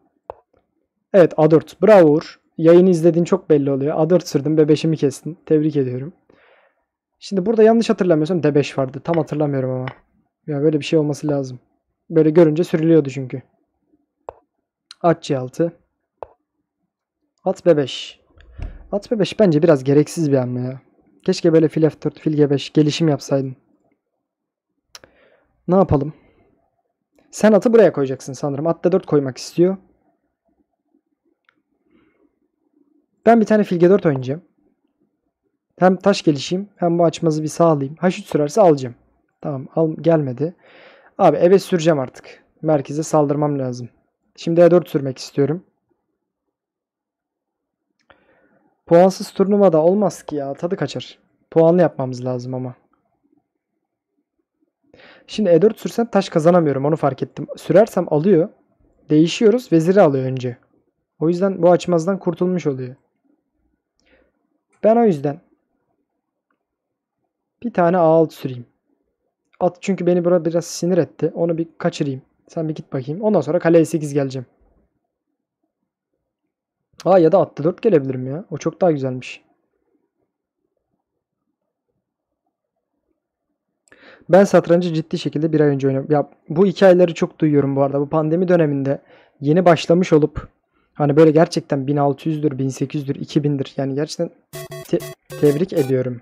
Evet A4. Bravo Uğur. Yayını izlediğin çok belli oluyor. A4 sürdüm. B5'imi kestin. Tebrik ediyorum. Şimdi burada yanlış hatırlamıyorsam D5 vardı. Tam hatırlamıyorum ama. Ya böyle bir şey olması lazım. Böyle görünce sürülüyordu çünkü. At C6. At B5. At B5 bence biraz gereksiz bir hamle ya. Keşke böyle fil F4, fil G5 gelişim yapsaydın. Ne yapalım? Sen atı buraya koyacaksın sanırım. At D4 koymak istiyor. Ben bir tane fil G4 oynayacağım. Hem taş gelişeyim hem bu açmazı bir sağlayayım. H3 sürerse alacağım. Tamam al gelmedi. Abi eve süreceğim artık. Merkeze saldırmam lazım. Şimdi E4 sürmek istiyorum. Puansız turnuvada olmaz ki ya. Tadı kaçar. Puanlı yapmamız lazım ama. Şimdi E4 sürsem taş kazanamıyorum. Onu fark ettim. Sürersem alıyor. Değişiyoruz. Veziri alıyor önce. O yüzden bu açmazdan kurtulmuş oluyor. Ben o yüzden bir tane A6 süreyim. At çünkü beni burada biraz sinir etti. Onu bir kaçırayım. Sen bir git bakayım. Ondan sonra kaleye 8 geleceğim. Aa ya da atlı 4 gelebilirim ya. O çok daha güzelmiş. Ben satrancı ciddi şekilde bir ay önce oynadım. Ya bu hikayeleri çok duyuyorum bu arada. Bu pandemi döneminde yeni başlamış olup hani böyle gerçekten 1600'dür, 1800'dür, 2000'dir. Yani gerçekten te- tebrik ediyorum.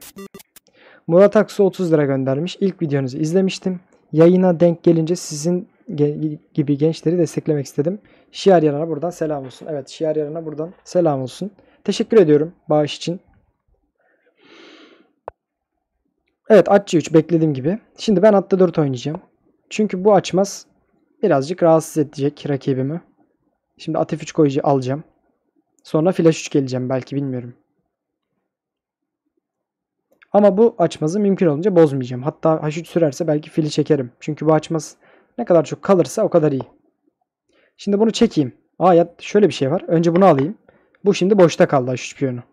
Murat Aksu 30 lira göndermiş. İlk videonuzu izlemiştim. Yayına denk gelince sizin ge- gibi gençleri desteklemek istedim. Şiar Yarına buradan selam olsun. Evet Şiar Yarına buradan selam olsun. Teşekkür ediyorum bağış için. Evet at C3 beklediğim gibi. Şimdi ben atta 4 oynayacağım. Çünkü bu açmaz birazcık rahatsız edecek rakibimi. Şimdi at F3 koyucu alacağım. Sonra flash 3 geleceğim belki bilmiyorum. Ama bu açmazı mümkün olunca bozmayacağım. Hatta H3 sürerse belki fili çekerim. Çünkü bu açmaz ne kadar çok kalırsa o kadar iyi. Şimdi bunu çekeyim. Aa ya şöyle bir şey var. Önce bunu alayım. Bu şimdi boşta kaldı H3 piyonu.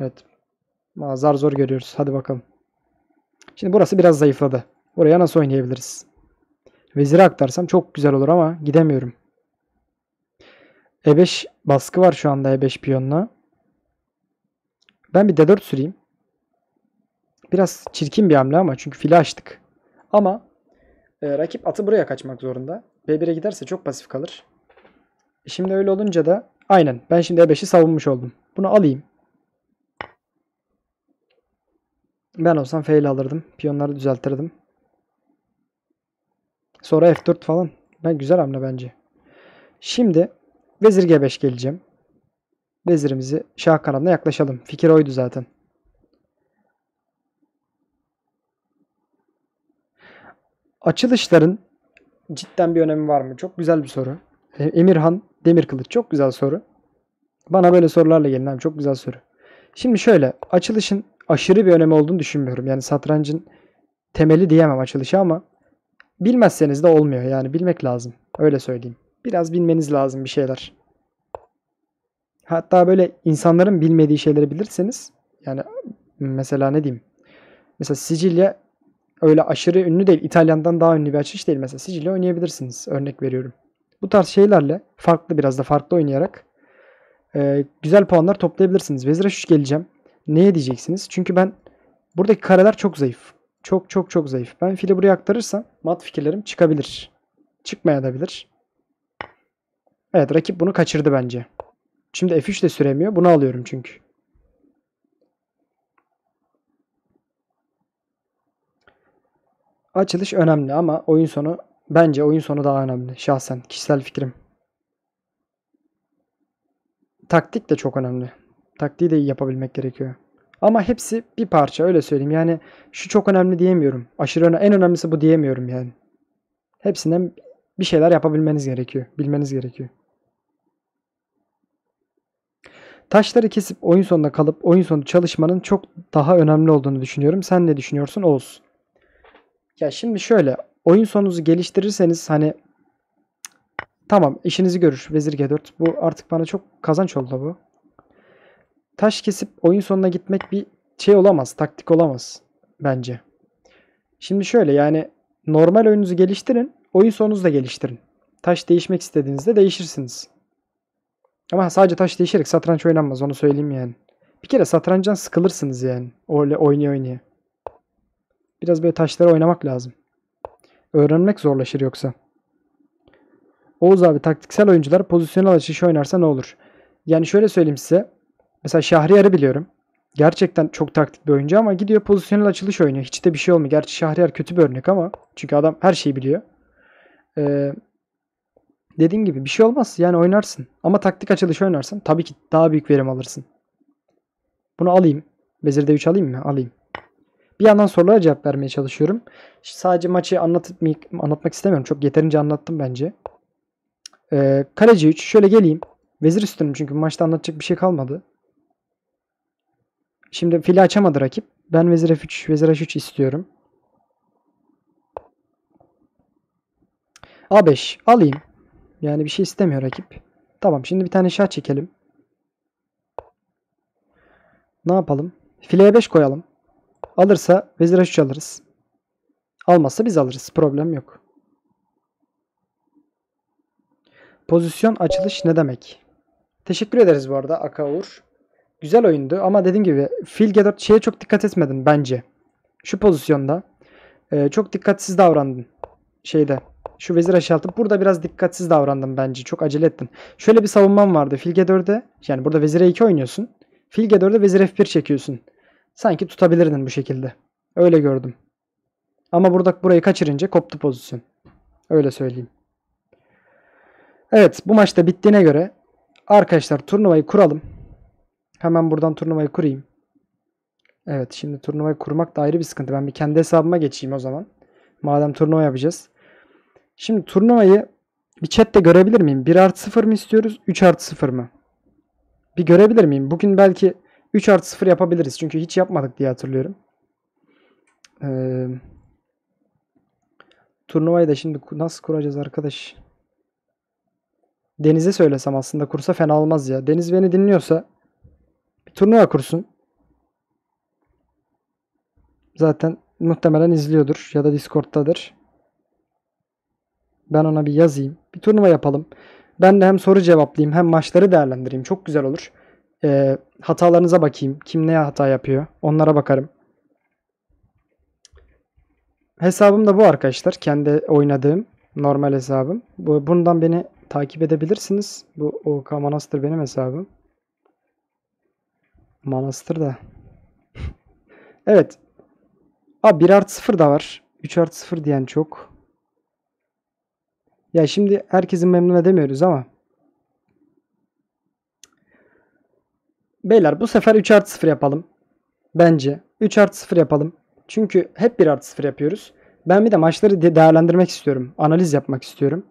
Evet. Aa, zar zor görüyoruz. Hadi bakalım. Şimdi burası biraz zayıfladı. Buraya nasıl oynayabiliriz? Veziri aktarsam çok güzel olur ama gidemiyorum. E5 baskı var şu anda E5 piyonuna. Ben bir D4 süreyim. Biraz çirkin bir hamle ama çünkü fili açtık. Ama e, rakip atı buraya kaçmak zorunda. B1'e giderse çok pasif kalır. Şimdi öyle olunca da aynen ben şimdi E5'i savunmuş oldum. Bunu alayım. Ben olsam fail alırdım. Piyonları düzeltirdim. Sonra F4 falan. Ben güzel hamle bence. Şimdi Vezir G5 geleceğim. Vezirimizi şah kanadına yaklaşalım. Fikir oydu zaten. Açılışların cidden bir önemi var mı? Çok güzel bir soru. E, Emirhan Demirkılıç çok güzel soru. Bana böyle sorularla gelin abi çok güzel soru. Şimdi şöyle açılışın aşırı bir önemi olduğunu düşünmüyorum. Yani satrancın temeli diyemem açılışı ama bilmezseniz de olmuyor. Yani bilmek lazım. Öyle söyleyeyim. Biraz bilmeniz lazım bir şeyler. Hatta böyle insanların bilmediği şeyleri bilirseniz yani mesela ne diyeyim? Mesela Sicilya öyle aşırı ünlü değil. İtalyan'dan daha ünlü bir açılış değil. Mesela Sicilya oynayabilirsiniz. Örnek veriyorum. Bu tarz şeylerle farklı biraz da farklı oynayarak e, güzel puanlar toplayabilirsiniz. Vezir H3 geleceğim. Neye diyeceksiniz? Çünkü ben buradaki kareler çok zayıf. Çok çok çok zayıf. Ben fili buraya aktarırsam mat fikirlerim çıkabilir. Çıkmaya da bilir. Evet rakip bunu kaçırdı bence. Şimdi F3 de süremiyor. Bunu alıyorum çünkü. Açılış önemli ama oyun sonu bence oyun sonu daha önemli. Şahsen kişisel fikrim. taktik de çok önemli. Taktiği de iyi yapabilmek gerekiyor. Ama hepsi bir parça öyle söyleyeyim. Yani şu çok önemli diyemiyorum. Aşırı en önemlisi bu diyemiyorum yani. Hepsinden bir şeyler yapabilmeniz gerekiyor. Bilmeniz gerekiyor. Taşları kesip oyun sonunda kalıp oyun sonu çalışmanın çok daha önemli olduğunu düşünüyorum. Sen ne düşünüyorsun? Oğuz. Ya şimdi şöyle oyun sonunuzu geliştirirseniz hani tamam işinizi görür Vezir G4. Bu artık bana çok kazanç oldu bu. Taş kesip oyun sonuna gitmek bir şey olamaz. Taktik olamaz bence. Şimdi şöyle yani normal oyununuzu geliştirin. Oyun sonunuzu da geliştirin. Taş değişmek istediğinizde değişirsiniz. Ama sadece taş değişerek satranç oynanmaz onu söyleyeyim yani. Bir kere satrançtan sıkılırsınız yani. Öyle oynaya oynaya. Biraz böyle taşları oynamak lazım. Öğrenmek zorlaşır yoksa. Oğuz abi taktiksel oyuncular pozisyonel açış oynarsa ne olur? Yani şöyle söyleyeyim size. Mesela Şahriyar'ı biliyorum. Gerçekten çok taktik bir oyuncu ama gidiyor pozisyonel açılış oynuyor. Hiç de bir şey olmuyor. Gerçi Şahriyar kötü bir örnek ama. Çünkü adam her şeyi biliyor. Ee, dediğim gibi bir şey olmaz. Yani oynarsın. Ama taktik açılış oynarsan tabii ki daha büyük verim alırsın. Bunu alayım. Vezir'de 3 alayım mı? Alayım. Bir yandan sorulara cevap vermeye çalışıyorum. Sadece maçı anlatıp, anlatmak istemiyorum. Çok yeterince anlattım bence. Ee, kaleci 3. Şöyle geleyim. Vezir üstünüm çünkü maçta anlatacak bir şey kalmadı. Şimdi fili açamadı rakip. Ben vezir f3, vezir h3 istiyorum. A5 alayım. Yani bir şey istemiyor rakip. Tamam şimdi bir tane şah çekelim. Ne yapalım? Fileye 5 koyalım. Alırsa vezir h3 alırız. Almazsa biz alırız. Problem yok. Pozisyon açılış ne demek? Teşekkür ederiz bu arada Akaur. Güzel oyundu ama dediğim gibi fil G4 şeye çok dikkat etmedin bence. Şu pozisyonda e, çok dikkatsiz davrandın. Şeyde şu vezir h6 burada biraz dikkatsiz davrandın bence. Çok acele ettin. Şöyle bir savunmam vardı. Fil G4'de yani burada vezir e2 oynuyorsun. Fil G4'de vezir f1 çekiyorsun. Sanki tutabilirdin bu şekilde. Öyle gördüm. Ama burada burayı kaçırınca koptu pozisyon. Öyle söyleyeyim. Evet bu maçta bittiğine göre arkadaşlar turnuvayı kuralım. Hemen buradan turnuvayı kurayım. Evet şimdi turnuvayı kurmak da ayrı bir sıkıntı. Ben bir kendi hesabıma geçeyim o zaman. Madem turnuva yapacağız. Şimdi turnuvayı bir chatte görebilir miyim? 1 artı 0 mı istiyoruz? 3 artı 0 mı? Bir görebilir miyim? Bugün belki 3 artı 0 yapabiliriz. Çünkü hiç yapmadık diye hatırlıyorum. Ee, turnuvayı da şimdi nasıl kuracağız arkadaş? Deniz'e söylesem aslında kursa fena olmaz ya. Deniz beni dinliyorsa bir turnuva kursun. Zaten muhtemelen izliyordur ya da Discord'tadır. Ben ona bir yazayım. Bir turnuva yapalım. Ben de hem soru cevaplayayım hem maçları değerlendireyim. Çok güzel olur. Ee, hatalarınıza bakayım. Kim ne hata yapıyor. Onlara bakarım. Hesabım da bu arkadaşlar. Kendi oynadığım normal hesabım. Bu, bundan beni takip edebilirsiniz. Bu OK Manastır benim hesabım. Manastır da. evet. Abi 1 artı 0 da var. 3 artı 0 diyen çok. Ya şimdi herkesin memnun edemiyoruz ama. Beyler bu sefer 3 artı 0 yapalım. Bence. 3 artı 0 yapalım. Çünkü hep 1 artı 0 yapıyoruz. Ben bir de maçları değerlendirmek istiyorum. Analiz yapmak istiyorum.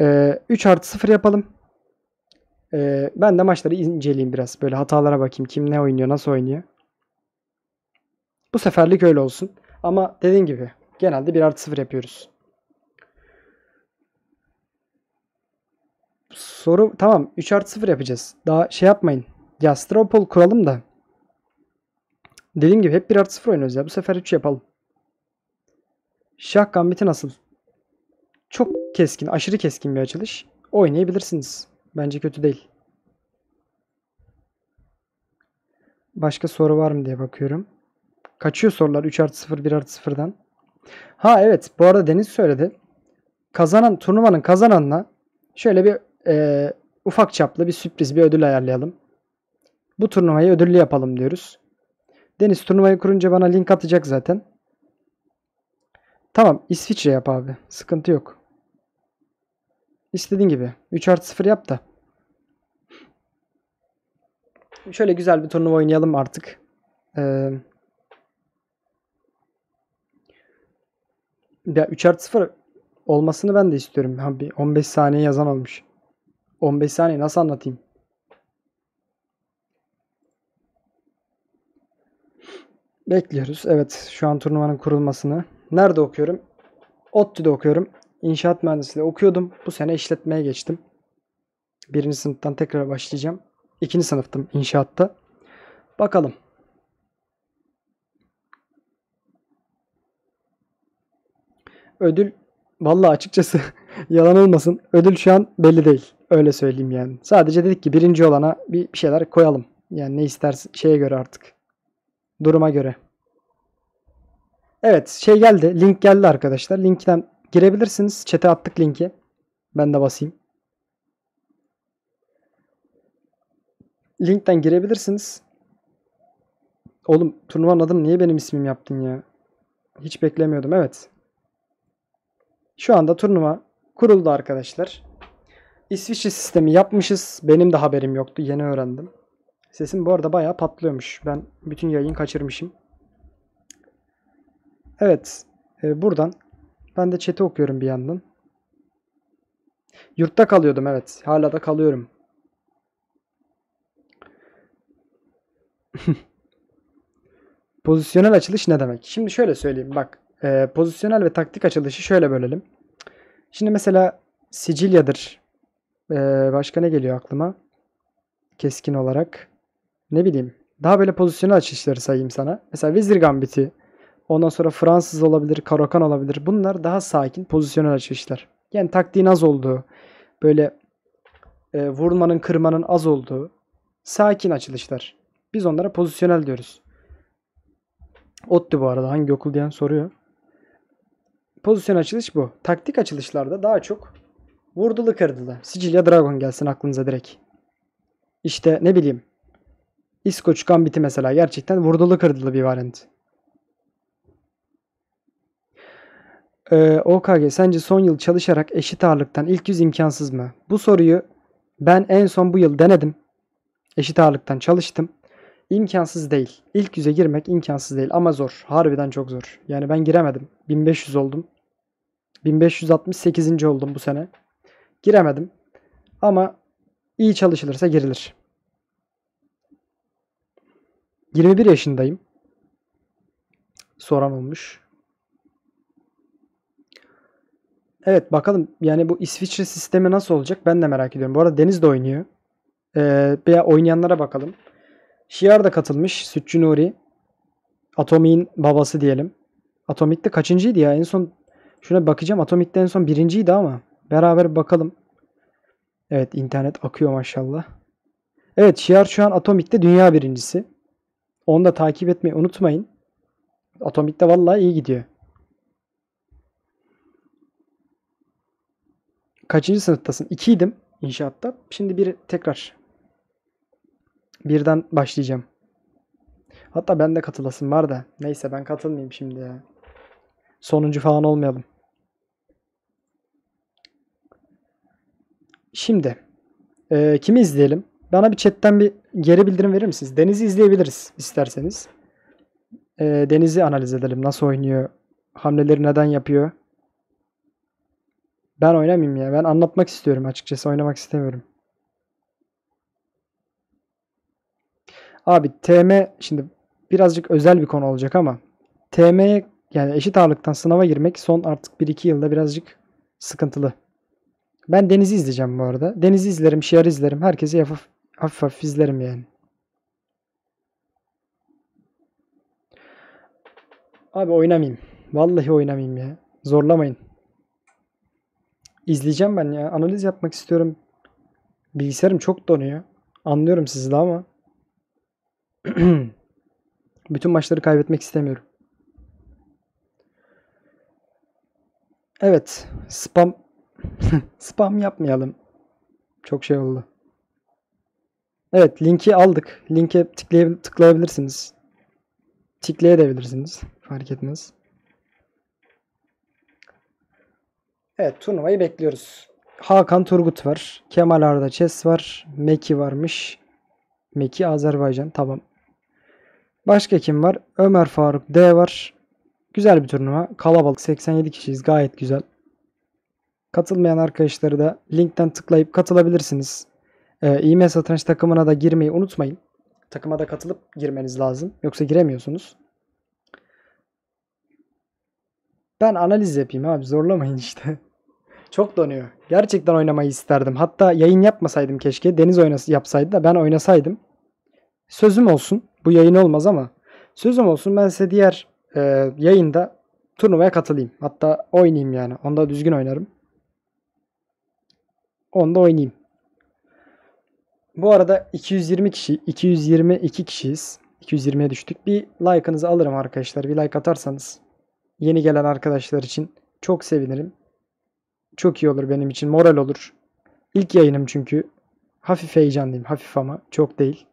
Ee, 3 artı 0 yapalım. Ee, ben de maçları inceleyeyim biraz. Böyle hatalara bakayım. Kim ne oynuyor, nasıl oynuyor. Bu seferlik öyle olsun. Ama dediğim gibi genelde 1 artı 0 yapıyoruz. Soru tamam 3 artı 0 yapacağız. Daha şey yapmayın. Ya Stropol kuralım da. Dediğim gibi hep 1 artı 0 oynuyoruz ya. Bu sefer 3 yapalım. Şah gambiti nasıl? Çok keskin, aşırı keskin bir açılış. Oynayabilirsiniz. Bence kötü değil. Başka soru var mı diye bakıyorum. Kaçıyor sorular 3 artı 0, 1 artı 0'dan. Ha evet bu arada Deniz söyledi. Kazanan turnuvanın kazananına şöyle bir e, ufak çaplı bir sürpriz bir ödül ayarlayalım. Bu turnuvayı ödüllü yapalım diyoruz. Deniz turnuvayı kurunca bana link atacak zaten. Tamam İsviçre yap abi. Sıkıntı yok. İstediğin gibi. 3 artı 0 yap da. şöyle güzel bir turnuva oynayalım artık. Ee, ya 3 artı 0 olmasını ben de istiyorum. Abi 15 saniye yazan olmuş. 15 saniye nasıl anlatayım? Bekliyoruz. Evet şu an turnuvanın kurulmasını. Nerede okuyorum? ODTÜ'de okuyorum. İnşaat mühendisliği okuyordum. Bu sene işletmeye geçtim. Birinci sınıftan tekrar başlayacağım. İkinci sınıftım inşaatta. Bakalım. Ödül vallahi açıkçası yalan olmasın. Ödül şu an belli değil. Öyle söyleyeyim yani. Sadece dedik ki birinci olana bir şeyler koyalım. Yani ne istersin şeye göre artık. Duruma göre. Evet şey geldi. Link geldi arkadaşlar. Linkten girebilirsiniz. Çete attık linki. Ben de basayım. Linkten girebilirsiniz. Oğlum turnuvanın adını niye benim ismim yaptın ya? Hiç beklemiyordum. Evet. Şu anda turnuva kuruldu arkadaşlar. İsviçre sistemi yapmışız. Benim de haberim yoktu. Yeni öğrendim. Sesim bu arada bayağı patlıyormuş. Ben bütün yayın kaçırmışım. Evet. e, buradan ben de chat'i okuyorum bir yandan. Yurtta kalıyordum evet. Hala da kalıyorum. Pozisyonel açılış ne demek? Şimdi şöyle söyleyeyim. Bak, e, pozisyonel ve taktik açılışı şöyle bölelim. Şimdi mesela Sicilya'dır. E, başka ne geliyor aklıma? Keskin olarak. Ne bileyim. Daha böyle pozisyonel açılışları sayayım sana. Mesela Vezir Gambit'i. Ondan sonra Fransız olabilir, Karokan olabilir. Bunlar daha sakin pozisyonel açılışlar. Yani taktiğin az olduğu, böyle e, vurmanın, kırmanın az olduğu sakin açılışlar. Biz onlara pozisyonel diyoruz. ODTÜ bu arada hangi okul diyen soruyor. Pozisyon açılış bu. Taktik açılışlarda daha çok vurdulu kırdılı. Sicilya Dragon gelsin aklınıza direkt. İşte ne bileyim. İskoç Gambit'i mesela gerçekten vurdulu kırdılı bir variant. Ee, OKG sence son yıl çalışarak eşit ağırlıktan ilk yüz imkansız mı? Bu soruyu ben en son bu yıl denedim. Eşit ağırlıktan çalıştım. İmkansız değil. İlk yüze girmek imkansız değil ama zor. Harbiden çok zor. Yani ben giremedim. 1500 oldum. 1568. oldum bu sene. Giremedim. Ama iyi çalışılırsa girilir. 21 yaşındayım. Soran olmuş. Evet bakalım yani bu İsviçre sistemi nasıl olacak ben de merak ediyorum. Bu arada Deniz de oynuyor. Ee, veya oynayanlara bakalım. Şiar da katılmış. Sütçü Nuri. Atomik'in babası diyelim. Atomik'te kaçıncıydı ya? En son şuna bakacağım. Atomik'te en son birinciydi ama. Beraber bakalım. Evet internet akıyor maşallah. Evet Şiar şu an Atomik'te dünya birincisi. Onu da takip etmeyi unutmayın. Atomik'te vallahi iyi gidiyor. Kaçıncı sınıftasın? İkiydim inşaatta. Şimdi bir tekrar birden başlayacağım. Hatta ben de katılasım var da. Neyse ben katılmayayım şimdi ya. Sonuncu falan olmayalım. Şimdi e, kimi izleyelim? Bana bir chatten bir geri bildirim verir misiniz? Deniz'i izleyebiliriz isterseniz. E, Deniz'i analiz edelim. Nasıl oynuyor? Hamleleri neden yapıyor? Ben oynamayayım ya. Ben anlatmak istiyorum açıkçası. Oynamak istemiyorum. Abi TM şimdi birazcık özel bir konu olacak ama TM'ye yani eşit ağırlıktan sınava girmek son artık 1-2 yılda birazcık sıkıntılı. Ben Deniz'i izleyeceğim bu arada. Deniz'i izlerim, Şiar'ı izlerim. Herkesi hafif hafif, hafif izlerim yani. Abi oynamayayım. Vallahi oynamayayım ya. Zorlamayın. İzleyeceğim ben ya. Analiz yapmak istiyorum. Bilgisayarım çok donuyor. Anlıyorum sizi de ama. Bütün maçları kaybetmek istemiyorum. Evet. Spam spam yapmayalım. Çok şey oldu. Evet, linki aldık. Linke tıklay- tıklayabilirsiniz. Tıklayabilirsiniz. Fark etmez. Evet, turnuvayı bekliyoruz. Hakan Turgut var. Kemal Arda Çes var. Meki varmış. Meki Azerbaycan. Tamam. Başka kim var? Ömer Faruk D var. Güzel bir turnuva. Kalabalık 87 kişiyiz. Gayet güzel. Katılmayan arkadaşları da linkten tıklayıp katılabilirsiniz. Ee, satranç takımına da girmeyi unutmayın. Takıma da katılıp girmeniz lazım. Yoksa giremiyorsunuz. Ben analiz yapayım abi zorlamayın işte. Çok donuyor. Gerçekten oynamayı isterdim. Hatta yayın yapmasaydım keşke. Deniz oynası yapsaydı da ben oynasaydım. Sözüm olsun. Bu yayın olmaz ama sözüm olsun ben size diğer e, yayında turnuvaya katılayım. Hatta oynayayım yani. Onda düzgün oynarım. Onda oynayayım. Bu arada 220 kişi, 222 kişiyiz. 220'ye düştük. Bir like'ınızı alırım arkadaşlar. Bir like atarsanız yeni gelen arkadaşlar için çok sevinirim. Çok iyi olur benim için. Moral olur. İlk yayınım çünkü. Hafif heyecanlıyım. Hafif ama çok değil.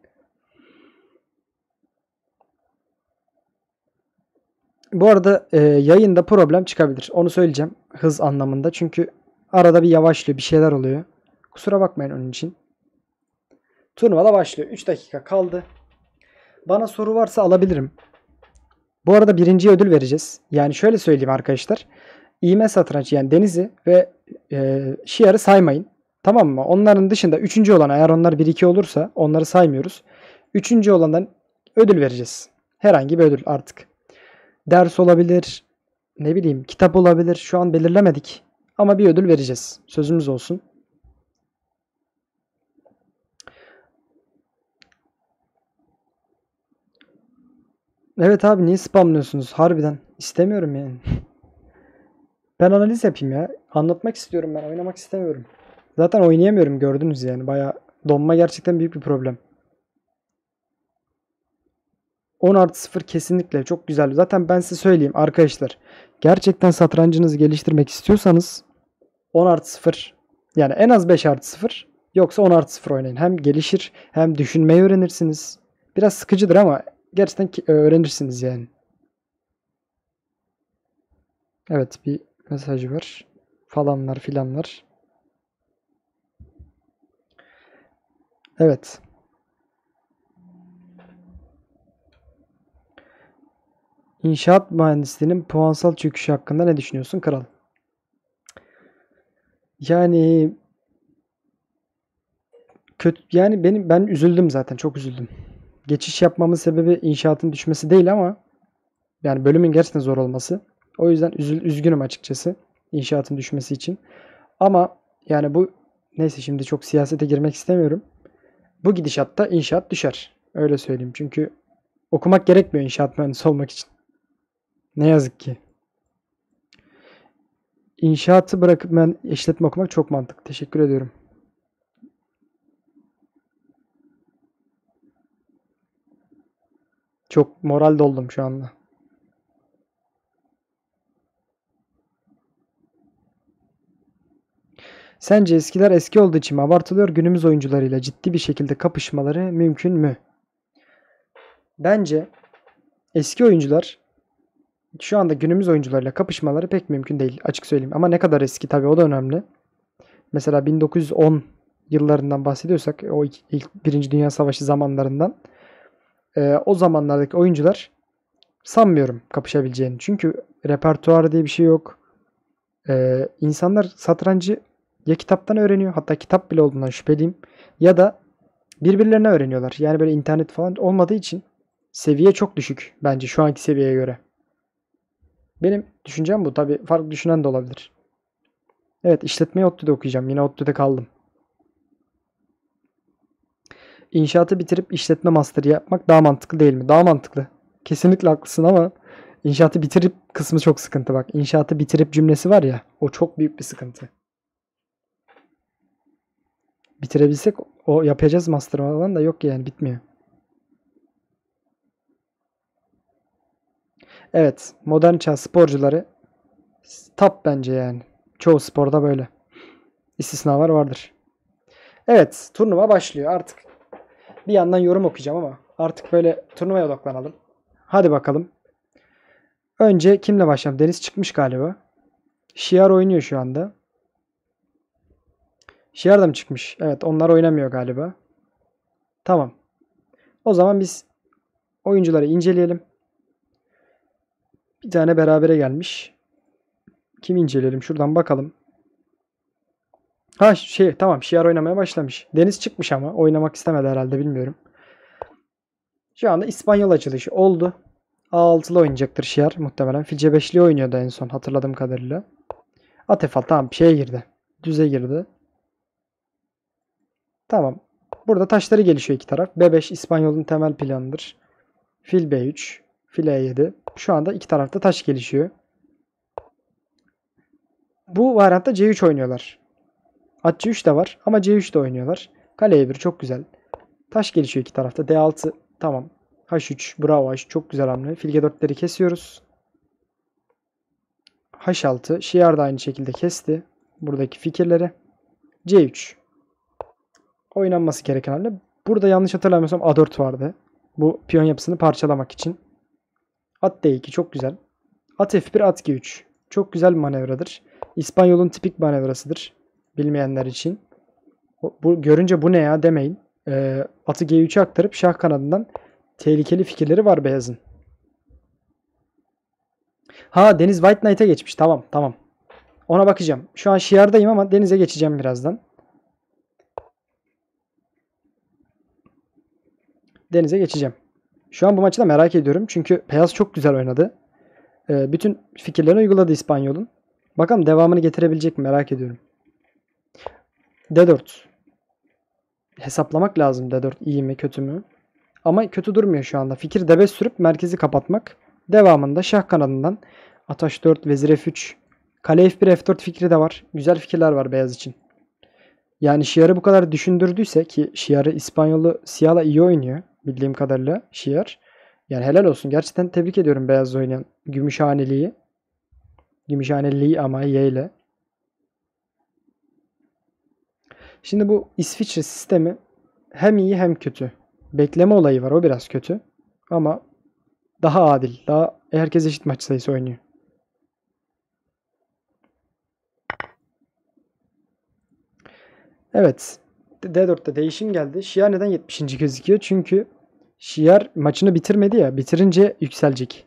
Bu arada e, yayında problem çıkabilir. Onu söyleyeceğim. Hız anlamında. Çünkü arada bir yavaşlıyor. Bir şeyler oluyor. Kusura bakmayın onun için. Turnuva da başlıyor. 3 dakika kaldı. Bana soru varsa alabilirim. Bu arada birinci ödül vereceğiz. Yani şöyle söyleyeyim arkadaşlar. İğme satranç yani Deniz'i ve e, Şiar'ı saymayın. Tamam mı? Onların dışında üçüncü olan eğer onlar 1-2 olursa onları saymıyoruz. Üçüncü olandan ödül vereceğiz. Herhangi bir ödül artık. Ders olabilir. Ne bileyim kitap olabilir. Şu an belirlemedik. Ama bir ödül vereceğiz. Sözümüz olsun. Evet abi niye spamlıyorsunuz? Harbiden. istemiyorum yani. ben analiz yapayım ya. Anlatmak istiyorum ben. Oynamak istemiyorum. Zaten oynayamıyorum gördünüz yani. Baya donma gerçekten büyük bir problem. 10 artı 0 kesinlikle çok güzel. Zaten ben size söyleyeyim arkadaşlar. Gerçekten satrancınızı geliştirmek istiyorsanız 10 artı 0 yani en az 5 artı 0 yoksa 10 artı 0 oynayın. Hem gelişir hem düşünmeyi öğrenirsiniz. Biraz sıkıcıdır ama gerçekten öğrenirsiniz yani. Evet bir mesaj var. Falanlar filanlar. Evet. İnşaat mühendisliğinin puansal çöküşü hakkında ne düşünüyorsun kral? Yani kötü yani benim ben üzüldüm zaten çok üzüldüm. Geçiş yapmamın sebebi inşaatın düşmesi değil ama yani bölümün gerçekten zor olması. O yüzden üzül, üzgünüm açıkçası inşaatın düşmesi için. Ama yani bu neyse şimdi çok siyasete girmek istemiyorum. Bu gidişatta inşaat düşer. Öyle söyleyeyim. Çünkü okumak gerekmiyor inşaat mühendisi olmak için. Ne yazık ki. İnşaatı bırakıp ben işletme okumak çok mantıklı. Teşekkür ediyorum. Çok moral doldum şu anda. Sence eskiler eski olduğu için mi abartılıyor günümüz oyuncularıyla ciddi bir şekilde kapışmaları mümkün mü? Bence eski oyuncular şu anda günümüz oyuncularıyla kapışmaları pek mümkün değil açık söyleyeyim. Ama ne kadar eski tabii o da önemli. Mesela 1910 yıllarından bahsediyorsak o ilk, ilk Birinci Dünya Savaşı zamanlarından e, o zamanlardaki oyuncular sanmıyorum kapışabileceğini. Çünkü repertuar diye bir şey yok. E, insanlar satrancı ya kitaptan öğreniyor hatta kitap bile olduğundan şüpheliyim ya da birbirlerine öğreniyorlar. Yani böyle internet falan olmadığı için seviye çok düşük bence şu anki seviyeye göre. Benim düşüncem bu. Tabi farklı düşünen de olabilir. Evet işletmeyi ODTÜ'de okuyacağım. Yine ODTÜ'de kaldım. İnşaatı bitirip işletme master'ı yapmak daha mantıklı değil mi? Daha mantıklı. Kesinlikle haklısın ama inşaatı bitirip kısmı çok sıkıntı bak. İnşaatı bitirip cümlesi var ya o çok büyük bir sıkıntı. Bitirebilsek o yapacağız master falan da yok yani bitmiyor. Evet, modern çağ sporcuları top bence yani. Çoğu sporda böyle. İstisnalar vardır. Evet, turnuva başlıyor. Artık bir yandan yorum okuyacağım ama artık böyle turnuvaya odaklanalım. Hadi bakalım. Önce kimle başlayalım? Deniz çıkmış galiba. Şiar oynuyor şu anda. Şiar da mı çıkmış? Evet onlar oynamıyor galiba. Tamam. O zaman biz oyuncuları inceleyelim. Bir tane berabere gelmiş. Kim inceleyelim? Şuradan bakalım. Ha şey tamam Şiar oynamaya başlamış. Deniz çıkmış ama oynamak istemedi herhalde bilmiyorum. Şu anda İspanyol açılışı oldu. A6'lı oynayacaktır Şiar muhtemelen. Filce 5'li oynuyordu en son hatırladığım kadarıyla. Atefal tamam şeye girdi. Düze girdi. Tamam. Burada taşları gelişiyor iki taraf. B5 İspanyol'un temel planıdır. Fil B3. Fil E7. Şu anda iki tarafta taş gelişiyor. Bu variantta C3 oynuyorlar. At C3 de var ama C3 de oynuyorlar. Kale E1 çok güzel. Taş gelişiyor iki tarafta. D6 tamam. H3 bravo H çok güzel hamle. Fil G4'leri kesiyoruz. H6 Şiar da aynı şekilde kesti. Buradaki fikirleri. C3 oynanması gereken hamle. Burada yanlış hatırlamıyorsam A4 vardı. Bu piyon yapısını parçalamak için. At D2 çok güzel. At F1 at G3. Çok güzel manevradır. İspanyol'un tipik manevrasıdır. Bilmeyenler için. Bu, görünce bu ne ya demeyin. E, atı G3'e aktarıp şah kanadından tehlikeli fikirleri var beyazın. Ha Deniz White Knight'e geçmiş. Tamam tamam. Ona bakacağım. Şu an şiardayım ama Deniz'e geçeceğim birazdan. Deniz'e geçeceğim. Şu an bu maçı da merak ediyorum. Çünkü Beyaz çok güzel oynadı. Ee, bütün fikirlerini uyguladı İspanyol'un. Bakalım devamını getirebilecek mi merak ediyorum. D4. Hesaplamak lazım D4 iyi mi kötü mü? Ama kötü durmuyor şu anda. Fikir D5 sürüp merkezi kapatmak. Devamında şah kanadından Ataş 4, Vezir F3, Kale F1, F4 fikri de var. Güzel fikirler var beyaz için. Yani Şiar'ı bu kadar düşündürdüyse ki Şiar'ı İspanyolu siyahla iyi oynuyor bildiğim kadarıyla Şiar. Yani helal olsun. Gerçekten tebrik ediyorum beyaz oynayan Gümüşhaneli'yi. Gümüşhaneli'yi ama Y ile. Şimdi bu İsviçre sistemi hem iyi hem kötü. Bekleme olayı var. O biraz kötü. Ama daha adil. Daha herkes eşit maç sayısı oynuyor. Evet. D4'te değişim geldi. Şiar neden 70. gözüküyor? Çünkü Şiar maçını bitirmedi ya. Bitirince yükselecek.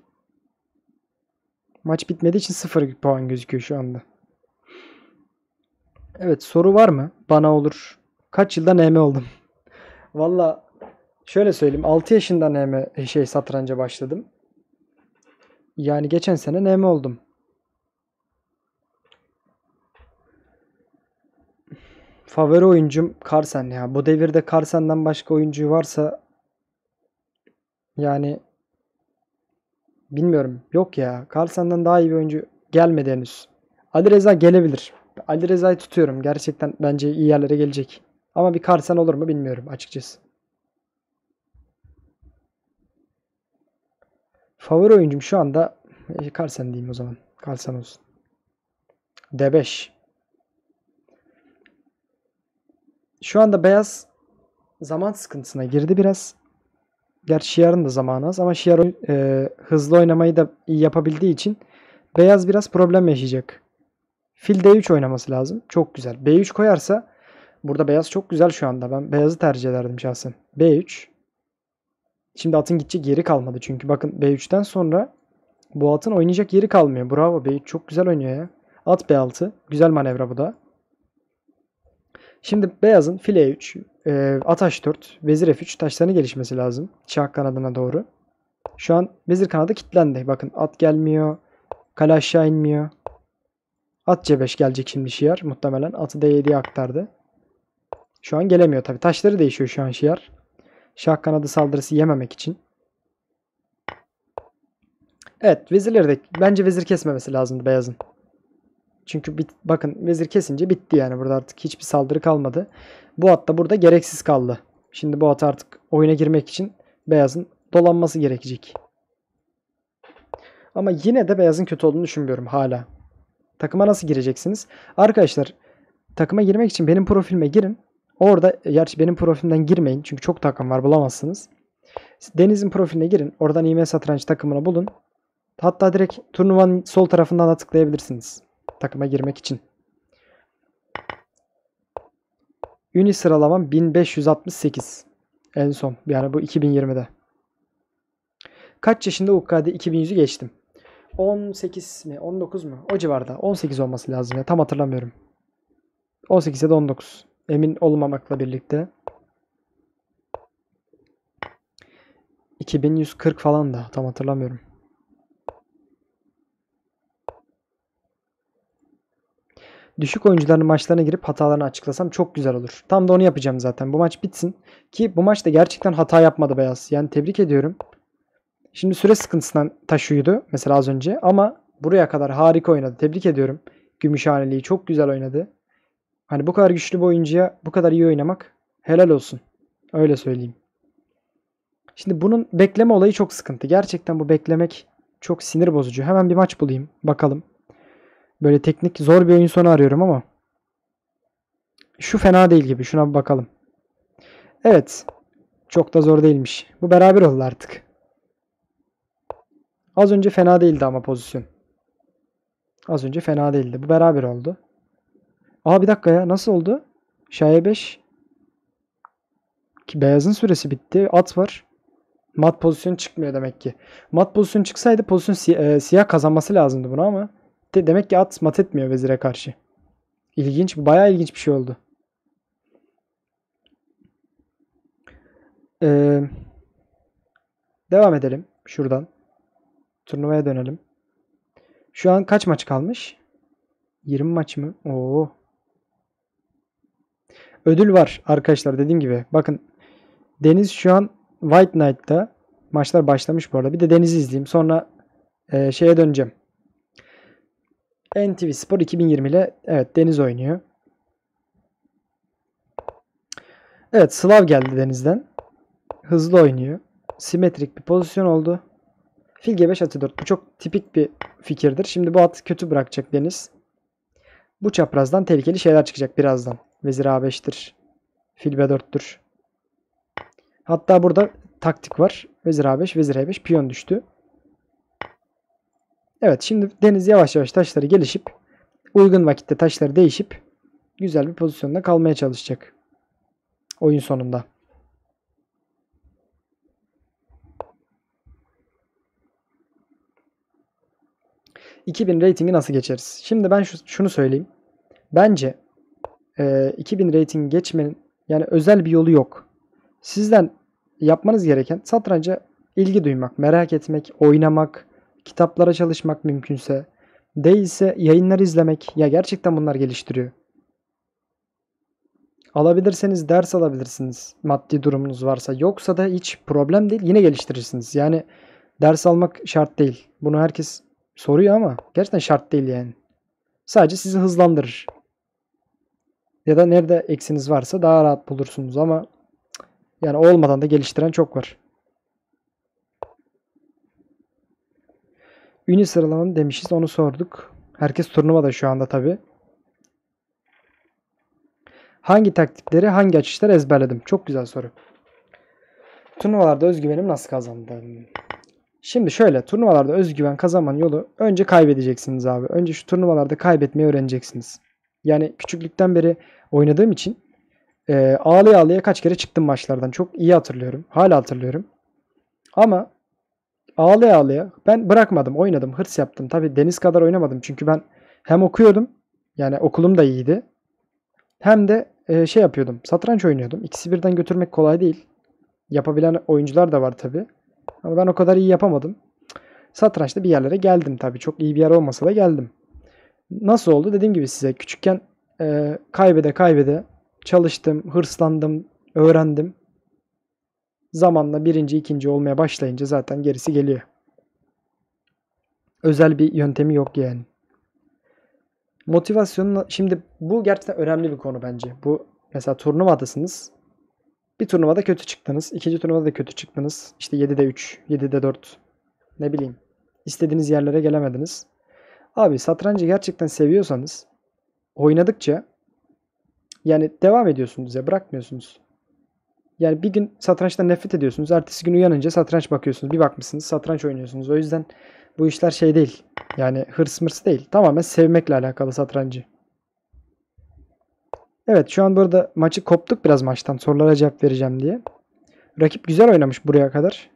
Maç bitmediği için 0 puan gözüküyor şu anda. Evet soru var mı? Bana olur. Kaç yılda NM oldum? Valla şöyle söyleyeyim. 6 yaşında NM şey satranca başladım. Yani geçen sene NM oldum. Favori oyuncum Carsen ya. Bu devirde Carsen'den başka oyuncu varsa yani bilmiyorum. Yok ya. Carlsen'den daha iyi bir oyuncu gelmedi henüz. Ali Reza gelebilir. Ali Reza'yı tutuyorum. Gerçekten bence iyi yerlere gelecek. Ama bir Carlsen olur mu bilmiyorum açıkçası. Favori oyuncum şu anda e, Carlsen diyeyim o zaman. Carlsen olsun. D5. Şu anda beyaz zaman sıkıntısına girdi biraz. Gerçi Şiar'ın da zamanı az ama Şiar e, hızlı oynamayı da iyi yapabildiği için beyaz biraz problem yaşayacak. Fil D3 oynaması lazım. Çok güzel. B3 koyarsa burada beyaz çok güzel şu anda. Ben beyazı tercih ederdim şahsen. B3. Şimdi atın gidecek yeri kalmadı. Çünkü bakın B3'ten sonra bu atın oynayacak yeri kalmıyor. Bravo B3 çok güzel oynuyor ya. At B6. Güzel manevra bu da. Şimdi beyazın file 3, e, at h4, vezir f3 taşlarını gelişmesi lazım. Şah kanadına doğru. Şu an vezir kanadı kilitlendi. Bakın at gelmiyor. Kale aşağı inmiyor. At c5 gelecek şimdi şiar. Muhtemelen atı d7'ye aktardı. Şu an gelemiyor tabi. Taşları değişiyor şu an şiar. Şah kanadı saldırısı yememek için. Evet vezirleri de bence vezir kesmemesi lazımdı beyazın. Çünkü bit, bakın vezir kesince bitti yani. Burada artık hiçbir saldırı kalmadı. Bu at da burada gereksiz kaldı. Şimdi bu at artık oyuna girmek için beyazın dolanması gerekecek. Ama yine de beyazın kötü olduğunu düşünmüyorum hala. Takıma nasıl gireceksiniz? Arkadaşlar takıma girmek için benim profilime girin. Orada gerçi benim profilimden girmeyin. Çünkü çok takım var bulamazsınız. Deniz'in profiline girin. Oradan IM satranç takımını bulun. Hatta direkt turnuvanın sol tarafından da tıklayabilirsiniz takıma girmek için. Uni sıralamam 1568. En son. Yani bu 2020'de. Kaç yaşında UKD 2100'ü geçtim. 18 mi? 19 mu? O civarda. 18 olması lazım ya. Tam hatırlamıyorum. 18 ya da 19. Emin olmamakla birlikte. 2140 falan da. Tam hatırlamıyorum. Düşük oyuncuların maçlarına girip hatalarını açıklasam çok güzel olur. Tam da onu yapacağım zaten. Bu maç bitsin. Ki bu maçta gerçekten hata yapmadı Beyaz. Yani tebrik ediyorum. Şimdi süre sıkıntısından taşıyordu mesela az önce ama buraya kadar harika oynadı. Tebrik ediyorum. Gümüşhaneli'yi çok güzel oynadı. Hani bu kadar güçlü bir oyuncuya bu kadar iyi oynamak helal olsun. Öyle söyleyeyim. Şimdi bunun bekleme olayı çok sıkıntı. Gerçekten bu beklemek çok sinir bozucu. Hemen bir maç bulayım. Bakalım. Böyle teknik zor bir oyun sonu arıyorum ama. Şu fena değil gibi. Şuna bir bakalım. Evet. Çok da zor değilmiş. Bu beraber oldu artık. Az önce fena değildi ama pozisyon. Az önce fena değildi. Bu beraber oldu. Aa bir dakika ya. Nasıl oldu? Şaye 5. Ki beyazın süresi bitti. At var. Mat pozisyon çıkmıyor demek ki. Mat pozisyon çıksaydı pozisyon si e, siyah kazanması lazımdı bunu ama de demek ki at mat etmiyor vezire karşı. İlginç. Bayağı ilginç bir şey oldu. Ee, devam edelim şuradan. Turnuvaya dönelim. Şu an kaç maç kalmış? 20 maç mı? Oo. Ödül var arkadaşlar dediğim gibi. Bakın Deniz şu an White Knight'ta. Maçlar başlamış bu arada. Bir de Deniz'i izleyeyim. Sonra e, şeye döneceğim. NTV Spor 2020 ile evet Deniz oynuyor. Evet Slav geldi Deniz'den. Hızlı oynuyor. Simetrik bir pozisyon oldu. Fil G5 atı 4. Bu çok tipik bir fikirdir. Şimdi bu at kötü bırakacak Deniz. Bu çaprazdan tehlikeli şeyler çıkacak birazdan. Vezir A5'tir. Fil B4'tür. Hatta burada taktik var. Vezir A5, Vezir E5 piyon düştü. Evet şimdi Deniz yavaş yavaş taşları gelişip uygun vakitte taşları değişip güzel bir pozisyonda kalmaya çalışacak. Oyun sonunda. 2000 ratingi nasıl geçeriz? Şimdi ben şu, şunu söyleyeyim. Bence e, 2000 rating geçmenin yani özel bir yolu yok. Sizden yapmanız gereken satranca ilgi duymak, merak etmek, oynamak, kitaplara çalışmak mümkünse. Değilse yayınları izlemek. Ya gerçekten bunlar geliştiriyor. Alabilirseniz ders alabilirsiniz. Maddi durumunuz varsa. Yoksa da hiç problem değil. Yine geliştirirsiniz. Yani ders almak şart değil. Bunu herkes soruyor ama gerçekten şart değil yani. Sadece sizi hızlandırır. Ya da nerede eksiniz varsa daha rahat bulursunuz ama yani olmadan da geliştiren çok var. Uni sıralamamı demişiz onu sorduk. Herkes turnuvada şu anda tabi. Hangi taktikleri hangi açışları ezberledim? Çok güzel soru. Turnuvalarda özgüvenim nasıl kazandım? Şimdi şöyle turnuvalarda özgüven kazanmanın yolu önce kaybedeceksiniz abi. Önce şu turnuvalarda kaybetmeyi öğreneceksiniz. Yani küçüklükten beri oynadığım için e, ağlaya ağlaya kaç kere çıktım maçlardan. Çok iyi hatırlıyorum. Hala hatırlıyorum. Ama ağlaya ağlaya ben bırakmadım. Oynadım. Hırs yaptım. Tabi deniz kadar oynamadım. Çünkü ben hem okuyordum. Yani okulum da iyiydi. Hem de e, şey yapıyordum. Satranç oynuyordum. İkisi birden götürmek kolay değil. Yapabilen oyuncular da var tabi. Ama ben o kadar iyi yapamadım. Satrançta bir yerlere geldim tabii. Çok iyi bir yer olmasa da geldim. Nasıl oldu? Dediğim gibi size küçükken e, kaybede kaybede çalıştım, hırslandım, öğrendim. Zamanla birinci, ikinci olmaya başlayınca zaten gerisi geliyor. Özel bir yöntemi yok yani. Motivasyonun şimdi bu gerçekten önemli bir konu bence. Bu mesela turnuvadasınız. Bir turnuvada kötü çıktınız. ikinci turnuvada da kötü çıktınız. İşte 7'de 3, 7'de 4. Ne bileyim. İstediğiniz yerlere gelemediniz. Abi satrancı gerçekten seviyorsanız oynadıkça yani devam ediyorsunuz ya bırakmıyorsunuz. Yani bir gün satrançtan nefret ediyorsunuz. Ertesi gün uyanınca satranç bakıyorsunuz. Bir bakmışsınız satranç oynuyorsunuz. O yüzden bu işler şey değil. Yani hırs mırs değil. Tamamen sevmekle alakalı satrancı. Evet şu an burada maçı koptuk biraz maçtan sorulara cevap vereceğim diye. rakip güzel oynamış buraya kadar.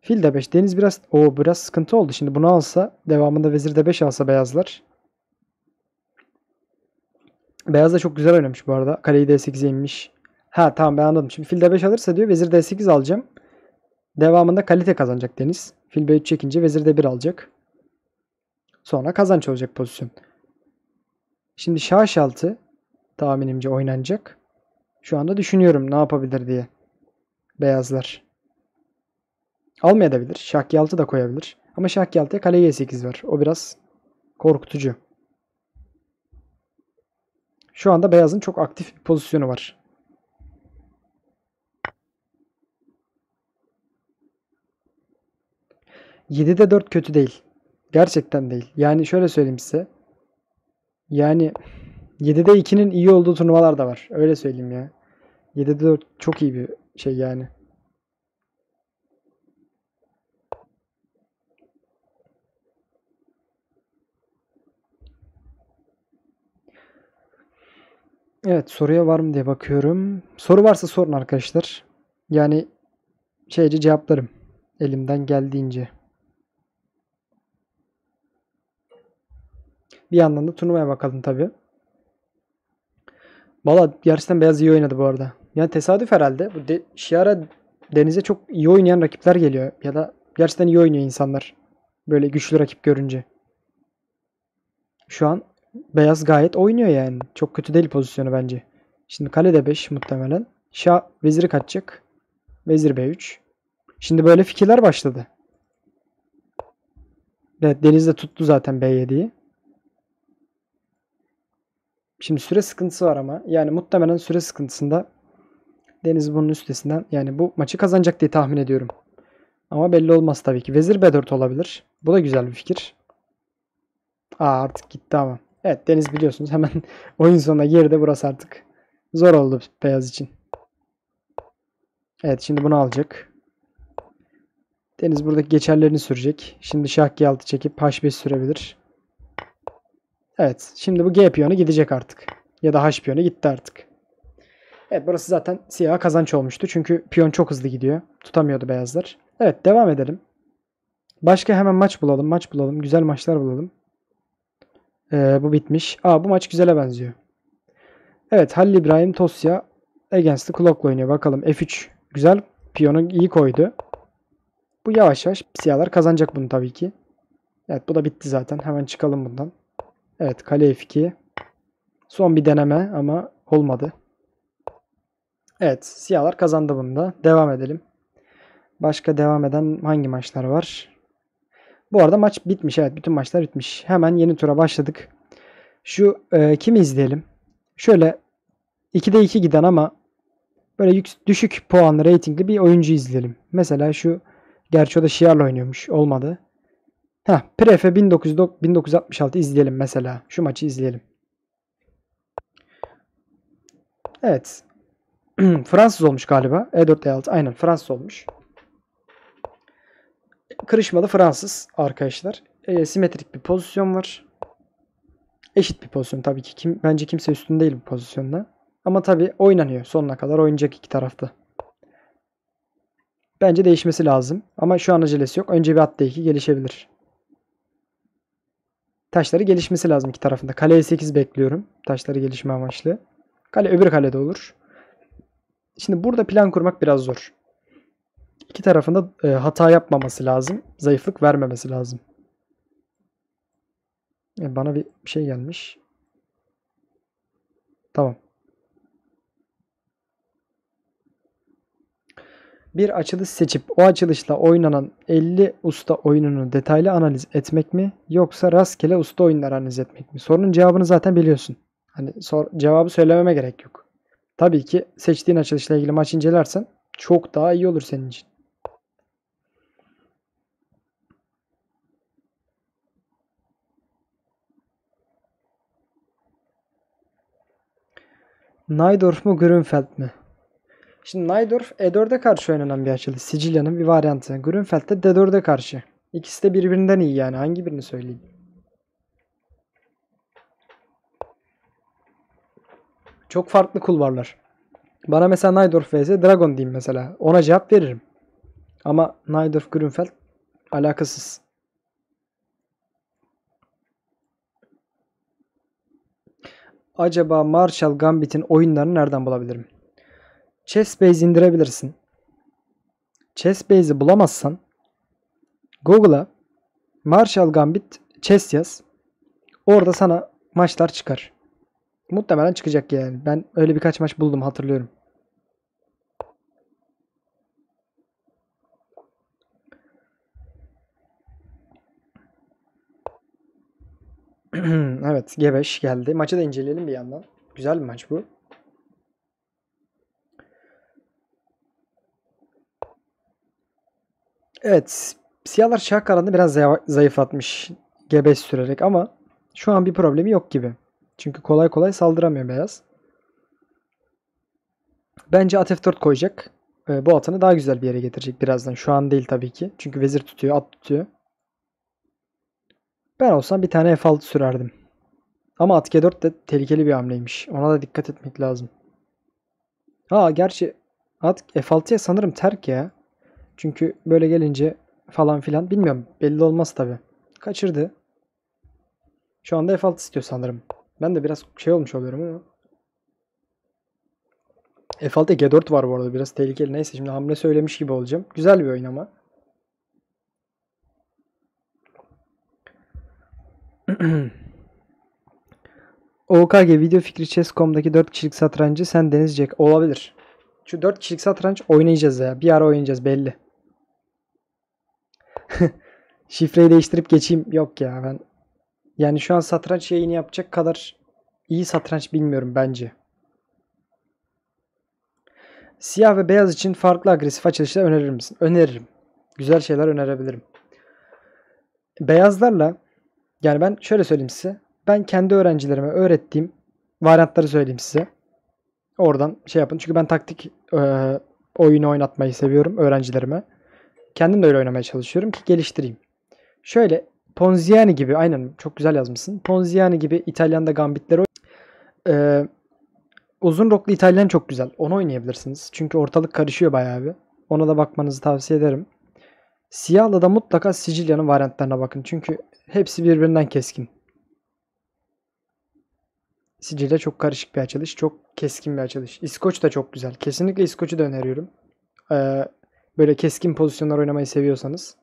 Fil de 5. Deniz biraz o biraz sıkıntı oldu. Şimdi bunu alsa devamında vezir de 5 alsa beyazlar. Beyaz da çok güzel oynamış bu arada. Kaleyi D8'e inmiş. Ha tamam ben anladım. Şimdi fil D5 alırsa diyor vezir D8 alacağım. Devamında kalite kazanacak Deniz. Fil B3 çekince vezir D1 alacak. Sonra kazanç olacak pozisyon. Şimdi şah H6 tahminimce oynanacak. Şu anda düşünüyorum ne yapabilir diye. Beyazlar. Almayabilir. G6 da koyabilir. Ama Şah G6'ya kale Y8 var. O biraz korkutucu. Şu anda beyazın çok aktif bir pozisyonu var. Yedide 4 kötü değil. Gerçekten değil. Yani şöyle söyleyeyim size. Yani 7'de 2'nin iyi olduğu turnuvalar da var. Öyle söyleyeyim ya. 7'de 4 çok iyi bir şey yani. Evet soruya var mı diye bakıyorum. Soru varsa sorun arkadaşlar. Yani şeyce cevaplarım. Elimden geldiğince. Bir yandan da turnuvaya bakalım tabii. Valla gerçekten beyaz iyi oynadı bu arada. Yani tesadüf herhalde. Bu de, Şiara Deniz'e çok iyi oynayan rakipler geliyor. Ya da gerçekten iyi oynuyor insanlar. Böyle güçlü rakip görünce. Şu an beyaz gayet oynuyor yani. Çok kötü değil pozisyonu bence. Şimdi kale de 5 muhtemelen. Şah veziri kaçacak. Vezir B3. Şimdi böyle fikirler başladı. Evet Deniz de tuttu zaten B7'yi. Şimdi süre sıkıntısı var ama. Yani muhtemelen süre sıkıntısında Deniz bunun üstesinden yani bu maçı kazanacak diye tahmin ediyorum. Ama belli olmaz tabii ki. Vezir B4 olabilir. Bu da güzel bir fikir. Aa artık gitti ama. Evet Deniz biliyorsunuz hemen oyun sonuna girdi. Burası artık zor oldu beyaz için. Evet şimdi bunu alacak. Deniz buradaki geçerlerini sürecek. Şimdi şah G6 çekip H5 sürebilir. Evet. Şimdi bu G piyonu gidecek artık. Ya da H piyonu gitti artık. Evet burası zaten siyah kazanç olmuştu. Çünkü piyon çok hızlı gidiyor. Tutamıyordu beyazlar. Evet devam edelim. Başka hemen maç bulalım. Maç bulalım. Güzel maçlar bulalım. Ee, bu bitmiş. Aa bu maç güzele benziyor. Evet Halil İbrahim Tosya Against the Clock'la oynuyor. Bakalım F3 güzel. Piyonu iyi koydu. Bu yavaş yavaş siyahlar kazanacak bunu tabii ki. Evet bu da bitti zaten. Hemen çıkalım bundan. Evet kale F2. Son bir deneme ama olmadı. Evet siyahlar kazandı bunu da. Devam edelim. Başka devam eden hangi maçlar var? Bu arada maç bitmiş. Evet bütün maçlar bitmiş. Hemen yeni tura başladık. Şu e, kimi izleyelim? Şöyle 2'de 2 giden ama böyle yük, düşük puanlı reytingli bir oyuncu izleyelim. Mesela şu gerçi o da Şiar'la oynuyormuş. Olmadı. Heh, Prefe 19, 1966 izleyelim mesela. Şu maçı izleyelim. Evet. Fransız olmuş galiba. E4 E6 aynen Fransız olmuş. Kırışmalı Fransız arkadaşlar. E, simetrik bir pozisyon var. Eşit bir pozisyon tabii ki. Kim, bence kimse üstün değil bu pozisyonda. Ama tabii oynanıyor. Sonuna kadar oynayacak iki tarafta. Bence değişmesi lazım. Ama şu an acelesi yok. Önce bir at D2 gelişebilir. Taşları gelişmesi lazım iki tarafında. Kaleye 8 bekliyorum. Taşları gelişme amaçlı. Kale öbür kalede olur. Şimdi burada plan kurmak biraz zor. İki tarafında e, hata yapmaması lazım. Zayıflık vermemesi lazım. E, bana bir şey gelmiş. Tamam. Bir açılış seçip o açılışla oynanan 50 usta oyununu detaylı analiz etmek mi yoksa rastgele usta oyunları analiz etmek mi? Sorunun cevabını zaten biliyorsun. Hani sor, cevabı söylememe gerek yok. Tabii ki seçtiğin açılışla ilgili maç incelersen çok daha iyi olur senin için. Naydorf mu Grünfeld mi? Şimdi Naydorf E4'e karşı oynanan bir açılış. Sicilya'nın bir varyantı. Grünfeld de D4'e karşı. İkisi de birbirinden iyi yani. Hangi birini söyleyeyim? Çok farklı kulvarlar. Bana mesela Najdorf vs Dragon diyeyim mesela. Ona cevap veririm. Ama Najdorf Grünfeld alakasız. Acaba Marshall Gambit'in oyunlarını nereden bulabilirim? Chessbase indirebilirsin. Chessbase'i bulamazsan Google'a Marshall Gambit Chess yaz. Orada sana maçlar çıkar. Muhtemelen çıkacak yani. Ben öyle birkaç maç buldum hatırlıyorum. evet G5 geldi. Maçı da inceleyelim bir yandan. Güzel bir maç bu. Evet. Siyahlar şah kanadını biraz zayıflatmış G5 sürerek ama şu an bir problemi yok gibi. Çünkü kolay kolay saldıramıyor beyaz. Bence at f4 koyacak. Ee, bu atını daha güzel bir yere getirecek birazdan. Şu an değil tabii ki. Çünkü vezir tutuyor, at tutuyor. Ben olsam bir tane F6 sürerdim. Ama at G4 de tehlikeli bir hamleymiş. Ona da dikkat etmek lazım. Ha gerçi at F6'ya sanırım terk ya. Çünkü böyle gelince falan filan bilmiyorum. Belli olmaz tabi. Kaçırdı. Şu anda F6 istiyor sanırım. Ben de biraz şey olmuş oluyorum ama. F6 G4 var bu arada. Biraz tehlikeli. Neyse şimdi hamle söylemiş gibi olacağım. Güzel bir oyun ama. OKG video fikri chess.com'daki 4 kişilik satrancı sen Deniz Jack olabilir. Şu 4 kişilik satranç oynayacağız ya. Bir ara oynayacağız belli. Şifreyi değiştirip geçeyim. Yok ya ben. Yani şu an satranç yayını yapacak kadar iyi satranç bilmiyorum bence. Siyah ve beyaz için farklı agresif açılışlar önerir misin? Öneririm. Güzel şeyler önerebilirim. Beyazlarla yani ben şöyle söyleyeyim size. Ben kendi öğrencilerime öğrettiğim varyantları söyleyeyim size. Oradan şey yapın. Çünkü ben taktik e, oyunu oynatmayı seviyorum öğrencilerime. Kendim de öyle oynamaya çalışıyorum ki geliştireyim. Şöyle Ponziani gibi aynen çok güzel yazmışsın. Ponziani gibi İtalyan'da gambitleri ee, uzun roklu İtalyan çok güzel. Onu oynayabilirsiniz. Çünkü ortalık karışıyor bayağı bir. Ona da bakmanızı tavsiye ederim. Siyahla da mutlaka Sicilya'nın varyantlarına bakın. Çünkü hepsi birbirinden keskin. Sicilya çok karışık bir açılış. Çok keskin bir açılış. İskoç da çok güzel. Kesinlikle İskoç'u da öneriyorum. Ee, böyle keskin pozisyonlar oynamayı seviyorsanız.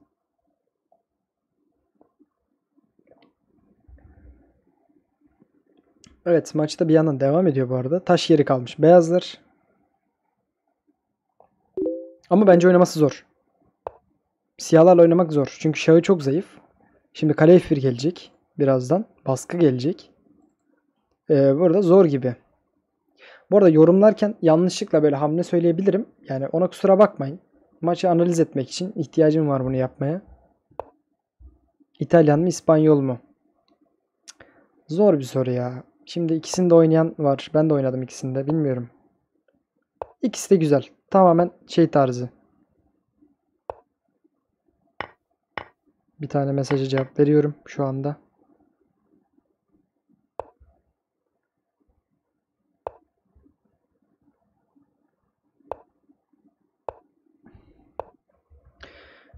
Evet maçta bir yandan devam ediyor bu arada. Taş yeri kalmış. Beyazlar. Ama bence oynaması zor. Siyahlarla oynamak zor. Çünkü şahı çok zayıf. Şimdi kale F1 gelecek. Birazdan. Baskı gelecek. Ee, burada zor gibi. Bu arada yorumlarken yanlışlıkla böyle hamle söyleyebilirim. Yani ona kusura bakmayın. Maçı analiz etmek için ihtiyacım var bunu yapmaya. İtalyan mı İspanyol mu? Zor bir soru ya. Şimdi ikisinde oynayan var. Ben de oynadım ikisinde. Bilmiyorum. İkisi de güzel. Tamamen şey tarzı. Bir tane mesaja cevap veriyorum şu anda.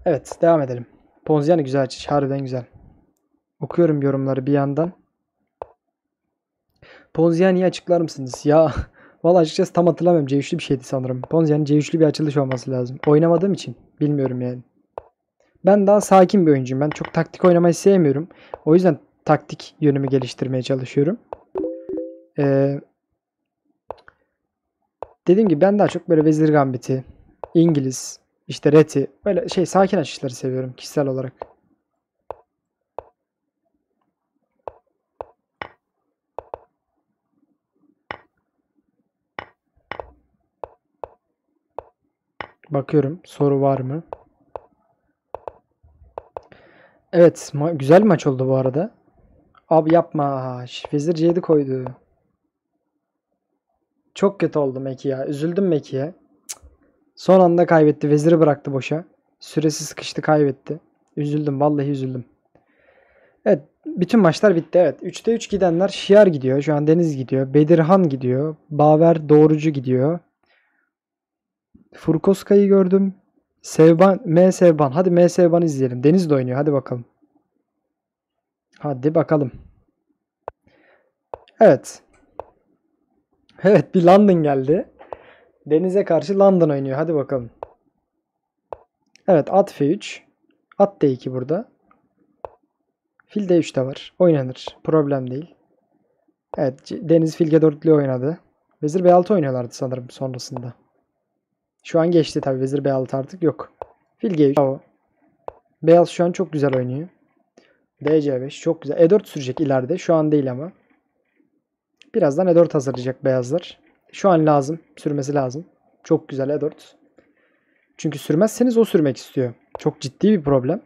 Evet devam edelim. Ponziani güzel açış. Harbiden güzel. Okuyorum yorumları bir yandan. Ponziani'yi açıklar mısınız? Ya valla açıkçası tam hatırlamıyorum. C3'lü bir şeydi sanırım. Ponziani C3'lü bir açılış olması lazım. Oynamadığım için bilmiyorum yani. Ben daha sakin bir oyuncuyum. Ben çok taktik oynamayı sevmiyorum. O yüzden taktik yönümü geliştirmeye çalışıyorum. Ee, dediğim gibi ben daha çok böyle Vezir Gambit'i, İngiliz, işte Reti, böyle şey sakin açışları seviyorum kişisel olarak. Bakıyorum soru var mı? Evet ma güzel maç oldu bu arada. Abi yapma. Vezir C7 koydu. Çok kötü oldu Meki ya. Üzüldüm Meki'ye. Son anda kaybetti. Veziri bıraktı boşa. Süresi sıkıştı kaybetti. Üzüldüm. Vallahi üzüldüm. Evet. Bütün maçlar bitti. Evet. 3'te 3 gidenler Şiar gidiyor. Şu an Deniz gidiyor. Bedirhan gidiyor. Baver Doğrucu gidiyor. Furkoska'yı gördüm. Sevban, M Sevban. Hadi M Sevban izleyelim. Deniz de oynuyor. Hadi bakalım. Hadi bakalım. Evet. Evet bir London geldi. Deniz'e karşı London oynuyor. Hadi bakalım. Evet at F3. At D2 burada. Fil D3 de var. Oynanır. Problem değil. Evet Deniz fil G4'lü oynadı. Vezir B6 oynuyorlardı sanırım sonrasında. Şu an geçti tabii. Vezir B6 artık yok. Fil G3. Bravo. Beyaz şu an çok güzel oynuyor. DC5 çok güzel. E4 sürecek ileride. Şu an değil ama. Birazdan E4 hazırlayacak beyazlar. Şu an lazım. Sürmesi lazım. Çok güzel E4. Çünkü sürmezseniz o sürmek istiyor. Çok ciddi bir problem.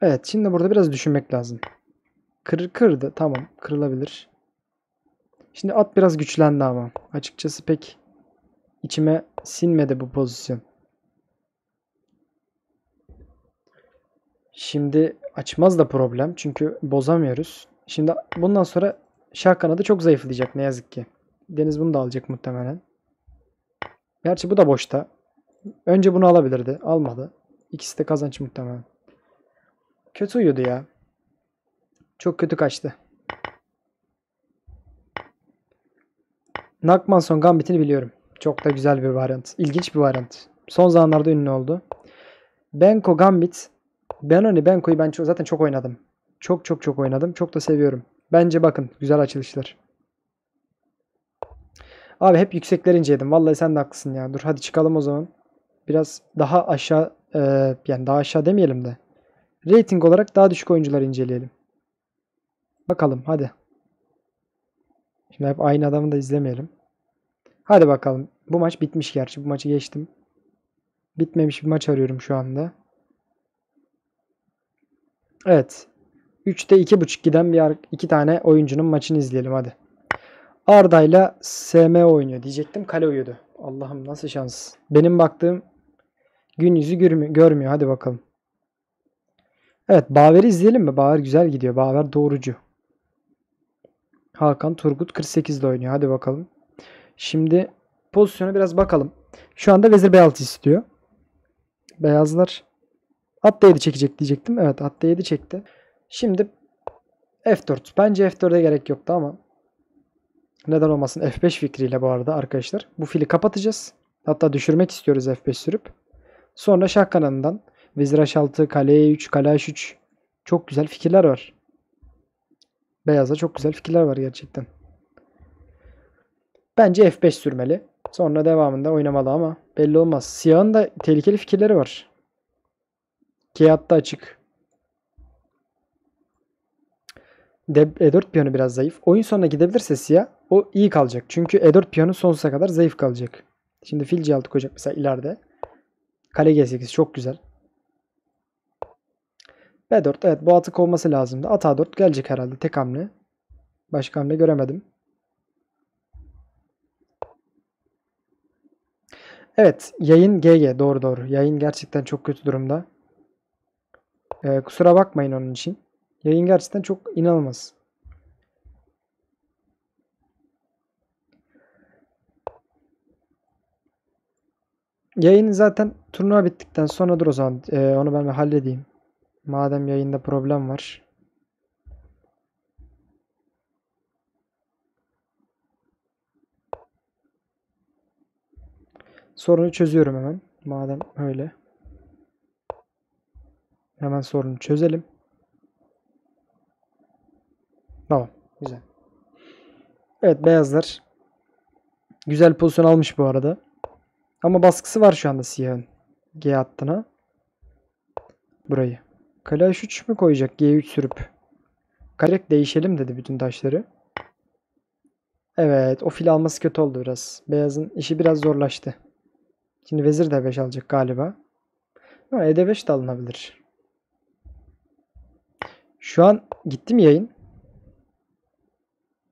Evet şimdi burada biraz düşünmek lazım. Kır, kırdı. Tamam. Kırılabilir. Şimdi at biraz güçlendi ama. Açıkçası pek içime sinmedi bu pozisyon. Şimdi açmaz da problem. Çünkü bozamıyoruz. Şimdi bundan sonra şah kanadı çok zayıflayacak ne yazık ki. Deniz bunu da alacak muhtemelen. Gerçi bu da boşta. Önce bunu alabilirdi. Almadı. İkisi de kazanç muhtemelen. Kötü uyudu ya. Çok kötü kaçtı. Nakmanson Gambit'ini biliyorum. Çok da güzel bir varyant. İlginç bir varyant. Son zamanlarda ünlü oldu. Benko Gambit. Benoni Benko'yu ben çok, zaten çok oynadım. Çok çok çok oynadım. Çok da seviyorum. Bence bakın güzel açılışlar. Abi hep yüksekler inceledim. Vallahi sen de haklısın ya. Dur hadi çıkalım o zaman. Biraz daha aşağı e, yani daha aşağı demeyelim de. Rating olarak daha düşük oyuncuları inceleyelim. Bakalım hadi. Şimdi hep aynı adamı da izlemeyelim. Hadi bakalım. Bu maç bitmiş gerçi. Bu maçı geçtim. Bitmemiş bir maç arıyorum şu anda. Evet. 3'te 2.5 giden bir iki tane oyuncunun maçını izleyelim hadi. Arda'yla SM oynuyor diyecektim. Kale uyudu. Allah'ım nasıl şans. Benim baktığım gün yüzü görmüyor. Hadi bakalım. Evet Baver'i izleyelim mi? Baver güzel gidiyor. Baver doğrucu. Hakan Turgut 48'de oynuyor. Hadi bakalım. Şimdi pozisyona biraz bakalım. Şu anda Vezir B6 istiyor. Beyazlar at D7 çekecek diyecektim. Evet at D7 çekti. Şimdi F4. Bence F4'e gerek yoktu ama neden olmasın F5 fikriyle bu arada arkadaşlar. Bu fili kapatacağız. Hatta düşürmek istiyoruz F5 sürüp. Sonra şah kanadından Vezir H6, kale E3, kale H3 çok güzel fikirler var. Beyazda çok güzel fikirler var gerçekten. Bence F5 sürmeli. Sonra devamında oynamalı ama belli olmaz. Siyahın da tehlikeli fikirleri var. Ki hatta açık. De E4 piyonu biraz zayıf. Oyun sonuna gidebilirse siyah o iyi kalacak. Çünkü E4 piyonu sonsuza kadar zayıf kalacak. Şimdi fil C6 koyacak mesela ileride. Kale G8 çok güzel. B4 evet bu atı kovması lazımdı. At A4 gelecek herhalde tek hamle. Başka hamle göremedim. Evet yayın GG doğru doğru. Yayın gerçekten çok kötü durumda. Ee, kusura bakmayın onun için. Yayın gerçekten çok inanılmaz. Yayın zaten turnuva bittikten sonra dur o zaman. Ee, onu ben bir halledeyim. Madem yayında problem var. Sorunu çözüyorum hemen. Madem öyle. Hemen sorunu çözelim. Tamam. Güzel. Evet beyazlar. Güzel pozisyon almış bu arada. Ama baskısı var şu anda siyahın. G hattına. Burayı. Kale H3 mü koyacak G3 sürüp? Karek değişelim dedi bütün taşları. Evet o fil alması kötü oldu biraz. Beyazın işi biraz zorlaştı. Şimdi vezir de 5 alacak galiba. Ama E5 de alınabilir. Şu an gitti mi yayın?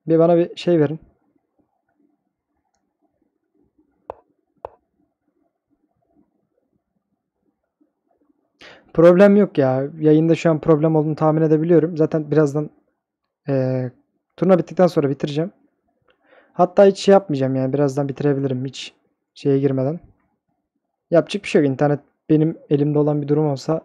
Bir bana bir şey verin. Problem yok ya. Yayında şu an problem olduğunu tahmin edebiliyorum. Zaten birazdan eee turnuva bittikten sonra bitireceğim. Hatta hiç şey yapmayacağım yani. Birazdan bitirebilirim hiç şeye girmeden. Yapacak bir şey yok. İnternet benim elimde olan bir durum olsa